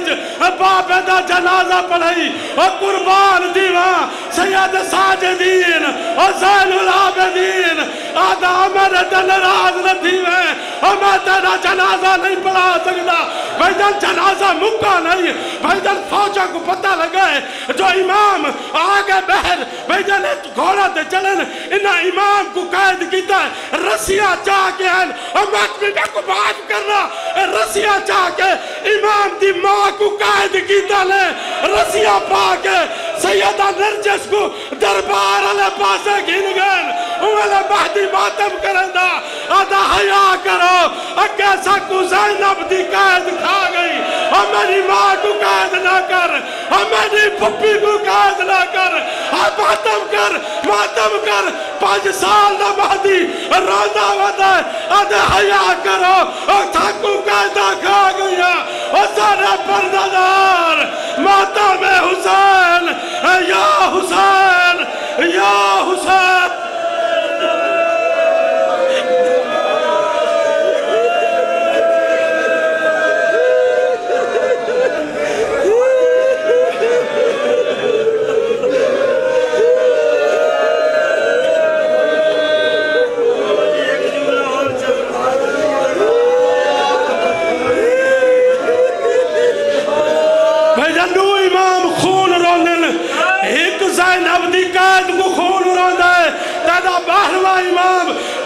बाबे दा जनाजा पढ़ाई, और कुर्बान दीवा सैयद साजिदीन, और जैनुल आबिदीन। आदा मेरे दिल राज न दीवे, और मैं तेरा जनाजा नहीं पढ़ा सकता भाईजान, जनाजा मुक्का नहीं। भाईजान, फौजा को पता लगा है जो इमाम आगे बहर। भाईजान एक घोड़ा ते चलन इना इमाम को कैद किया रसिया चाह के हैं। और मैं बेटा को माफ़ करना रसिया चाह के इमाम दी माँ को कैद किया ने। रसिया पा के सैयदा नरजस को दरबार वाले पासे गिन गए। उन्हें महदी मातम करंदा हया करो। कैद खा गई। माँ को ना कर। पप्पी को ना कर। मातम कर मातम कर। पाँच साल रोजा वदा। हया करो। और साकू कैदा खा गया और सारे माता में हुसैन या हुसैन या हुसैन।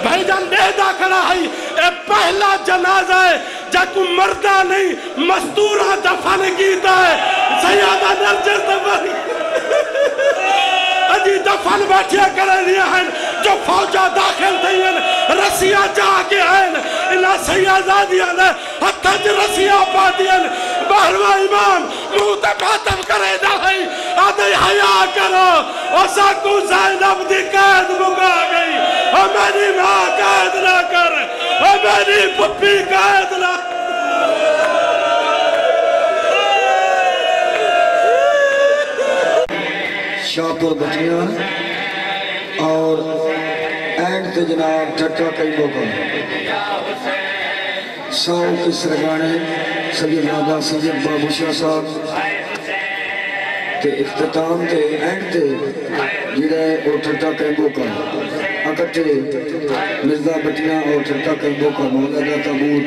भाईजान बेहदा खड़ा है। ए पहला जनाजा है, जाकू मर्दा नहीं मस्तूरा दफन कीता है। सैयदा नरजस दफन अजी दफन बैठिया कर दिया हैं, जो फौजा दाखिल थी हैं रसिया जाके हैं। इना सैयदादिया ने हथ रसिया पा दिया बारहवा इमाम, मुँह खातम करे दा है आदे हया करो। ओ साकू जैनब दी कैद मुका गई। ओ मेरी माँ कैद ना कर। ओ मेरी पुप्पी कैद ना शाहपुर बटियाँ और एंड ते जनाब ठट्टा कई मौका सौ के सरगाने सैयद नादा सैयद बाबू शाह साहब। ते इख्तिताम ते एंड ते जेड़ा है वो ठट्टा कैंबो का अकट्ठे मिर्ज़ा बटिया और ठट्टा कैंबो का मौला का तबूत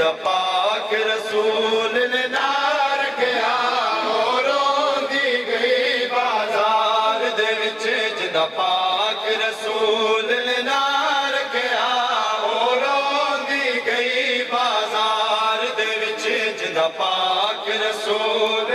पाख रसूल नार कया हो रोगी गई बाज़ार विच जा रसूल नार कया ओ रोगी कई बाज़ार विच जा रसूल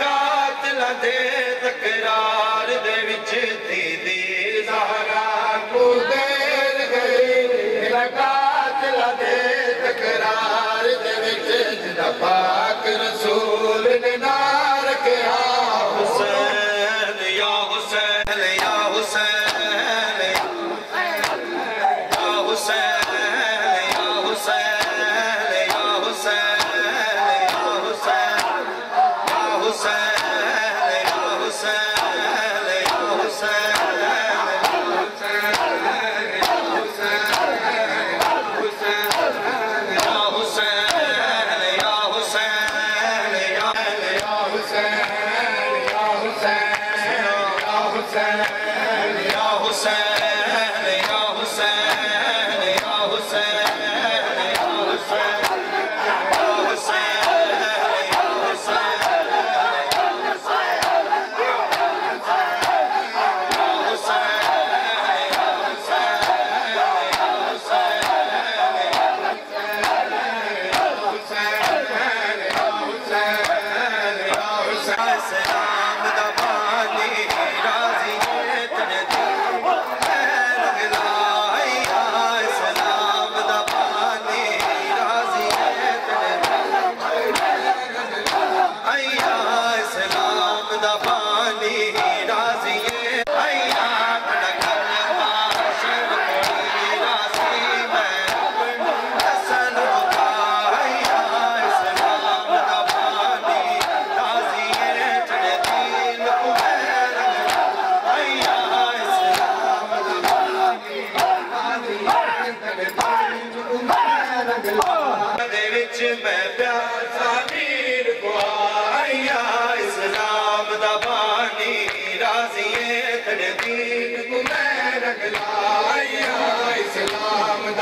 कातार पाक्रोलिनारे हुसैन